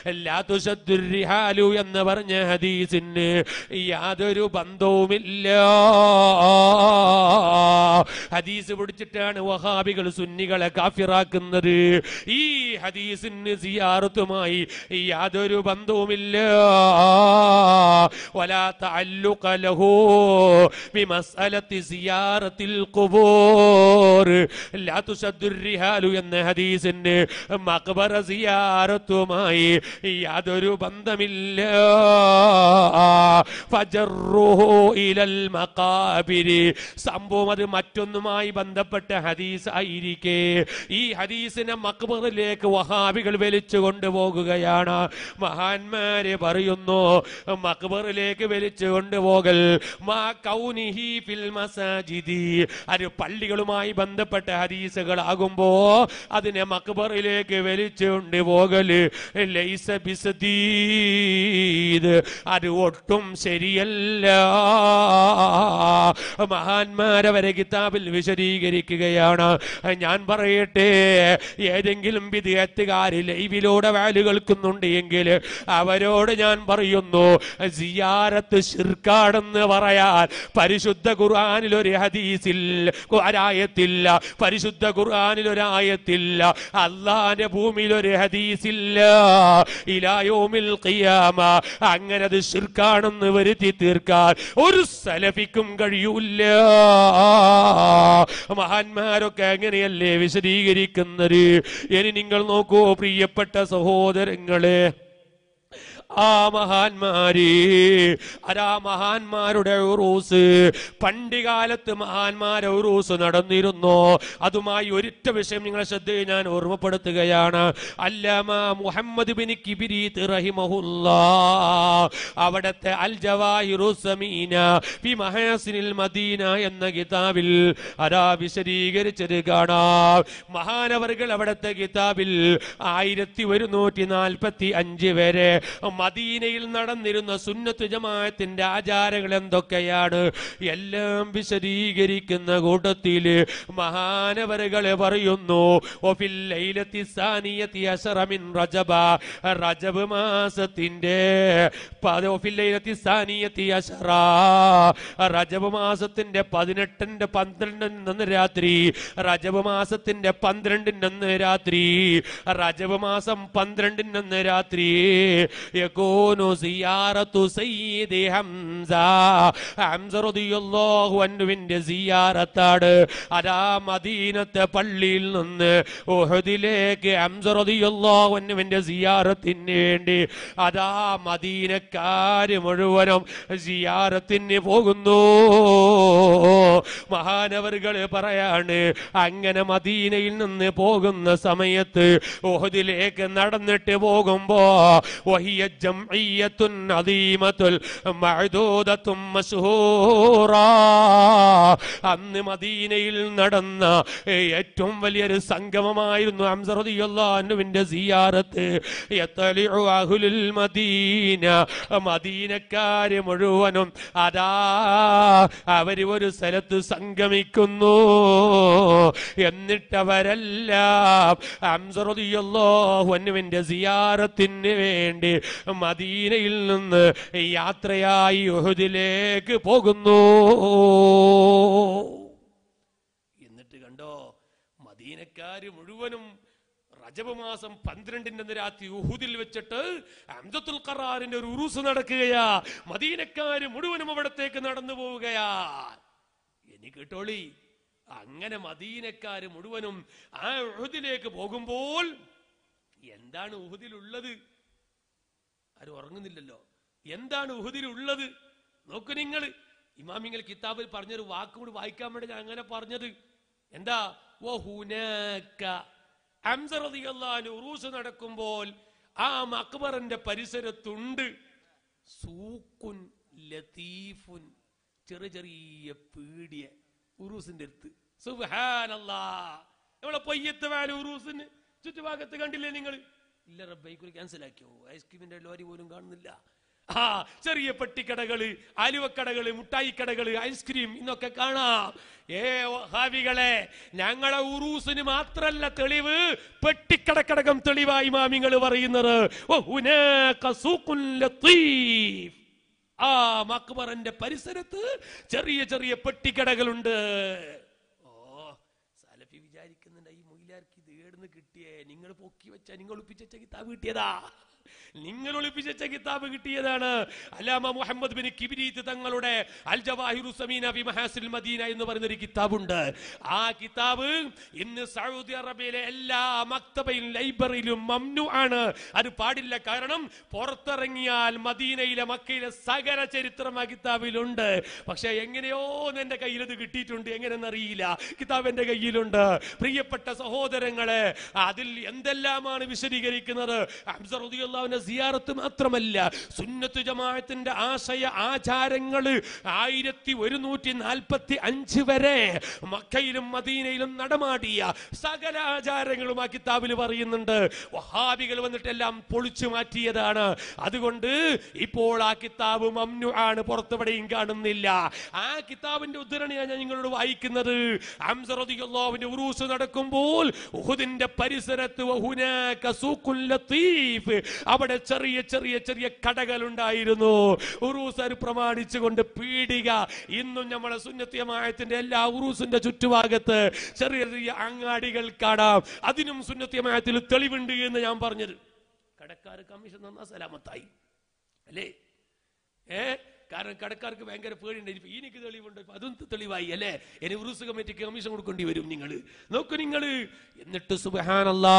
വിശദമായി എന്ന് പറഞ്ഞ ഹദീസിന് യാതൊരു ബന്ധവുമില്ല. ഹദീസ് പിടിച്ചിട്ടാണ് വഹാബികൾ സുന്നികളെ കാഫിറാക്കുന്നത്. ഈ ഹദീസിന് സിയാറത്തുമായി യാതൊരു ബന്ധവുമില്ല. വലാത്ത അല്ലുക്കലഹോ എന്ന ഹദീസിന് മക്ബറ സിയാറത്തുമായി യാതൊരു ബന്ധമില്ല. ഇലൽ സംഭവം അത് മറ്റൊന്നുമായി ബന്ധപ്പെട്ട ഹദീസ് ആയിരിക്കെ. ഈ ഹദീസിനെ മക്ബറിലേക്ക് വഹാബികൾ വലിച്ചു കൊണ്ടുപോകുകയാണ്. മഹാന്മാരെ പറയുന്നു മക്ബറിലേക്ക് വലിച്ചു കൊണ്ടുപോകൽ. അത് പള്ളികളുമായി ബന്ധപ്പെട്ട ഹദീസുകൾ ആകുമ്പോ അതിനെ മക്ബറിലേക്ക് വലിച്ചു കൊണ്ടുപോകൽ. ലൈസ അത് ഒട്ടും ശരിയല്ല. മഹാന്മാരെ വരെ കിതാബിൽ വിശദീകരിക്കുകയാണ്. ഞാൻ പറയട്ടെ ഏതെങ്കിലും വിദ്യാർത്ഥികാര് ലൈവിലൂടെ വാൽ കേൾക്കുന്നുണ്ട് എങ്കിൽ അവരോട് ഞാൻ പറയുന്നു സിയാരത്ത് ഷിർക്കാടെന്ന് പറയാൻ പരിശുദ്ധ ഖുർആാനിൽ ഒരു ഹദീസിൽ ഒരായത്തില്ല. പരിശുദ്ധ ഖുർആാനിൽ ഒരായത്തില്ല. അള്ളാന്റെ ഭൂമിയിൽ ഒരു ഹദീസില്ല. ഇലായോമിൽ ഖിയാമ. അങ്ങനെ അത് ശിർക്കാണെന്ന് വരുത്തി തീർക്കാൻ ഒരു സലഫിക്കും കഴിയൂല്ല. മഹാന്മാരൊക്കെ അങ്ങനെയല്ലേ വിശദീകരിക്കുന്നത്? ഇനി നിങ്ങൾ നോക്കൂ പ്രിയപ്പെട്ട സഹോദരങ്ങളെ ആ മഹാന്മാരെ. അരാ മഹാന്മാരുടെ ഉറൂസ്. പണ്ടുകാലത്ത് മഹാന്മാരെ ഉറൂസ് നടന്നിരുന്നു. അതുമായി ഒരിറ്റ വിഷയം നിങ്ങളെ ശ്രദ്ധയിൽ ഞാൻ ഓർമ്മപ്പെടുത്തുകയാണ്. അല്ലാമ മുഹമ്മദ് ബിൻ കിബിരീത്ത് റഹിമഹുല്ല. അവിടത്തെ അൽ ജവാഹിറു സമീന ഫി മഹാസിനിൽ മദീന എന്ന കിതാബിൽ അരാ വിശദീകരിച്ചത് കാണാം. മഹാനവറുകൾ അവിടത്തെ കിതാബിൽ ആയിരത്തി ഒരുന്നൂറ്റി നാൽപ്പത്തി അഞ്ച് വരെ മദീനയിൽ നടന്നിരുന്ന സുന്നത്ത് ജമാഅത്തിന്റെ ആചാരങ്ങൾ എന്തൊക്കെയാണ്? എല്ലാം വിശദീകരിക്കുന്ന കൂട്ടത്തിൽ മഹാനവരകളെ പറയുന്നു റജബ റജബ് മാസത്തിന്റെ റജബ് മാസത്തിന്റെ പതിനെട്ടിന്റെ പന്ത്രണ്ടിന് രാത്രി റജബ് മാസത്തിന്റെ പന്ത്രണ്ടിന് രാത്രി റജബ് മാസം പന്ത്രണ്ടിന് രാത്രി യകൂനു സിയാറത്തു സയ്യിദി ഹംസ ഹംസ റളിയല്ലാഹു അൻഹുവിന്റെ സിയാറത്താണ്. അതാ മദീനത്തെ പള്ളിയിൽ നിന്ന് ഉഹദിലേക്ക് ഹംസ റളിയല്ലാഹു അൻഹുവിന്റെ സിയാറത്തിന് വേണ്ടി അതാ മദീനക്കാര് മുഴുവനും സിയാറത്തിന് പോകുന്നു. മഹാനവറുകൾ പറയാണ് അങ്ങനെ മദീനയിൽ നിന്ന് പോകുന്ന സമയത്ത് ഓഹദിലേക്ക് നടന്നിട്ട് പോകുമ്പോ വഹിയ ജംഇയ്യത്തുൻ അദീമത്തുൽ മഅദൂദത്തും മശ്ഹൂറാ അന്ന് മദീനയിൽ നടന്ന ഏറ്റവും വലിയൊരു സംഗമമായിരുന്നു ഹംസ റളിയല്ലാഹുവിന്റെ സിയാറത്ത്. യതലിഉ അഹ്ലുൽ മദീന. മദീനക്കാര് മുഴുവനും അതാ അവർ ഒരു സ്ഥലത്ത് സംഗമിക്കുന്നു. എന്നിട്ടവരെല്ലാം റളിയല്ലാഹുവിന്റെ സിയാറത്തിന് വേണ്ടി മദീനയിൽ നിന്ന് യാത്രയായി ഉഹുദിലേക്ക് പോകുന്നു. എന്നിട്ട് കണ്ടോ മദീനക്കാര് മുഴുവനും റജബ് മാസം പന്ത്രണ്ടിന്റെ രാത്രി ഉഹുദിൽ വെച്ചിട്ട് അംദത്തുൽ ഖറാറിന്റെ ഒരു ഉറൂസ് നടക്കുകയാ. മദീനക്കാര് മുഴുവനും അവിടത്തേക്ക് നടന്നു പോവുകയാ. ഇനി കേട്ടോളി അങ്ങനെ മദീനക്കാര് മുഴുവനും ആ ഉഹുദിലേക്ക് പോകുമ്പോൾ എന്താണ് ഉഹുദിലുള്ളത്? ആരും ഉറങ്ങുന്നില്ലല്ലോ. എന്താണ് ഉഹുദിൽ ഉള്ളത് നോക്ക് നിങ്ങൾ ഇമാമിങ്ങൾ കിതാബിൽ പറഞ്ഞൊരു വാക്ക് കൂടി വായിക്കാൻ വേണ്ടി ഞാൻ അങ്ങനെ പറഞ്ഞത്. എന്താ? അൻഹു നടക്കുമ്പോൾ ആ മക്ബറിന്റെ പരിസരത്തുണ്ട്. സൂക്കുൻ ലത്തീഫുൻ ചെറിയ ചെറിയ പീടിയ ഉറൂസിന്റെ അടുത്ത്. സുബാനല്ലാ നമ്മളെ പൊയ്യത്ത് വേല ഉറൂസിന് ചുറ്റുഭാഗത്ത് കണ്ടില്ലേ നിങ്ങൾ ഇല്ല റബ്ബൈക്കുറി ക്യാൻസൽ ആക്കിയോ? ഐസ്ക്രീമിന്റെ ലോറി പോലും കാണുന്നില്ല. ആ ചെറിയ പെട്ടിക്കടകൾ ആലുവക്കടകൾ മുട്ടായിക്കടകൾ ഐസ്ക്രീം ഇന്നൊക്കെ കാണാം. ഏ ഹാവികളെ ഞങ്ങളെ ഉറൂസിന് മാത്രല്ല തെളിവ്. പെട്ടിക്കടക്കടകം തെളിവായി മാമിങ്ങൾ പറയുന്നത്. ആ മക്ബറിന്റെ പരിസരത്ത് ചെറിയ ചെറിയ പെട്ടിക്കടകളുണ്ട് ഓ സലഫി വിചാരിക്കുന്നുണ്ട് ഈ മൊയിലാർക്ക് ഇത് ഏടുന്ന് കിട്ടിയേ നിങ്ങൾ പൊക്കി വെച്ച നിങ്ങൾ ഒളിപ്പിച്ച കിതാബ് കിട്ടിയതാ. നിങ്ങൾ ഒളിപ്പിച്ച കിതാബ് കിട്ടിയതാണ്. അലാമ മുഹമ്മദ് ബിൻ കിബിരീത്ത് തങ്ങളുടെ അൽ ജവാഹിറു സമീന ബി മഹാസിൽ മദീന എന്ന് പറയുന്ന ഒരു കിതാബുണ്ട്. ആ കിതാബ് ഇന്ന് സൗദി അറേബ്യയിലെ എല്ലാ മക്തബയിലും ലൈബ്രറിയിലും മംനു ആണ്. അത് പാടില്ല കാരണം പുറത്തിറങ്ങിയാൽ മദീനയിലെ മക്കയിലെ സകല ചരിത്രം ആ കിതാബിലുണ്ട്. പക്ഷെ എങ്ങനെയോ എന്റെ കയ്യിൽ ഇത് കിട്ടിയിട്ടുണ്ട്. എങ്ങനെയെന്ന് അറിയില്ല കിതാബ് എന്റെ കയ്യിലുണ്ട്. പ്രിയപ്പെട്ട സഹോദരങ്ങളെ അതിൽ എന്തെല്ലാമാണ് വിശദീകരിക്കുന്നത്? സിയാറത്ത് മാത്രമല്ല സുന്നത്ത് ജമാഅത്തിന്റെ ആശയ ആചാരങ്ങൾ ആയിരത്തി ഒരുന്നൂറ്റി നാൽപ്പത്തി അഞ്ച് വരെ മക്കയിലും മദീനയിലും നടമാടിയ സകല ആചാരങ്ങളും ആ കിതാബിൽ പറയുന്നുണ്ട്. വഹാബികൾ വന്നിട്ടെല്ലാം പൊളിച്ചു മാറ്റിയതാണ്. അതുകൊണ്ട് ഇപ്പോൾ ആ കിതാബ് മംനു ആണ് പുറത്തെവിടെയും കാണുന്നില്ല. ആ കിതാബിന്റെ ഉദ്ധരണിയാണ് ഞാൻ നിങ്ങളോട് വായിക്കുന്നത്. ഹംസ റളിയല്ലാഹുവിന്റെ ഉറൂസ് നടക്കുമ്പോൾ ഉഹുദിന്റെ പരിസരത്ത് വഹുനാക അവിടെ ചെറിയ ചെറിയ ചെറിയ കടകൾ ഉണ്ടായിരുന്നു ഉറൂസർ പ്രമാണിച്ചുകൊണ്ട് പീടിക ഇന്നും നമ്മളെ സുന്നത്യമായത്തിന്റെ എല്ലാ ഉറൂസിന്റെ ചുറ്റുഭാഗത്ത് ചെറിയ ചെറിയ അങ്ങാടികൾ കാണാം. അതിനും സുന്നത്യമായത്തിൽ തെളിവുണ്ട് എന്ന് ഞാൻ പറഞ്ഞത്. കടക്കാർ കമ്മീഷൻ തന്നാ സലാമത്തായി. അല്ലേ? ഏ? കാരണം കടക്കാർക്ക് ഭയങ്കര പേടിയുണ്ട്. ഇനിയിപ്പോ എനിക്ക് തെളിവുണ്ട്. അതും തെളിവായി അല്ലേ? ഇനി ഉറൂസ് കമ്മിറ്റിക്ക് കമ്മീഷൻ കൊടുക്കേണ്ടി വരും നിങ്ങൾ നോക്കൂ നിങ്ങൾ എന്നിട്ട് സുബഹാനല്ലാ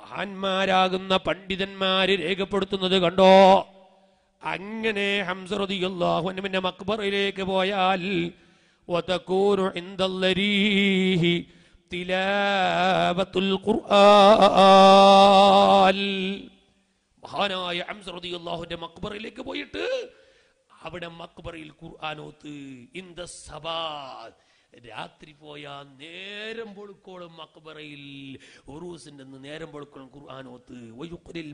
മഹാന്മാരാകുന്ന പണ്ഡിതന്മാര് രേഖപ്പെടുത്തുന്നത് കണ്ടോ? അങ്ങനെ ഹംസറുദിയുള്ളാഹുവിന്റെ മക്ബറയിലേക്ക് പോയാൽ മഹാനായ ഹംസറുദിയുള്ളാഹുവിന്റെ മക്ബറയിലേക്ക് പോയിട്ട് അവിടെ മക്ബറയിൽ ഖുർആാനോത്ത് ഇൻ ദ സബാദ് രാത്രി പോയാ നേരം പൊളുക്കോളും അക്ബറയിൽ. ഉറൂസിന്റെ അന്ന് നേരം പൊളുക്കോളും ഖുർആാനോത്ത്.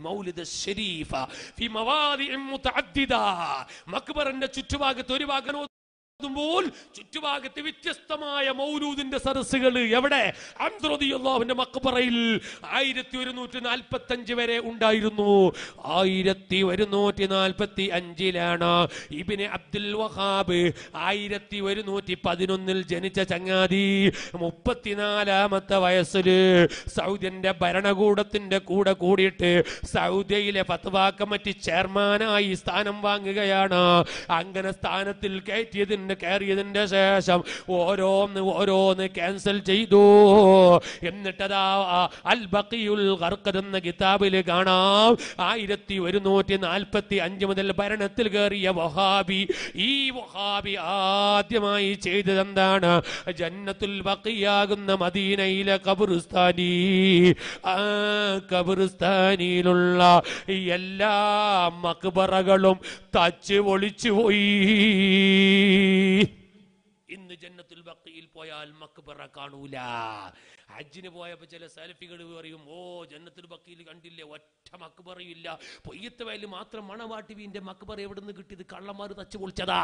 മൗലിദ ശരീഫ ഫി മവാദിഇ മുതഅദ്ദിദ. മക്ബറിന്റെ ചുറ്റുഭാഗത്ത് ഒരു ഭാഗം ചുറ്റുഭാഗത്ത് വ്യത്യസ്തമായ മൗലൂദിന്റെ സദസ്സുകൾ എവിടെ? അൻദ്രോദിയുള്ളാഹുവിന്റെ മക്ബറയിൽ ആയിരത്തി ഒരുന്നൂറ്റി നാൽപ്പത്തി അഞ്ച് വരെ ഉണ്ടായിരുന്നു. ആയിരത്തി ഒരുന്നൂറ്റി നാൽപ്പത്തി അഞ്ചിലാണ് അബ്ദുൽ വഹാബ് ആയിരത്തി ഒരുന്നൂറ്റി പതിനൊന്നിൽ ജനിച്ച ചങ്ങാതി. മുപ്പത്തിനാലാമത്തെ വയസ്സിൽ സൗദിന്റെ ഭരണകൂടത്തിന്റെ കൂടെ കൂടിയിട്ട് സൗദിയിലെ ഫത്വാ കമ്മിറ്റി ചെയർമാനായി സ്ഥാനം വാങ്ങുകയാണ്. അങ്ങനെ സ്ഥാനത്തിൽ കയറ്റിയതിന് കയറിയതിന്റെ ശേഷം ഓരോന്ന് ഓരോന്ന് ക്യാൻസൽ ചെയ്തു. എന്നിട്ടതാ അൽ ബക്കിയുൽ ഖർഖദ് എന്ന കിതാബിൽ കാണാം. ആയിരത്തി ഒരുന്നൂറ്റി നാൽപ്പത്തി അഞ്ച് മുതൽ ഭരണത്തിൽ കയറിയ വഹാബി ഈ വഹാബി ആദ്യമായി ചെയ്തത് എന്താണ് ജന്നത്തുൽ ബക്കിയാകുന്ന മദീനയിലെ കബുറുസ്ഥാനി ആ കബുറുസ്ഥാനിയിലുള്ള എല്ലാ മക്ബറകളും തച്ച് പൊളിച്ചു പോയി ഇന്ന് ജന്നത്തുൽ ബക്കിയിൽ പോയാൽ മക്ബറ കാണൂല. ഹജ്ജിന് പോയപ്പോ ചില സെൽഫികൾ പറയും ഓ ജന്നത്തുൽ ബക്കിയിൽ കണ്ടില്ലേ ഒറ്റ മക്ബറയില്ല പൊയ്യത്ത് വയലിൽ മാത്രം മണവാട്ടിവിന്റെ മക്ബറ എവിടെ നിന്ന് കിട്ടിയത്? കള്ളന്മാർ തച്ചു പൊളിച്ചതാ.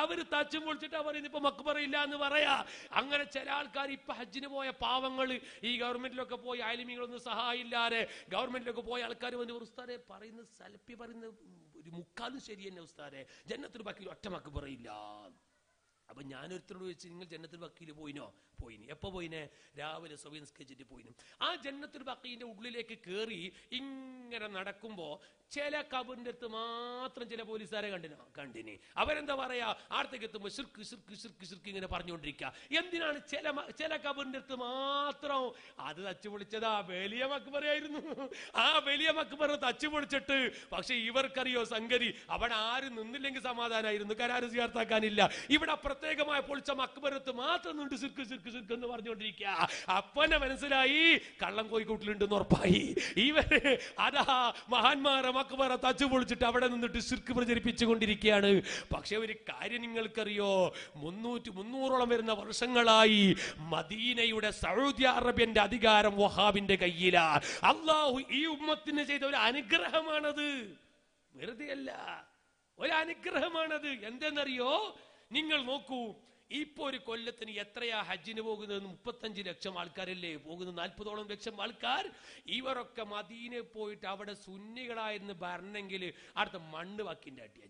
അവർ തച്ചു പൊളിച്ചിട്ട് അവർ ഇനിയിപ്പോ മക്ബറ ഇല്ല എന്ന് പറയാ. അങ്ങനെ ചില ആൾക്കാർ ഇപ്പൊ ഹജ്ജിന് പോയ പാവങ്ങൾ ഈ ഗവൺമെന്റിലൊക്കെ പോയി ആലിമികളൊന്നും സഹായില്ലാതെ ഗവൺമെന്റിലൊക്കെ പോയ ആൾക്കാർ വന്ന് ഉസ്താരെ പറയുന്ന സെൽഫി പറയുന്ന ഒരു മുക്കാലും ശരി തന്നെ ഉസ്താദെ. ജന്നത്തിന് ബാക്കി ഒറ്റ മക്ബറയില്ല അപ്പൊ ഞാനൊരുത്തരോട് ചോദിച്ചു നിങ്ങൾ ജന്നത്തിൽ വക്കീൽ പോയിനോ? പോയിന്. എപ്പോ പോയിനെ? രാവിലെ സ്വയം നിസ്കരിച്ചിട്ട് പോയിന്. ആ ജന്നത്തിൽ വക്കീലിന്റെ ഉള്ളിലേക്ക് കയറി ഇങ്ങനെ നടക്കുമ്പോ ചില കബറിന്റെ അടുത്ത് മാത്രം ചില പോലീസുകാരെ കണ്ടിന് കണ്ടിനി. അവരെന്താ പറയാ? ആടത്തേക്ക് എത്തുമ്പോ ശിർക്ക് ശിർക്ക് ശിർക്ക് ശിർക്ക് ഇങ്ങനെ പറഞ്ഞുകൊണ്ടിരിക്കുക എന്തിനാണ് ചില ചില കബറിന്റെ അടുത്ത് മാത്രം? അത് തച്ചു പൊളിച്ചതാ വലിയ മക്ബറയായിരുന്നു ആ വലിയ മക്ബറ തച്ചു പൊളിച്ചിട്ട് പക്ഷെ ഇവർക്കറിയോ സംഗതി? അവിടെ ആരും നിന്നില്ലെങ്കിൽ സമാധാനമായിരുന്നു കരാറ് ചേർത്താക്കാനില്ല ഇവിടെ പ്രത്യേകമായ പൊളിച്ച മക്ബരത്ത് മാത്രം ഉണ്ട് സിർക്ക് സിർക്ക് സിർക്ക് എന്ന് പറഞ്ഞുകൊണ്ടിരിക്കുക. അപ്പനെ മനസ്സിലായി. കള്ളം കോഴിക്കൂട്ടിലുണ്ടെന്ന് ഉറപ്പായി. ഇവർ അതാ മഹാന്മാരെ മക്ബറ തച്ചു പൊളിച്ചിട്ട് അവിടെ നിന്നിട്ട് സിർക്ക് പ്രചരിപ്പിച്ചു കൊണ്ടിരിക്കുകയാണ് പക്ഷെ ഒരു കാര്യം നിങ്ങൾക്കറിയോ? മുന്നൂറ്റി മുന്നൂറോളം വരുന്ന വർഷങ്ങളായി മദീനയുടെ സൗദി അറേബ്യന്റെ അധികാരം വഹാബിന്റെ കയ്യിലാ. അള്ളാഹു ഈ ഉമ്മത്തിന് ചെയ്ത ഒരു അനുഗ്രഹമാണത്. വെറുതെയല്ല. ഒരു അനുഗ്രഹമാണത്. എന്തെന്നറിയോ? നിങ്ങൾ നോക്കൂ ഇപ്പോ ഒരു കൊല്ലത്തിന് എത്രയാ ഹജ്ജിന് പോകുന്നത് മുപ്പത്തഞ്ച് ലക്ഷം ആൾക്കാരല്ലേ? പോകുന്നത് നാൽപ്പതോളം ലക്ഷം ആൾക്കാർ ഇവരൊക്കെ മദീനെ പോയിട്ട് അവിടെ സുന്നികളായിരുന്നു ഭരണമെങ്കിൽ അടുത്ത മണ്ണ് വാക്കിന്റെ അട്ടിയ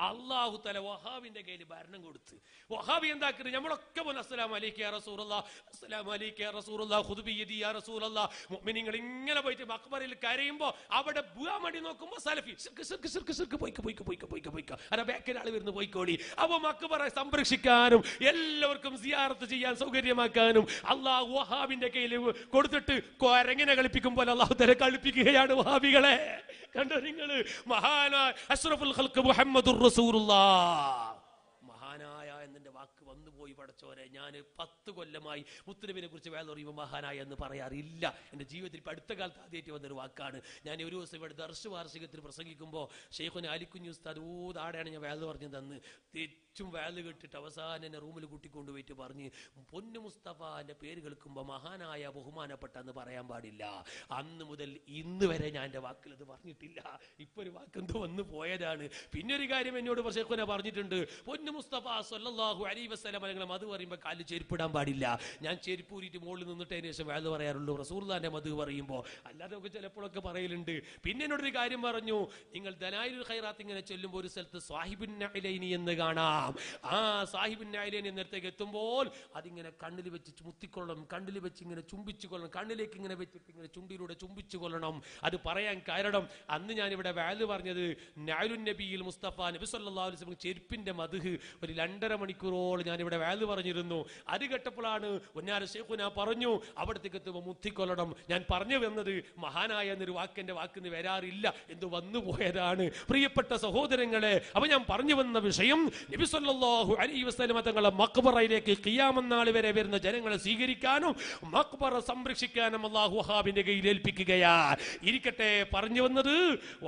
അള്ളാഹു തല വഹാബിന്റെ കയ്യിൽ ഭരണം കൊടുത്ത്. വഹാബി എന്താക്കുന്നത് നമ്മളൊക്കെ പോലെ അസ്സലാം അലിക്ക് റസൂറല്ല അസ്സലാം അലിക്ക് റസൂറല്ല ഖുദ്ബിയദി യാ റസൂലല്ല. മുഅ്മിനീങ്ങൾ ഇങ്ങനെ പോയിട്ട് മക്ബറിൽ കരയുമ്പോ അവിടെ വേണ്ടി നോക്കുമ്പോ സലഫി സിർക്ക് സിർക്ക് സിർക്ക് പോയിക്ക് പോയിക്ക് പോയിക്ക് പോയിക്ക് പോയിക്ക്. അല്ല ബാക്കിൽ ആൾ വരുന്നു പോയിക്കോളി അപ്പൊ മക്ബറെ സംരക്ഷിക്കാനും എല്ലാവർക്കും സിയാറത്ത് ചെയ്യാൻ സൗകര്യമാക്കാനും അള്ളാഹു വഹാബിന്റെ കയ്യിൽ കൊടുത്തിട്ട് കൊരങ്ങനെ കളിപ്പിക്കും പോലെ അള്ളാഹു തല കളിപ്പിക്കുകയാണ് വഹാബികളെ. കണ്ടോ നിങ്ങൾ മഹാനായ അഷ്റഫുൽ ഖൽഖ് മുഹമ്മദുർ എന്നെ വാക്ക് വന്നുപോയി ഞാൻ പത്ത് കൊല്ലമായി മുത്തനബിനെ കുറിച്ച് വേല പറയുമ്പോൾ മഹാനായ എന്ന് പറയാറില്ല. എന്റെ ജീവിതത്തിൽ ഇപ്പം അടുത്ത കാലത്ത് ആദ്യമായിട്ട് വന്നൊരു വാക്കാണ്. ഞാൻ ഒരു ദിവസം ഇവിടെ ദർശ വാർഷികത്തിൽ പ്രസംഗിക്കുമ്പോൾ ഷെയ്ഖുൻ അലിക്കുഞ്ഞു ഉസ്താദ് ഊതാടെയാണ് ഞാൻ വേല പറഞ്ഞു തന്ന്. തെറ്റും വേല കെട്ടിട്ട് അവസാനം എന്നെ റൂമിൽ കൂട്ടിക്കൊണ്ടുപോയിട്ട് പറഞ്ഞ് പൊന്നു മുസ്തഫ എന്റെ പേര് കേൾക്കുമ്പോൾ മഹാനായ ബഹുമാനപ്പെട്ട എന്ന് പറയാൻ പാടില്ല. അന്ന് മുതൽ ഇന്ന് വരെ ഞാൻ എന്റെ വാക്കിൽ അത് പറഞ്ഞിട്ടില്ല. ഇപ്പൊ ഒരു വാക്കെന്തോ വന്ന് പോയതാണ്. പിന്നെ ഒരു കാര്യം എന്നോട് ഷെയ്ഖുന പറഞ്ഞിട്ടുണ്ട്. പൊന്നു മുസ്തഫ സല്ലല്ലാഹു അലൈഹി വസല്ലം അല്ലെങ്കിൽ മധു പറയുമ്പോൾ കാലിൽ ചെരുപ്പിടാൻ പാടില്ല. ഞാൻ ചെരുപ്പൂരിട്ട് മുകളിൽ നിന്നിട്ടതിന് ശേഷം വേദ പറയാറുള്ളൂ. റസൂർദാന്റെ മധു പറയുമ്പോൾ അല്ലാതെ ഒക്കെ ചിലപ്പോഴൊക്കെ പറയലുണ്ട്. പിന്നെ എന്നോടൊരു കാര്യം പറഞ്ഞു. നിങ്ങൾ ദനായിലുൽ ഖൈറാത്ത് ഇങ്ങനെ ചെല്ലുമ്പോൾ ഒരു സ്ഥലത്ത് സാഹിബിൻ നൈലൈനി എന്ന് കാണാം. ആ സാഹിബിൻ നൈലൈനി എന്നിടത്തേക്ക് എത്തുമ്പോൾ അതിങ്ങനെ കണ്ണിൽ വെച്ച് മുത്തിക്കൊള്ളണം കണ്ണിൽ വെച്ച് ഇങ്ങനെ ചുംബിച്ചു കൊള്ളണം കണ്ണിലേക്ക് ഇങ്ങനെ വെച്ചിട്ട് ഇങ്ങനെ ചുണ്ടിലൂടെ ചുംബിച്ചു കൊള്ളണം അത് പറയാൻ കാരണം അന്ന് ഞാൻ ഇവിടെ വാൽ പറഞ്ഞത് നബിയിൽ മുസ്തഫ നബി സല്ലല്ലാഹു അലൈഹി ചെരുപ്പിന്റെ മധു ഒരു രണ്ടര മണിക്കൂറോളം ഞാൻ വാൽ പറഞ്ഞിരുന്നു. അത് കേട്ടപ്പോഴാണ് ഒന്നാര ഷെയ്ഖുന പറഞ്ഞു അവിടത്തേക്ക് എത്തുമ്പോൾ മുത്തിക്കൊല്ലണം. ഞാൻ പറഞ്ഞു വന്നത് മഹാനായ എന്നൊരു വാക്കിന്റെ വാക്കിന് വരാറില്ല എന്ന് വന്നു പോയതാണ്. പ്രിയപ്പെട്ട സഹോദരങ്ങളെ അപ്പൊ ഞാൻ പറഞ്ഞു വന്ന വിഷയം നബിസ്വല്ലാഹു അലി വസല്ലം തങ്ങളെ മക്ബറയിലേക്ക് കിയാമെന്നാൾ വരെ വരുന്ന ജനങ്ങളെ സ്വീകരിക്കാനും മക്ബറ സംരക്ഷിക്കാനും അള്ളാഹു വഹാബിന്റെ കയ്യിൽ ഏൽപ്പിക്കുകയാ. ഇരിക്കട്ടെ പറഞ്ഞു വന്നത്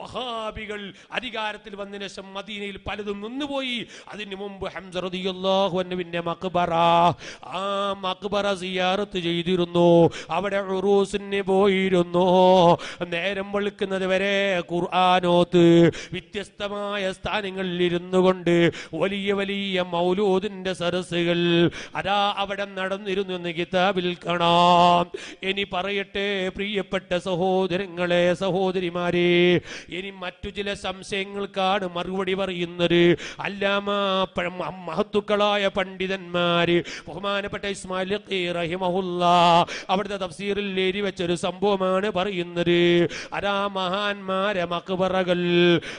വഹാബികൾ അധികാരത്തിൽ വന്നതിന് ശേഷം മദീനയിൽ പലതും നിന്നുപോയി. അതിനു മുമ്പ് ഹംസ റളിയല്ലാഹു അൻഹുവിന്റെ മക്ബറ ആ മക്ബറ സിയാറത്ത് ചെയ്തിരുന്നു. അവിടെ ഉറൂസിന് പോയിരുന്നു. നേരം വെളുക്കുന്നത് വരെ ഖുർആാനോത്ത് വ്യത്യസ്തമായ സ്ഥാനങ്ങളിൽ ഇരുന്നു കൊണ്ട് വലിയ വലിയ മൗലൂദിന്റെ സരസുകൾ അതാ അവിടെ നടന്നിരുന്നു എന്ന് കിതാബിൽ കാണാം. ഇനി പറയട്ടെ പ്രിയപ്പെട്ട സഹോദരങ്ങളെ സഹോദരിമാരെ ഇനി മറ്റു ചില സംശയങ്ങൾക്കാണ് മറുപടി പറയുന്നത്. അല്ലാമ മഹത്തുക്കളായ മഹത്തുക്കളായ പണ്ഡിതന്മാര് ബഹുമാനപ്പെട്ട ഇസ്മായിൽ അവിടുത്തെ തഫ്സീറിൽ എഴുതി വെച്ചൊരു സംഭവമാണ് പറയുന്നത്. അരാ മഹാന്മാരെ മക്ബറകൾ.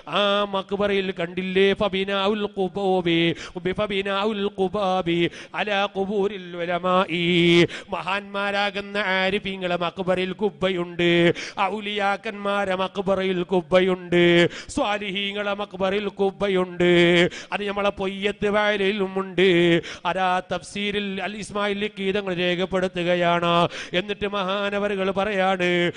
ആ മക്ബറയിൽ കണ്ടില്ലേ? ഫബിനാഉൽ ഖുബൂബി. ബിഫബിനാഉൽ ഖുബാബി അലാ ഖുബൂരിൽ ഉലമാഇ. മഹാന്മാരാകുന്ന ആരിഫീങ്ങളെ മക്ബറയിൽ കുബ്ബയുണ്ട്. ഔലിയാക്കന്മാരെ മക്ബറയിൽ കുബ്ബയുണ്ട്. സ്വാലിഹീങ്ങളെ മക്ബറയിൽ കുബ്ബയുണ്ട്. അത് നമ്മളെ പൊയ്യത്ത് വയലിലുമുണ്ട്. അതാ തഫ്സീരിൽ അൽ ഇസ്മായിലി ഗീതങ്ങൾ രേഖപ്പെടുത്തുകയാണ്. എന്നിട്ട് മഹാനവരുകൾ പറയാണ്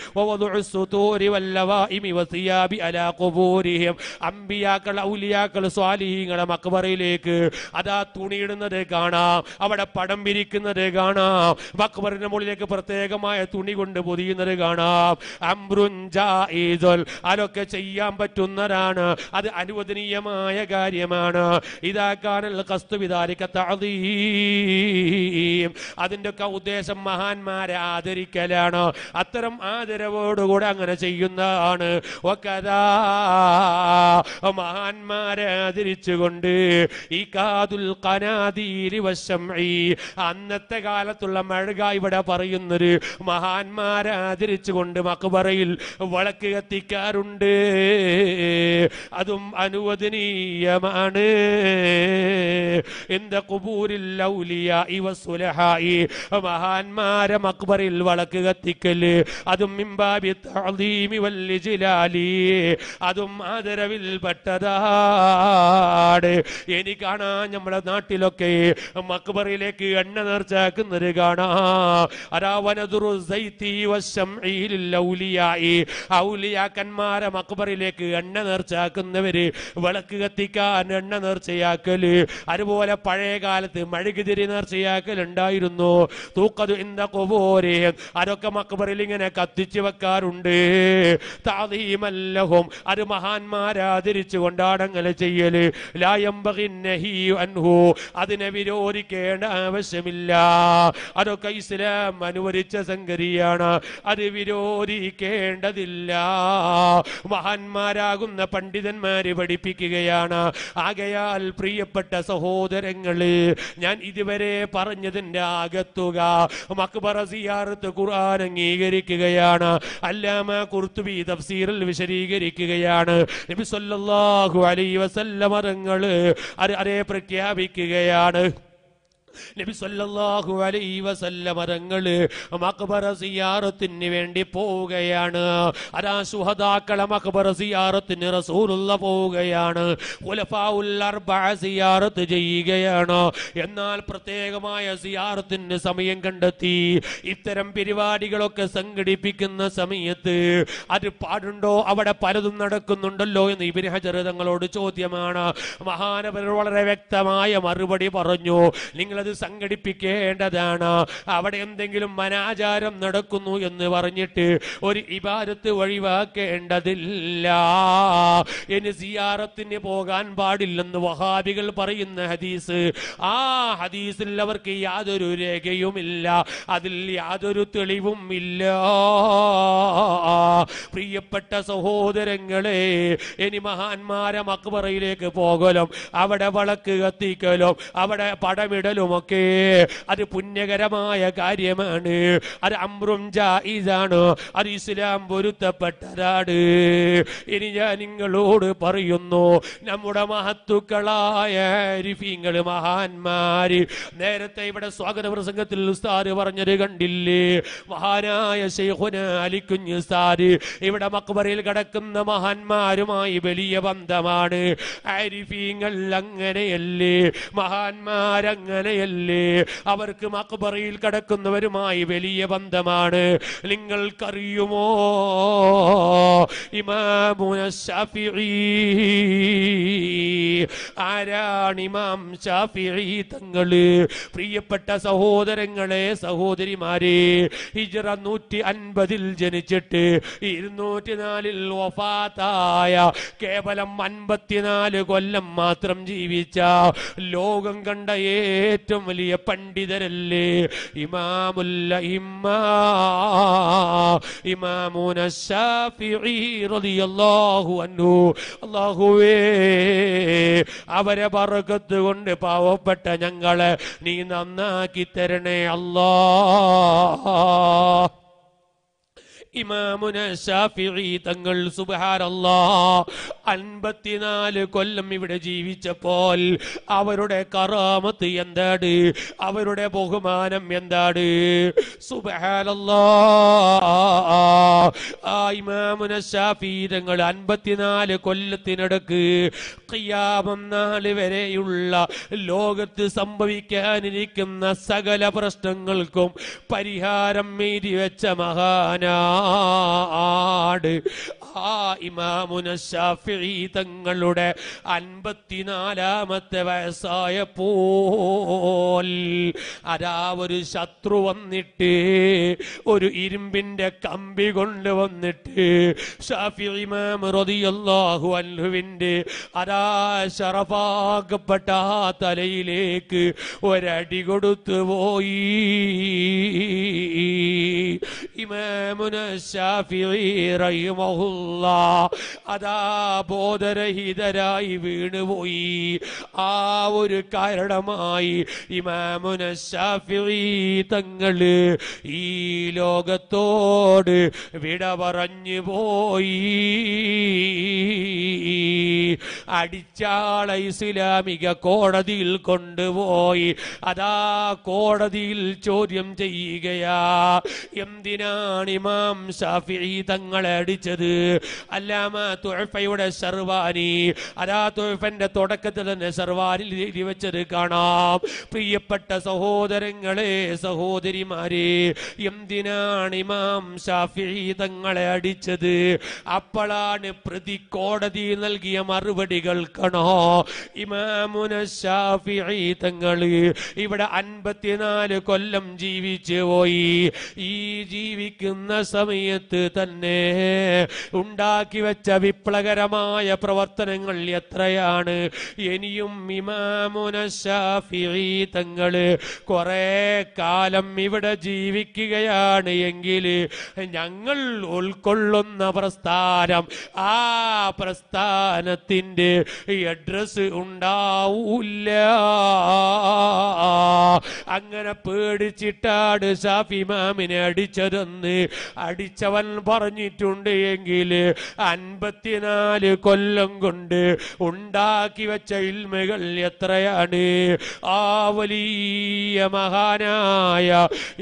അമ്പിയാക്കൾ ഔലിയാക്കൾ സ്വാലിഹീങ്ങളെ മക്ബറയിലേക്ക് അതാ തുണിയിടുന്നത് കാണാം. അവിടെ പടം വിരിക്കുന്നത് കാണാം. മക്ബറിന്റെ മുകളിലേക്ക് പ്രത്യേകമായ തുണി കൊണ്ട് പൊതിയുന്നത് കാണാം. അമ്രുഞ്ചൽ അതൊക്കെ ചെയ്യാൻ പറ്റുന്നതാണ്. അത് അനുവദനീയമായ കാര്യമാണ്. ഇതാക്കാനുള്ള കസ്തുവിതാരിക്കത്തെ അതിന്റെ അതിന്റെയൊക്കെ ഉദ്ദേശം മഹാന്മാരെ ആദരിക്കലാണ്. അത്തരം ആദരവോടുകൂടെ അങ്ങനെ ചെയ്യുന്നതാണ്. മഹാന്മാരെ ആദരിച്ചുകൊണ്ട് ഈ കാതുൽ കനാദീരി വശം ഈ അന്നത്തെ കാലത്തുള്ള മഴക ഇവിടെ പറയുന്നൊരു മഹാന്മാരെ ആദരിച്ചുകൊണ്ട് മക്ബറയിൽ വിളക്ക് കത്തിക്കാറുണ്ട്. അതും അനുവദനീയമാണ്. എന്താ കുബൂർ മഹാന്മാരെ മക്ബറിൽ വളക്ക് കത്തിക്കൽ. അതും മിമ്പാബി തഅദീമി വല്ലിജ്ലാലി. അതും ആദരവിൽ പെട്ടതാണ്. ഇനി കാണാൻ നമ്മുടെ നാട്ടിലൊക്കെ മക്ബറിലേക്ക് എണ്ണ നേർച്ചാക്കുന്നത് കാണാ. ഔലിയാക്കന്മാരെ മക്ബറിലേക്ക് എണ്ണ നേർച്ചാക്കുന്നവര് വിളക്ക് കത്തിക്കാൻ എണ്ണ നേർച്ചയാക്കൽ. അതുപോലെ പഴയ കാലത്ത് മഴുകുതിരി നേർച്ചയാക്കൽ ഉണ്ടായിരുന്നു. തൂക്കത് ഇന്ത കൊപോരെ അതൊക്കെ മക്ബറിൽ ഇങ്ങനെ കത്തിച്ചു വെക്കാറുണ്ട്. താതീമല്ലഹും അത് മഹാന്മാരാദരിച്ചു കൊണ്ടാടങ്ങൾ ചെയ്യൽ. അൻഹു അതിനെ വിരോധിക്കേണ്ട ആവശ്യമില്ല. അതൊക്കെ ഇസ്ലാം അനുവദിച്ച സംഗതിയാണ്. അത് വിരോധിക്കേണ്ടതില്ല. മഹാന്മാരാകുന്ന പണ്ഡിതന്മാര് പഠിപ്പിക്കുകയാണ്. ആകയാൽ പ്രിയപ്പെട്ട സഹോദരങ്ങൾ ഞാൻ ഇതുവരെ പറഞ്ഞതിന്റെ ആകത്തുക. മക്ബറ സിയാറത്ത് ഖുർആൻ അംഗീകരിക്കുകയാണ്. അല്ലാമ കുർത്തുബി തഫ്സീറിൽ വിശദീകരിക്കുകയാണ്. നബി സല്ലല്ലാഹു അലൈഹി വസല്ലമ തങ്ങൾ അത് അതേ പ്രഖ്യാപിക്കുകയാണ്. നബി സല്ലല്ലാഹു അലൈഹി വസല്ലമ തങ്ങൾ മക്ബറ സിയാറത്തിന് വേണ്ടി പോവുകയാണ്. അതാ സുഹദാക്കളെ മക്ബറ സിയാറത്തിന് റസൂലുള്ള പോവുകയാണ്. സിയാറത്ത് ചെയ്യുകയാണ്. എന്നാൽ പ്രത്യേകമായ സിയാറത്തിന് സമയം കണ്ടെത്തി. ഇത്തരം പരിപാടികളൊക്കെ സംഘടിപ്പിക്കുന്ന സമയത്ത് അത് പാടുണ്ടോ? അവിടെ പലതും നടക്കുന്നുണ്ടല്ലോ എന്ന് ഇബിൻ ഹജർ തങ്ങളോട് ചോദ്യമാണ്. മഹാനവർ വളരെ വ്യക്തമായ മറുപടി പറഞ്ഞു. നിങ്ങളത് സംഘടിപ്പിക്കേണ്ടതാണ്. അവിടെ എന്തെങ്കിലും മനാചാരം നടക്കുന്നു എന്ന് പറഞ്ഞിട്ട് ഒരു ഇബാരത്ത് ഒഴിവാക്കേണ്ടതില്ല. ഇനി സിയാറത്തിന് പോകാൻ പാടില്ലെന്ന് വഹാബികൾ പറയുന്ന ഹദീസ്. ആ ഹദീസിൽ അവർക്ക് യാതൊരു രേഖയുമില്ല. അതിൽ യാതൊരു തെളിവും ഇല്ല. പ്രിയപ്പെട്ട സഹോദരങ്ങളെ ഇനി മഹാന്മാരെ മക്ബറയിലേക്ക് പോകലും അവിടെ വിളക്ക് കത്തിക്കലും അവിടെ പടമിടലുമൊക്കെ അത് പുണ്യകരമായ കാര്യമാണ്. അത് അമ്രും ജായിസാണ്. അത് ഇസ്ലാം പൊരുത്തപ്പെട്ടതാണ്. ഇനി ഞാൻ നിങ്ങളോട് പറയുന്നു നമ്മുടെ മഹത്തുക്കളായ രിഫീങ്ങൾ മഹാന്മാര് നേരത്തെ ഇവിടെ സ്വാഗത പ്രസംഗത്തിൽ ഉസ്താദ് പറഞ്ഞത് കണ്ടില്ലേ? മഹാനായ ശൈഖുന അലിക്കുഞ്ഞ് ഉസ്താദ് ഇവിടെ മക്ബറയിൽ കിടക്കുന്ന മഹാന്മാരുമായി വലിയ ബന്ധമാണ്. അരിഫീങ്ങൾ അങ്ങനെയല്ലേ? മഹാന്മാരങ്ങനെയല്ലേ? അവർക്ക് മക്ബറയിൽ കിടക്കുന്നവരുമായി വലിയ ബന്ധമാണ്. നിങ്ങൾക്കറിയുമോ? ഇമാമുന ആരാണ് ഇമാം ഷാഫിഈ തങ്ങൾ? പ്രിയപ്പെട്ട സഹോദരങ്ങളെ സഹോദരിമാരെ ഹിജറ നൂറ്റി അൻപതിൽ ജനിച്ചിട്ട് ഇരുന്നൂറ്റി നാലിൽ വഫാത്തായ കേവലം അൻപത്തിനാല് കൊല്ലം മാത്രം ജീവിച്ച ലോകം കണ്ട ഏറ്റവും വലിയ പണ്ഡിതരല്ലേ? ഇമാമുല്ല ഇമ്മാ റളിയല്ലാഹു അൻഹു. അവരെ പറക്കത്ത് കൊണ്ട് പാവപ്പെട്ട ഞങ്ങളെ നീ നന്നാക്കി തരണേ അല്ലാ ഇമാമുന ഷാഫിഈ തങ്ങൾ സുബ്ഹാനല്ലാ അൻപത്തിനാല് കൊല്ലം ഇവിടെ ജീവിച്ചപ്പോൾ അവരുടെ കറാമത്ത് എന്താണ്? അവരുടെ ബഹുമാനം എന്താണ്? സുബ്ഹാനല്ലാ ആ ഇമാമുന ഷാഫിഈ തങ്ങൾ അൻപത്തിനാല് കൊല്ലത്തിനടക്ക് ഖിയാമം നാല് വരെയുള്ള ലോകത്ത് സംഭവിക്കാനിരിക്കുന്ന സകല പ്രശ്നങ്ങൾക്കും പരിഹാരം എഴുതി വെച്ച മഹാനാട് ആ ഇമാമുന ഷാഫിഈ തങ്ങളുടെ അൻപത്തിനാലാമത്തെ വയസ്സായപ്പോൾ അതാ ഒരു ശത്രു വന്നിട്ട് ഒരു ഇരുമ്പിന്റെ കമ്പി കൊണ്ട് വന്നിട്ട് ഷാഫി ഇമാം റളിയല്ലാഹു അൻഹുവിന്റെ അതാ ശറഫാക്കപ്പെട്ട ആ തലയിലേക്ക് ഒരടി കൊടുത്തു പോയി. ഇമാമുന അതാ ബോധരഹിതരായി വീണുപോയി. ആ ഒരു കാരണമായി ഇമാമുന തങ്ങൾ ഈ ലോകത്തോട് വിട പറഞ്ഞു പോയി. അടിച്ചാള ഇസ്ലാമിക കോടതിയിൽ കൊണ്ടുപോയി. അതാ കോടതിയിൽ ചോദ്യം ചെയ്യുകയാ. എന്തിനാണ് ഇമാം ഷാഫിഈ തങ്ങളെ അടിച്ചത്. അല്ലാമ തുഴഫയുടെ സർവാനി അതാ തുഴഫന്റെ തുടക്കത്തിൽ തന്നെ സർവാനിൽ വെച്ചത് കാണാം. പ്രിയപ്പെട്ട സഹോദരങ്ങളെ സഹോദരിമാരെ എന്തിനാണ് ഇമാം ഷാഫിഈ തങ്ങളെ അടിച്ചത്? അപ്പോഴാണ് പ്രതി കോടതി നൽകിയ മറുപടികൾ കണോ. ഇമാമുന ഷാഫിഈ തങ്ങൾ ഇവിടെ അൻപത്തിനാല് കൊല്ലം ജീവിച്ചു പോയി. ഈ ജീവിക്കുന്ന സമയത്ത് തന്നെ ഉണ്ടാക്കി വെച്ച വിപ്ലവകരമായ പ്രവർത്തനങ്ങൾ എത്രയാണ്? ഇനിയും ഇമാമുന ഷാഫിഈ തങ്ങൾ കുറെ കാലം ഇവിടെ ജീവിക്കുകയാണ് എങ്കിൽ ഞങ്ങൾ ഉൾക്കൊള്ളുന്ന പ്രസ്ഥാനം ആ പ്രസ്ഥാനത്തിന്റെ അഡ്രസ് ഉണ്ടാവൂല്ല. അങ്ങനെ പേടിച്ചിട്ടാണ് ഷാഫിമാമിനെ അടിച്ചതെന്ന് അടിച്ചവൻ പറഞ്ഞിട്ടുണ്ട് എങ്കിൽ അൻപത്തിനാല് കൊല്ലം കൊണ്ട് ഉണ്ടാക്കി വെച്ച ഇൽമകൾ എത്രയാണ്? ആ വലിയ മഹാനായ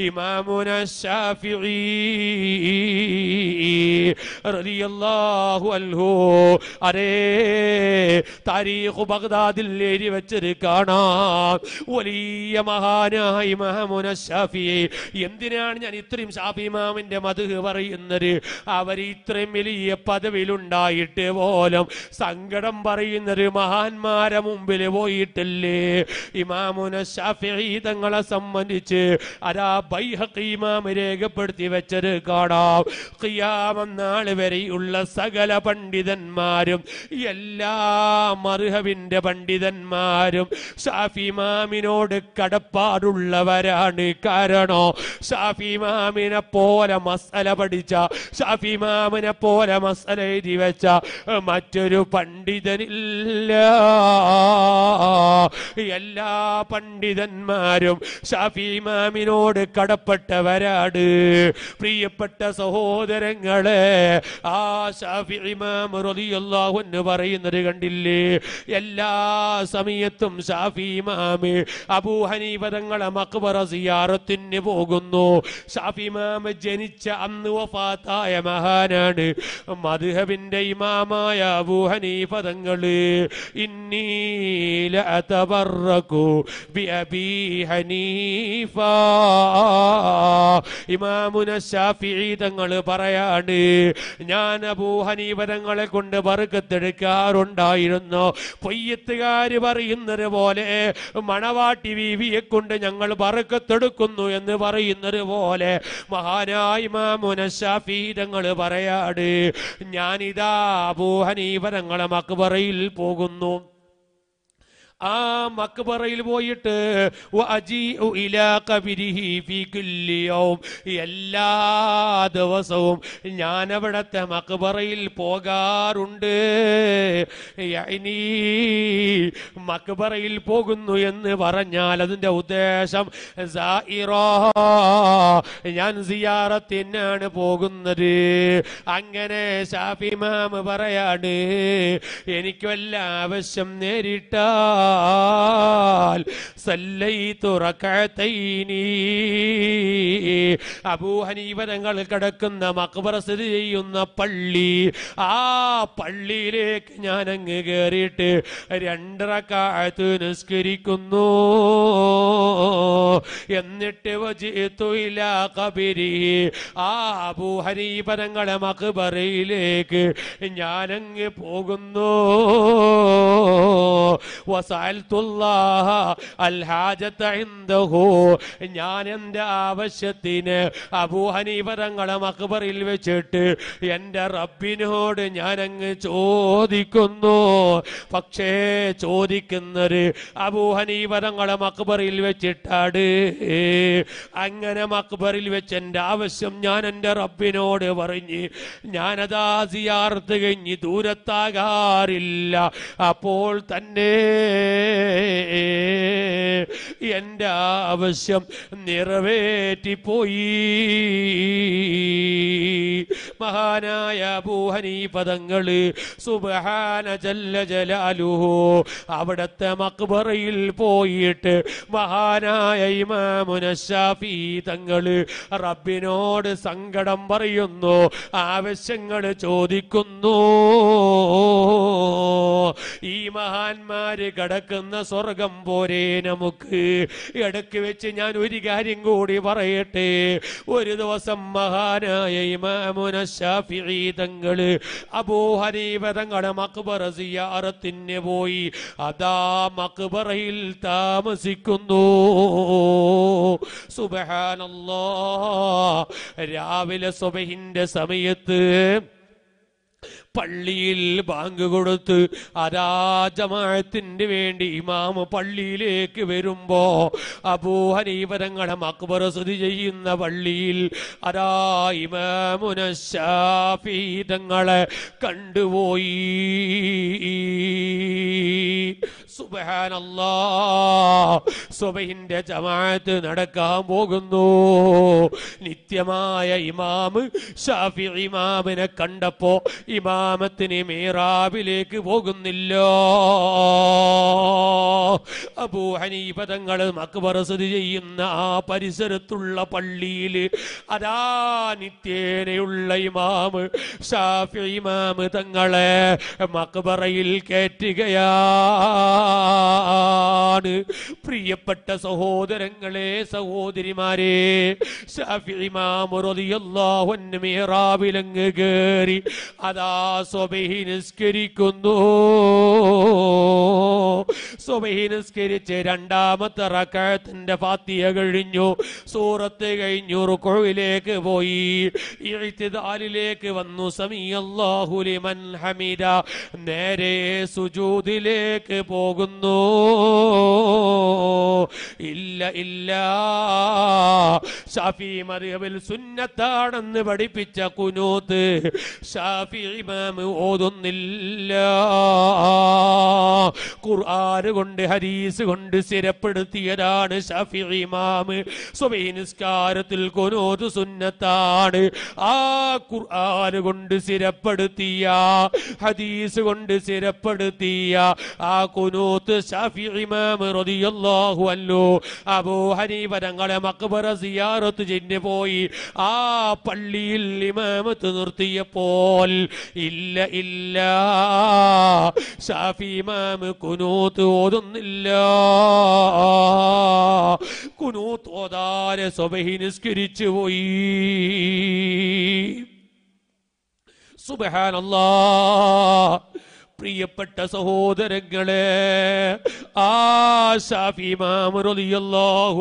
ഇമാമുന അരേ താരീഖ് ബഗ്ദാദിൽ വെച്ചത് കാണാം. വലിയ മഹാനായ ഇമാമുന ഷാഫിഈ എന്തിനാണ് ഞാൻ ഇത്രയും ഷാഫി ഇമാമിന്റെ മധു പറയുന്നത് അവർ ഇത്രയും വലിയ പദവിയിലുണ്ടായിട്ട് പോലും സങ്കടം പറയുന്നത് മഹാന്മാരെ മുമ്പിൽ പോയിട്ടല്ലേ? ഇമാമുന ഷാഫിഈ തങ്ങളെ സംബന്ധിച്ച് അതാ ബൈഹഖി ഇമാം രേഖപ്പെടുത്തി വെച്ചത് കാണാം. ഖിയാമം നാൾ വരെയുള്ള സകല പണ്ഡിതന്മാരും എല്ലാ മർഹവിന്റെ പണ്ഡിതന്മാരും ഷാഫിമാമിനോട് കടപ്പാടുള്ളവരാണ്. കാരണോ ഷാഫിമാമിനെ പോലെ മസല പഠിച്ച ഷാഫി ഇമാമിനെ പോലെ മസല എഴുതി വെച്ച മറ്റൊരു പണ്ഡിതനില്ല. എല്ലാ പണ്ഡിതന്മാരും ഷാഫി ഇമാമിനോട് കടപ്പെട്ടവരാണ് പ്രിയപ്പെട്ട സഹോദരങ്ങളെ ആ ഷാഫി ഇമാം റളിയല്ലാഹു എന്ന് പറയുന്നത് കണ്ടില്ലേ? എല്ലാ സമയത്തും ഷാഫി ഇമാമി അബൂ ഹനീഫ മക്ബറ സിയാറത്തിന് പോകുന്നു. ഷാഫി ഇമാം ജനിച്ച അന്ന് വഫാത്തായ മഹാനാണ്. മദ്ഹബിന്റെ ഇമാമായ അബൂഹനീ തങ്ങൾ. ഇന്നീല അതബറകു ബി അബീ ഹനീഫ. ഇമാമുന ഷാഫിഈ തങ്ങൾ പറയാണ് ഞാൻ അബൂ ഹനീഫ തങ്ങളെ കൊണ്ട് ബർക്കത്തെടുക്കാറുണ്ടായിരുന്നു. പൊയ്യത്തുകാര് പറയുന്നത് പോലെ മണവാട്ടി ബീവിയെ കൊണ്ട് ഞങ്ങൾ പറക്കത്തെടുക്കുന്നു എന്ന് പറയുന്നത് പോലെ മഹാനായ ഇമാമുന ഷാഫി തങ്ങൾ പറയാട് ഞാനിതാ അബൂ ഹനീഫ തങ്ങളെ മക്ബറയിൽ പോകുന്നു. ആ മക്ബറയിൽ പോയിട്ട് എല്ലാ ദിവസവും ഞാൻ അവിടത്തെ മക്ബറയിൽ പോകാറുണ്ട്. മക്ബറയിൽ പോകുന്നു എന്ന് പറഞ്ഞാൽ അതിന്റെ ഉദ്ദേശം ഞാൻ സിയാറത്തിനാണ് പോകുന്നത്. അങ്ങനെ ഷാഫിമാമ് പറയാണ് എനിക്ക് വല്ല ആവശ്യം നേരിട്ടാൽ ബിലാൽ സല്ലൈതു തങ്ങൾ കിടക്കുന്ന മക്ബറ സ്ഥിതി ചെയ്യുന്ന പള്ളി. ആ പള്ളിയിലേക്ക് ഞാൻ അങ്ങ് കയറിയിട്ട് രണ്ടറക്കാലത്ത് നിസ്കരിക്കുന്നു. എന്നിട്ട് വജിത്തു ഇലാ ആ അബൂ തങ്ങളെ മക്ബറയിലേക്ക് ഞാനങ്ങ് പോകുന്നു. ഇൻദഹു ഞാൻ എന്റെ ആവശ്യത്തിന് അബൂ ഹനീഫ തങ്ങളെ മക്ബറിൽ വെച്ചിട്ട് എന്റെ റബ്ബിനോട് ഞാൻ അങ്ങ് ചോദിക്കുന്നു. പക്ഷേ ചോദിക്കുന്നത് അബൂ ഹനീഫ തങ്ങളെ മക്ബറിൽ വെച്ചിട്ടാണ്. അങ്ങനെ മക്ബറിൽ വെച്ച് എന്റെ ആവശ്യം ഞാൻ എന്റെ റബ്ബിനോട് പറഞ്ഞ് ഞാനതാ സിയാർത്ത് കഴിഞ്ഞ് ദൂരത്താകാറില്ല. അപ്പോൾ തന്നെ എന്റെ ആവശ്യം നിറവേറ്റിപ്പോയി. മഹാനായ അബൂഹനീപദങ്ങൾ സുബഹാന ജല്ല ജലാലുഹു അവിടത്തെ മക്ബറയിൽ പോയിട്ട് മഹാനായ ഇമാമുന ഷാഫി തങ്ങൾ റബ്ബിനോട് സങ്കടം പറയുന്നു ആവശ്യങ്ങൾ ചോദിക്കുന്നു. ഈ മഹാന്മാര് കിടക്കുന്ന സ്വർഗം പോരെ നമുക്ക്. ഇടയ്ക്ക് വെച്ച് ഞാൻ ഒരു കാര്യം കൂടി പറയട്ടെ. ഒരു ദിവസം മഹാനായ ഇമാമുന ഷാഫിഈ തങ്ങൾ അബൂ ഹനീഫ തങ്ങളുടെ മക്ബറ സിയാറത്തിന് പോയി അതാ മക്ബറയിൽ താമസിക്കുന്നു. സുബഹാനല്ലാ. രാവിലെ സുബഹിന്റെ സമയത്ത് പള്ളിയിൽ ബാങ്ക് കൊടുത്ത് അരാജമായത്തിന്റെ വേണ്ടി ഇമാമ പള്ളിയിലേക്ക് വരുമ്പോ അബൂഹനീപരങ്ങളെ മക്ബറ സ്ഥിതി ചെയ്യുന്ന പള്ളിയിൽ അരാ ഇമാമുനശാഫീതങ്ങളെ കണ്ടുപോയി. സുബഹാനല്ലാ സുബഹിന്റെ ജമാഅത്ത് നടക്കാൻ പോകുന്നു. നിത്യമായ ഇമാമ് ഷാഫി ഇമാമിനെ കണ്ടപ്പോ ഇമാമത്തിന് മീറാബിലേക്ക് പോകുന്നില്ല. അബൂ ഹനീഫ മക്ബർ സ്ഥിതി ചെയ്യുന്ന ആ പരിസരത്തുള്ള പള്ളിയിൽ അതാ നിത്യേനയുള്ള ഇമാമ് ഷാഫി ഇമാമ് തങ്ങളെ മക്ബറയിൽ കയറ്റുകയാണ് പ്രിയപ്പെട്ട സഹോദരങ്ങളെ സഹോദരിമാരെ ഷാഫി ഇമാമ് റളിയല്ലാഹു അൻഹു കേറി. അതാ സ്വബഹി നിസ്കരിക്കുന്നു. സ്വബഹി നിസ്കരിച്ച് രണ്ടാമത്തെ റക്കഅത്തിന്റെ ഫാത്തിയ കഴിഞ്ഞു. സൂറത്ത് കഴിഞ്ഞു റുക്കോയിലേക്ക് പോയി. ഇഴ്തിദാലിലേക്ക് വന്നു. സമി ലിമൻ ഹമീദ. നേരെ സുജൂദിലേക്ക് പോകുന്നു. ഇല്ല ഇല്ല. ഷാഫി മറിയവിൽ സുന്നത്താണെന്ന് പഠിപ്പിച്ച കുനൂത്ത് ഷാഫി ഇമാമ് ഓതുന്നില്ല. ഖുർആാന് കൊണ്ട് ഹരീസ് കൊണ്ട് സ്ഥിരപ്പെടുത്തിയതാണ് ഷാഫി ഇമാമ് സ്വബഹി നിസ്കാരത്തിൽ കുനൂത്ത് സുന്നത്താണ്. ആ ഖുർആാന് കൊണ്ട് സ്ഥിരപ്പെടുത്തിയ ഹദീസ് കൊണ്ട് സ്ഥിരപ്പെടുത്തിയ ആ കുനൂത്ത് ഷാഫി ഇമാം റളിയല്ലാഹു അൻഹു. അബൂ ഹനീഫ തങ്ങളെ മക്ബറ സിയാറത്ത് ചെന്ന് പോയി. ആ പള്ളിയിൽ ഇമാമത്ത് നിർത്തിയപ്പോൾ ഇല്ല ഇല്ല ഷാഫി ഇമാം കുനൂത്ത് ഓതുന്നില്ല. കുനൂത്ത് ഓതാരെ സ്വബഹി നിസ്കരിച്ചു പോയി. സുബഹാനല്ലാ. പ്രിയപ്പെട്ട സഹോദരങ്ങളെ ആ ഷാഫി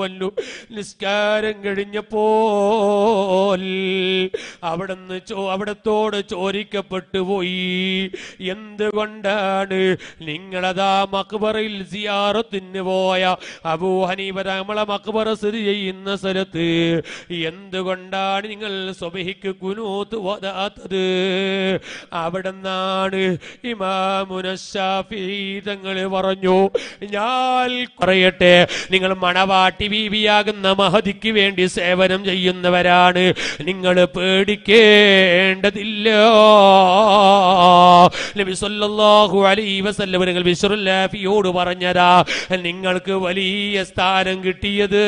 അൻഹു നിസ്കാരം കഴിഞ്ഞപ്പോൾ അവിടുന്ന് ചോ അവിടത്തോട് ചോദിക്കപ്പെട്ടു പോയി. എന്തുകൊണ്ടാണ് നിങ്ങളതാ മക്ബറയിൽ സിയാറത്തിന് പോയ അബൂ ഹനീഫ നമ്മളെ മക്ബറ സ്ഥിതി ചെയ്യുന്ന സ്ഥലത്ത്? എന്തുകൊണ്ടാണ് നിങ്ങൾ സ്വബഹിക്ക് കുനൂത്ത് വരാത്തത്? അവിടെ നിന്നാണ് ഇമാ തങ്ങൾ പറഞ്ഞു ഞാൻ പറയട്ടെ നിങ്ങൾ മണവാട്ടി ബീവിയാകുന്ന മഹതിക്ക് വേണ്ടി സേവനം ചെയ്യുന്നവരാണ്. നിങ്ങൾ പേടിക്കേണ്ടതില്ല. നബി സല്ലല്ലാഹു അലൈഹി വസല്ലം നിങ്ങൾ ബിശ്റുല്ലാഫിയോട് പറഞ്ഞതാ നിങ്ങൾക്ക് വലിയ സ്ഥാനം കിട്ടിയത്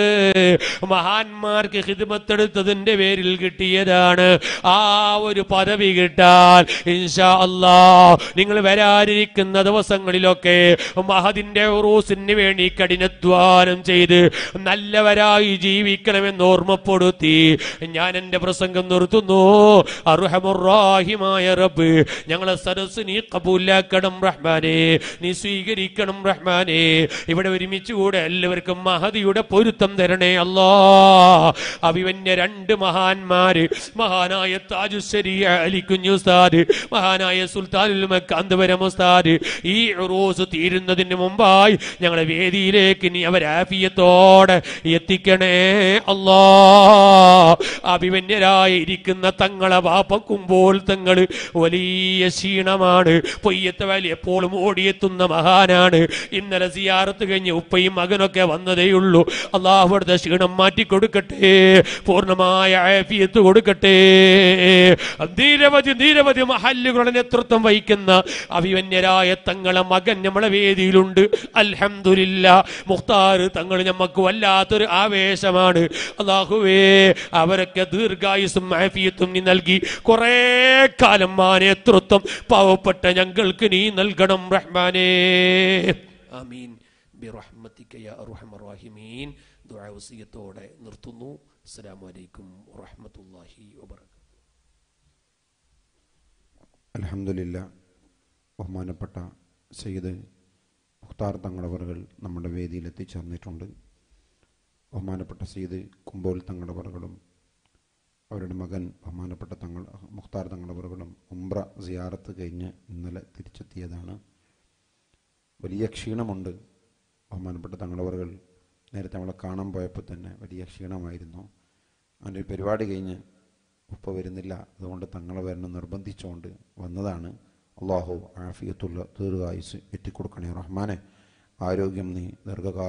മഹാന്മാർക്ക് ഹിദ്മത്തെടുത്തതിന്റെ പേരിൽ കിട്ടിയതാണ്. ആ ഒരു പദവി കിട്ടാൻ ഇൻഷാ അല്ലാ നിങ്ങൾ വരാനിരിക്കുന്ന ദിവസങ്ങളിലൊക്കെ മഹദിന്റെ ഉറൂസിന് വേണ്ടി കഠിനധ്വാനം ചെയ്ത് നല്ലവരായി ജീവിക്കണമെന്ന് ഓർമ്മപ്പെടുത്തി. ഞാൻ എന്റെ പ്രസംഗം നിർത്തുന്നു. അർഹമുറാഹിമായ റബ്ബ് ഞങ്ങളെ സരസ് നീ കബൂലാക്കണം റഹ്മാനെ നീ സ്വീകരിക്കണം റഹ്മാനെ. ഇവിടെ ഒരുമിച്ച് കൂടെ എല്ലാവർക്കും മഹദിയുടെ പൊരുത്തം തരണേ അല്ലാ. അഭിവന്യ രണ്ട് മഹാന്മാര് മഹാനായ താജുശ്ശേരി അലി കുഞ്ഞുസ്താദ് മഹാനായ സുൽത്താനുൽ മക്കാന്തപുരം ഈ ഉറൂസ് തീരുന്നതിന് മുമ്പായി ഞങ്ങളെ വേദിയിലേക്ക് നീ അവരാഫിയത്തോടെ എത്തിക്കണേ. അല്ലാ. അഭിമന്യരായിരിക്കുന്ന തങ്ങളെ വാപ്പക്കുമ്പോൾ തങ്ങൾ വലിയ ക്ഷീണമാണ്. പൊയ്യത്തെ വലിയ എപ്പോഴും ഓടിയെത്തുന്ന മഹാനാണ്. ഇന്നലെ സിയാറത്ത് കഴിഞ്ഞ് ഉപ്പയും മകനൊക്കെ വന്നതേയുള്ളൂ. അള്ളാഹുവിടുത്തെ ക്ഷീണം മാറ്റി കൊടുക്കട്ടെ. പൂർണമായ ആഫിയത്ത് കൊടുക്കട്ടെ. നിരവധി നിരവധി മഹല്ലുകളുടെ നേതൃത്വം വഹിക്കുന്ന അഭിമന്യരായ തങ്ങളെ മകൻ നമ്മളെ വേദിയിലുണ്ട്. അൽഹംദുലില്ല. മുഖ്താർ തങ്ങൾ നമുക്ക് വല്ലാത്തൊരു ആവേശമാണ്. അള്ളാഹുവേ അവരൊക്കെ ദീർഘായുസും ആഫിയത്തും നീ നൽകി. കുറേ കാലം ആ നേതൃത്വം പാവപ്പെട്ട ഞങ്ങൾക്ക് നീ നൽകണം റഹ്മാനേ. ആമീൻ. ബിറഹ്മതിക യാ അർഹമർ റഹീമീൻ. ദുആ വസിയത്തോടെ നിർത്തുന്നു. അസ്സലാമു അലൈക്കും വറഹ്മത്തുള്ളാഹി വബറകാതുഹു. ബഹുമാനപ്പെട്ട സയ്യിദ് മുഖ്താർ തങ്ങളവറുകൾ നമ്മുടെ വേദിയിൽ എത്തിച്ചേർന്നിട്ടുണ്ട് ബഹുമാനപ്പെട്ട സയ്യിദ് കുമ്പോൽ തങ്ങളവറുകളും അവരുടെ മകൻ ബഹുമാനപ്പെട്ട തങ്ങൾ മുഖ്താർ തങ്ങളവറുകളും ഉംറ സിയാറത്ത് കഴിഞ്ഞ് ഇന്നലെ തിരിച്ചെത്തിയതാണ്. വലിയ ക്ഷീണമുണ്ട് ബഹുമാനപ്പെട്ട തങ്ങളവറുകൾ. നേരത്തെ നമ്മളെ കാണാൻ പോയപ്പോൾ തന്നെ വലിയ ക്ഷീണമായിരുന്നു. അതിന്റെ ഒരു പരിപാടി കഴിഞ്ഞ് ഉപ്പ വരുന്നില്ല. അതുകൊണ്ട് തങ്ങളെ വരണം നിർബന്ധിച്ചുകൊണ്ട് വന്നതാണ്. അള്ളാഹു ആഫിയത്തുള്ള ദീർഘായുസ് എത്തിക്കൊടുക്കണേ റഹ്മാനെ. ആരോഗ്യം നീ ദീർഘകാലം